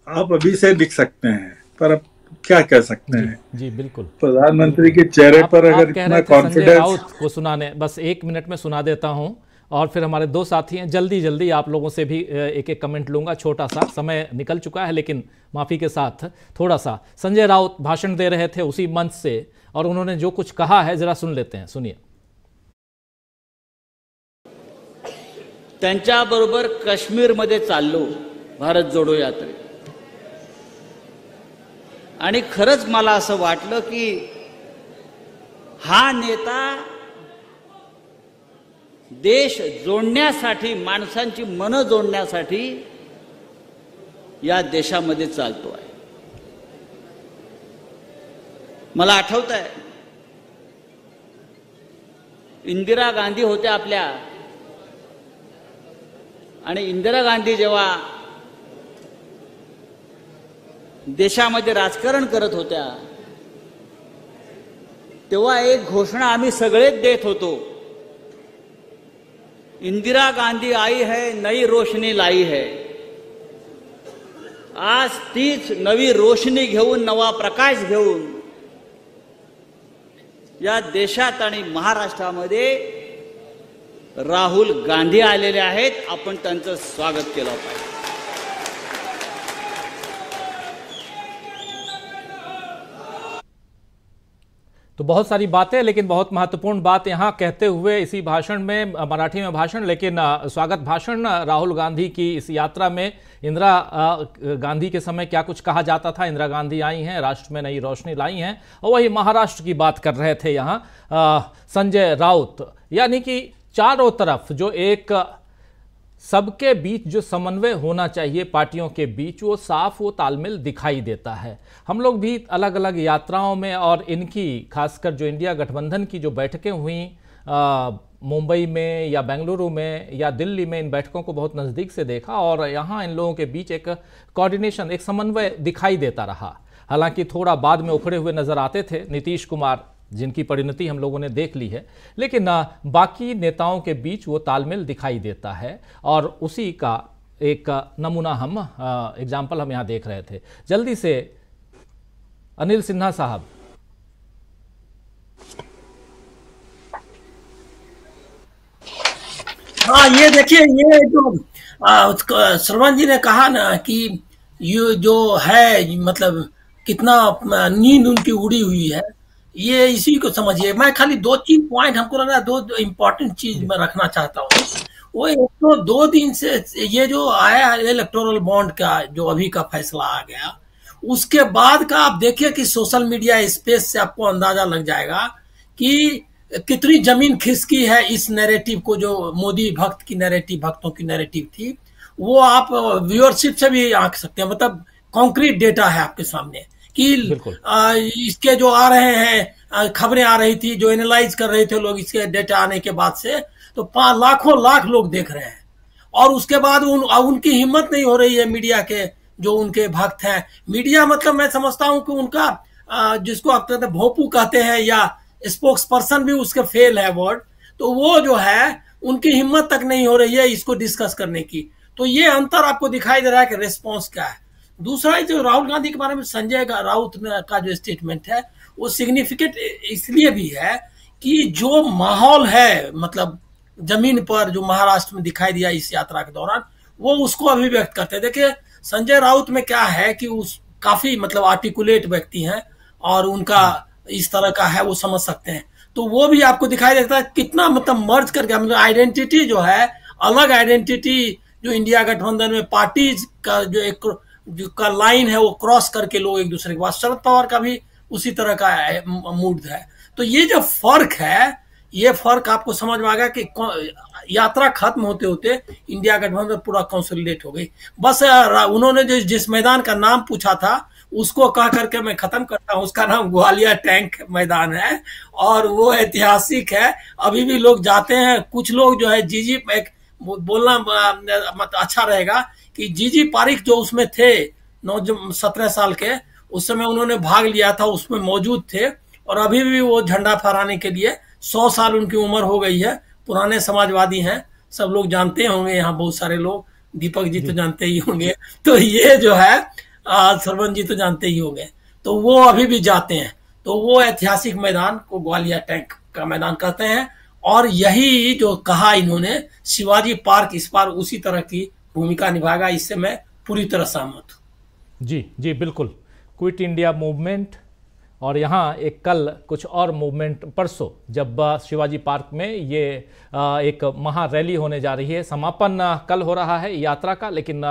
आप अभी से लिख सकते हैं पर अब क्या कह सकते हैं? जी बिल्कुल। प्रधानमंत्री के चेहरे आप, पर आप अगर कह इतना कॉन्फिडेंस को सुनाने बस एक मिनट में सुना देता हूँ। और फिर हमारे दो साथी हैं। जल्दी जल्दी आप लोगों से भी एक एक कमेंट लूँगा। छोटा सा समय निकल चुका है, लेकिन माफ़ी के साथ थोड़ा सा। संजय राउत भाषण दे रहे थे उसी मंच से और उन्होंने जो कुछ कहा है, जरा सुन लेते हैं। सुनिए। बरबर त्यांच्याबरोबर काश्मीरमध्ये चाललो, भारत जोडो यात्रेत आणि खरंच मला वाटलं की हा नेता देश जोडण्यासाठी माणसांची मनं जोडण्यासाठी या देशामध्ये चालतो आहे. मला आठवत आहे इंदिरा गांधी होत्या आपल्या. आणि इंदिरा गांधी जेव्हा देशामध्ये राजकारण करत होत्या तेव्हा एक घोषणा आम्ही सगळेच देत होतो. इंदिरा गांधी आई है नई रोशनी लाई है। आज तीच नवी रोशनी घेऊन नवा प्रकाश घेऊन या देशात आणि महाराष्ट्रामध्ये राहुल गांधी आलेले आहेत. आपण त्यांचं स्वागत केलं पाहिजे. तो बहुत सारी बातें, लेकिन बहुत महत्वपूर्ण बात यहाँ कहते हुए इसी भाषण में, मराठी में भाषण, लेकिन स्वागत भाषण राहुल गांधी की इस यात्रा में इंदिरा गांधी के समय क्या कुछ कहा जाता था? इंदिरा गांधी आई हैं, राष्ट्र में नई रोशनी लाई हैं, और वही महाराष्ट्र की बात कर रहे थे यहाँ संजय राउत। यानी कि चारों तरफ़ जो एक सबके बीच जो समन्वय होना चाहिए पार्टियों के बीच, वो साफ़, वो तालमेल दिखाई देता है। हम लोग भी अलग अलग यात्राओं में और इनकी, खासकर जो इंडिया गठबंधन की जो बैठकें हुई मुंबई में या बेंगलुरु में या दिल्ली में, इन बैठकों को बहुत नज़दीक से देखा और यहाँ इन लोगों के बीच एक कोऑर्डिनेशन एक समन्वय दिखाई देता रहा। हालाँकि थोड़ा बाद में उखड़े हुए नज़र आते थे, नीतीश कुमार जिनकी परिणति हम लोगों ने देख ली है। लेकिन बाकी नेताओं के बीच वो तालमेल दिखाई देता है और उसी का एक नमूना हम एग्ज़ाम्पल हम यहाँ देख रहे थे। जल्दी से अनिल सिन्हा साहब। हाँ ये देखिए, ये जो श्रवण जी ने कहा ना कि ये जो है मतलब कितना नींद उनकी उड़ी हुई है। ये इसी को समझिए। मैं खाली दो तीन पॉइंट हमको लग रहा है, दो इम्पोर्टेंट चीज़ मैं रखना चाहता हूँ। वो एक तो दो दिन से ये जो आया इलेक्टोरल बॉन्ड का, जो अभी का फैसला आ गया, उसके बाद का आप देखिए कि सोशल मीडिया स्पेस से आपको अंदाज़ा लग जाएगा कि कितनी ज़मीन खिसकी है इस नैरेटिव को, जो मोदी भक्त की नैरेटिव भक्तों की नैरेटिव थी, वो आप व्यूअरशिप से भी आंक सकते हैं। मतलब कॉन्क्रीट डेटा है आपके सामने। कि आ, इसके जो आ रहे हैं खबरें आ रही थी जो एनालाइज कर रहे थे लोग इसके डेटा आने के बाद से तो लाखों लाख लोग देख रहे हैं। और उसके बाद उन उनकी हिम्मत नहीं हो रही है मीडिया के जो उनके भक्त हैं। मीडिया मतलब मैं समझता हूँ कि उनका जिसको आप कहते हैं भोपू कहते हैं या स्पोक्स पर्सन भी उसके फेल है वर्ड तो वो जो है उनकी हिम्मत तक नहीं हो रही है इसको डिस्कस करने की। तो ये अंतर आपको दिखाई दे रहा है कि रिस्पॉन्स क्या है। दूसरा जो राहुल गांधी के बारे में संजय राउत का जो स्टेटमेंट है, वो सिग्निफिकेंट इसलिए भी है कि जो माहौल है मतलब ज़मीन पर जो महाराष्ट्र में दिखाई दिया इस यात्रा के दौरान, वो उसको अभिव्यक्त करते हैं। देखिए, संजय राउत में क्या है कि उस काफ़ी मतलब आर्टिकुलेट व्यक्ति हैं और उनका इस तरह का है, वो समझ सकते हैं। तो वो भी आपको दिखाई देता है कितना मतलब मर्ज करके मतलब आइडेंटिटी जो है, अलग आइडेंटिटी जो इंडिया गठबंधन में पार्टीज़ का जो एक जो का लाइन है वो क्रॉस करके लोग एक दूसरे के पास, शरद पवार का भी उसी तरह का मूड है। तो ये जो फ़र्क है, ये फ़र्क आपको समझ में आ गया कि यात्रा खत्म होते होते इंडिया गठबंधन पूरा कंसोलिडेट हो गई। बस उन्होंने जो जिस मैदान का नाम पूछा था, उसको कह करके मैं खत्म करता हूँ। उसका नाम ग्वालियर टैंक मैदान है और वो ऐतिहासिक है। अभी भी लोग जाते हैं। कुछ लोग जो है, जी जी, एक बोलना मतलब अच्छा रहेगा कि जीजी पारिक जो उसमें थे नौ सत्रह साल के उस समय उन्होंने भाग लिया था उसमें मौजूद थे। और अभी भी वो झंडा फहराने के लिए सौ साल उनकी उम्र हो गई है। पुराने समाजवादी हैं सब लोग जानते होंगे यहाँ बहुत सारे लोग दीपक जी तो जानते ही होंगे। तो ये जो है सरवन जी तो जानते ही होंगे। तो वो अभी भी जाते हैं। तो वो ऐतिहासिक मैदान को ग्वालियर टैंक का मैदान कहते हैं। और यही जो कहा इन्होंने शिवाजी पार्क इस बार उसी तरह की भूमिका निभाएगा इससे मैं पूरी तरह सहमत हूँ। जी जी बिल्कुल। क्विट इंडिया मूवमेंट और यहाँ एक कल कुछ और मूवमेंट परसों जब शिवाजी पार्क में ये एक महा रैली होने जा रही है। समापन कल हो रहा है यात्रा का लेकिन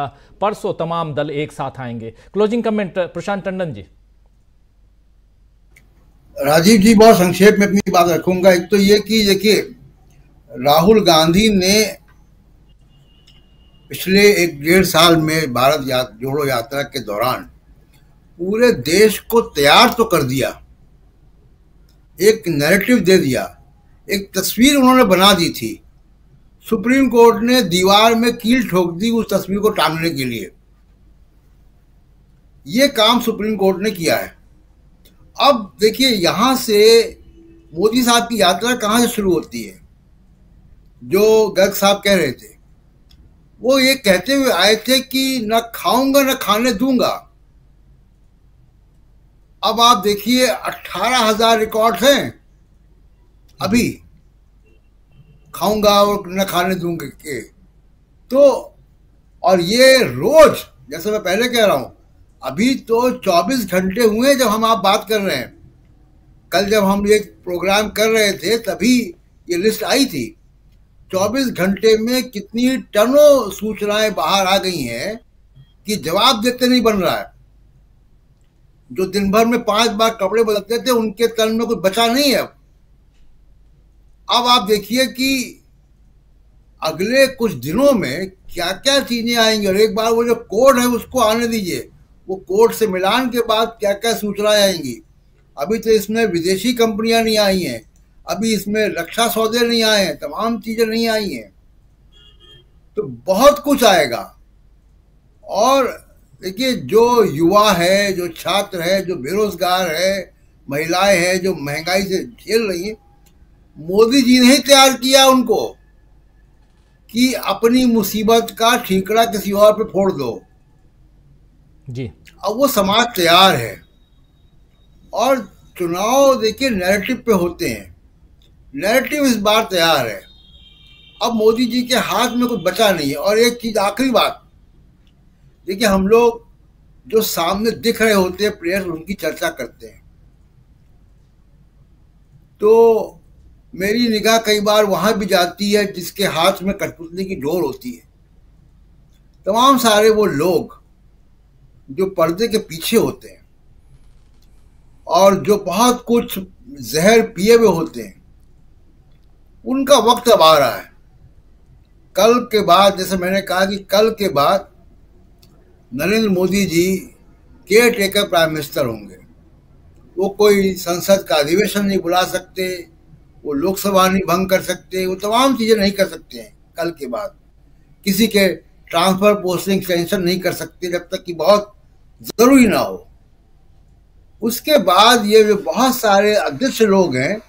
परसों तमाम दल एक साथ आएँगे। Closing comment Prashant Tandon ji. Rajiv ji बहुत संक्षेप में अपनी बात रखूँगा। एक तो ये कि देखिए राहुल गांधी ने पिछले एक डेढ़ साल में भारत या, जोड़ो यात्रा के दौरान पूरे देश को तैयार तो कर दिया। एक नैरेटिव दे दिया। एक तस्वीर उन्होंने बना दी थी। सुप्रीम कोर्ट ने दीवार में कील ठोक दी उस तस्वीर को टांगने के लिए। ये काम सुप्रीम कोर्ट ने किया है। अब देखिए यहाँ से मोदी साहब की यात्रा कहाँ से शुरू होती है? जो गर्ग साहब कह रहे थे। वो ये कहते हुए आए थे कि न खाऊँगा, न खाने दूँगा। अब आप देखिए अट्ठारह हज़ार रिकॉर्ड हैं। अभी खाऊँगा और न खाने दूँगा के। तो और ये रोज, जैसे मैं पहले कह रहा हूँ, अभी तो 24 घंटे हुए जब हम आप बात कर रहे हैं। कल जब हम ये प्रोग्राम कर रहे थे, तभी ये लिस्ट आई थी। 24 घंटे में कितनी टनों सूचनाएँ बाहर आ गई हैं कि जवाब देते नहीं बन रहा है। जो दिन भर में पाँच बार कपड़े बदलते थे, उनके तन में कुछ बचा नहीं है। अब अब आप देखिए कि अगले कुछ दिनों में क्या क्या चीज़ें आएँगी, और एक बार वो जो कोड है, उसको आने दीजिए। वो कोड से मिलान के बाद क्या क्या सूचनाएँ आएँगी। अभी तो इसमें विदेशी कंपनियाँ नहीं आई हैं। अभी इसमें रक्षा सौदे नहीं आए हैं तमाम चीज़ें नहीं आई हैं। तो बहुत कुछ आएगा। और देखिए जो युवा है जो छात्र है जो बेरोजगार है महिलाएँ हैं जो महँगाई से झेल रही हैं मोदी जी ने ही तैयार किया उनको कि अपनी मुसीबत का ठीकड़ा किसी और पे फोड़ दो। जी। अब वो समाज तैयार है। और चुनाव देखिए नैरेटिव पे होते हैं। नैरेटिव इस बार तैयार है। अब मोदी जी के हाथ में कुछ बचा नहीं है। और एक चीज़, आखिरी बात। देखिए, हम लोग जो सामने दिख रहे होते हैं प्लेयर्स उनकी चर्चा करते हैं। तो मेरी निगाह कई बार वहाँ भी जाती है, जिसके हाथ में कठपुतली की डोर होती है। तमाम सारे वो लोग जो पर्दे के पीछे होते हैं, और जो बहुत कुछ जहर पिए हुए होते हैं उनका वक्त अब आ रहा है। कल के बाद, जैसे मैंने कहा कि कल के बाद Narendra Modi ji caretaker prime minister होंगे। वो कोई संसद का अधिवेशन नहीं बुला सकते, वो लोकसभा नहीं भंग कर सकते, वो तमाम चीज़ें नहीं कर सकते हैं कल के बाद। किसी के ट्रांसफ़र पोस्टिंग सेंशन नहीं कर सकते जब तक कि बहुत ज़रूरी ना हो। उसके बाद ये जो बहुत सारे अध्यक्ष लोग हैं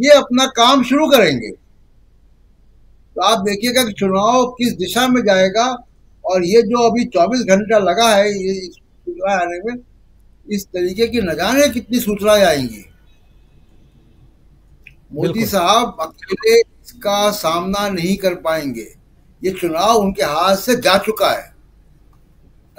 ये अपना काम शुरू करेंगे। तो आप देखिएगा कि चुनाव किस दिशा में जाएगा और ये जो अभी 24 घंटा लगा है ये सूचना आने में इस तरीके की न जाने कितनी सूचनाएँ आएँगी। मोदी साहब अकेले इसका सामना नहीं कर पाएँगे। ये चुनाव उनके हाथ से जा चुका है।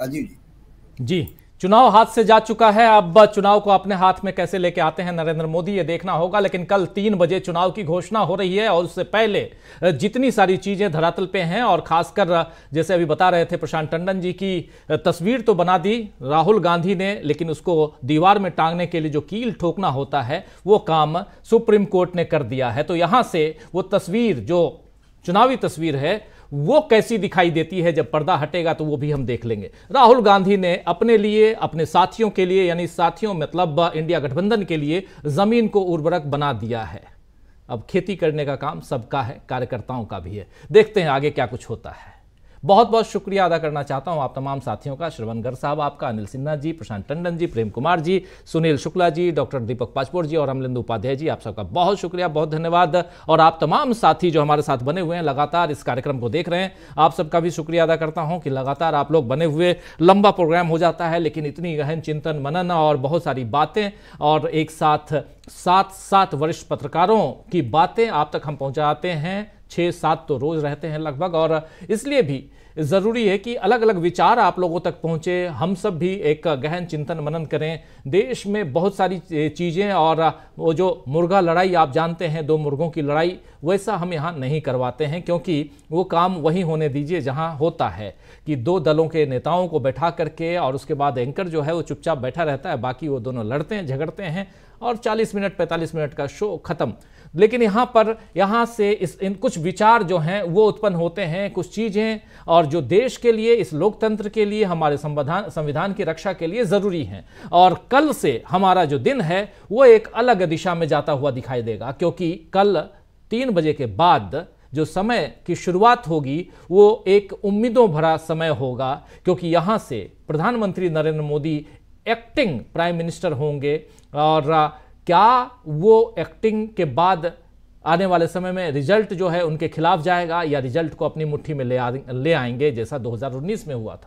राजीव जी। जी। चुनाव हाथ से जा चुका है। अब चुनाव को अपने हाथ में कैसे लेके आते हैं नरेंद्र मोदी, ये देखना होगा, लेकिन कल तीन बजे चुनाव की घोषणा हो रही है और उससे पहले जितनी सारी चीज़ें धरातल पे हैं और खासकर जैसे अभी बता रहे थे प्रशांत टंडन जी की तस्वीर तो बना दी राहुल गांधी ने, लेकिन उसको दीवार में टांगने के लिए जो कील ठोकना होता है, वो काम सुप्रीम कोर्ट ने कर दिया है। तो यहाँ से वो तस्वीर, जो चुनावी तस्वीर है वो कैसी दिखाई देती है जब पर्दा हटेगा तो वो भी हम देख लेंगे। राहुल गांधी ने अपने लिए, अपने साथियों के लिए, यानी साथियों मतलब इंडिया गठबंधन के लिए ज़मीन को उर्वरक बना दिया है। अब खेती करने का काम सबका है, कार्यकर्ताओं का भी है। देखते हैं आगे क्या कुछ होता है। बहुत बहुत शुक्रिया अदा करना चाहता हूँ आप तमाम साथियों का। श्रवण गर्ग साहब आपका, अनिल सिन्हा जी, प्रशांत टंडन जी, प्रेम कुमार जी, सुनील शुक्ला जी, डॉक्टर दीपक पाचपोर जी और अमलिंदु उपाध्याय जी, आप सबका बहुत शुक्रिया, बहुत धन्यवाद। और आप तमाम साथी जो हमारे साथ बने हुए हैं, लगातार इस कार्यक्रम को देख रहे हैं, आप सबका भी शुक्रिया अदा करता हूँ कि लगातार आप लोग बने हुए, लंबा प्रोग्राम हो जाता है, लेकिन इतनी गहन चिंतन, मनन और बहुत सारी बातें और एक साथ सात सात वरिष्ठ पत्रकारों की बातें आप तक हम पहुंचाते हैं। छः सात तो रोज रहते हैं लगभग और इसलिए भी ज़रूरी है कि अलग अलग विचार आप लोगों तक पहुँचे। हम सब भी एक गहन चिंतन मनन करें। देश में बहुत सारी चीज़ें और वो जो मुर्गा लड़ाई आप जानते हैं, दो मुर्गों की लड़ाई, वैसा हम यहाँ नहीं करवाते हैं क्योंकि वो काम वही होने दीजिए जहाँ होता है कि दो दलों के नेताओं को बैठा करके और उसके बाद एंकर जो है वो चुपचाप बैठा रहता है, बाकी वो दोनों लड़ते हैं, झगड़ते हैं और 40 मिनट 45 मिनट का शो खत्म। लेकिन यहाँ पर, यहाँ से इस, इन कुछ विचार जो हैं, वो उत्पन्न होते हैं, कुछ चीज़ें, और जो देश के लिए, इस लोकतंत्र के लिए, हमारे संविधान संविधान की रक्षा के लिए ज़रूरी हैं। और कल से हमारा जो दिन है, वो एक अलग दिशा में जाता हुआ दिखाई देगा, क्योंकि कल तीन बजे के बाद जो समय की शुरुआत होगी, वो एक उम्मीदों भरा समय होगा, क्योंकि यहाँ से प्रधानमंत्री Narendra Modi acting prime minister होंगे, और क्या वो एक्टिंग के बाद आने वाले समय में रिज़ल्ट जो है उनके खिलाफ जाएगा या रिज़ल्ट को अपनी मुट्ठी में ले आएँगे, जैसा 2019 में हुआ था?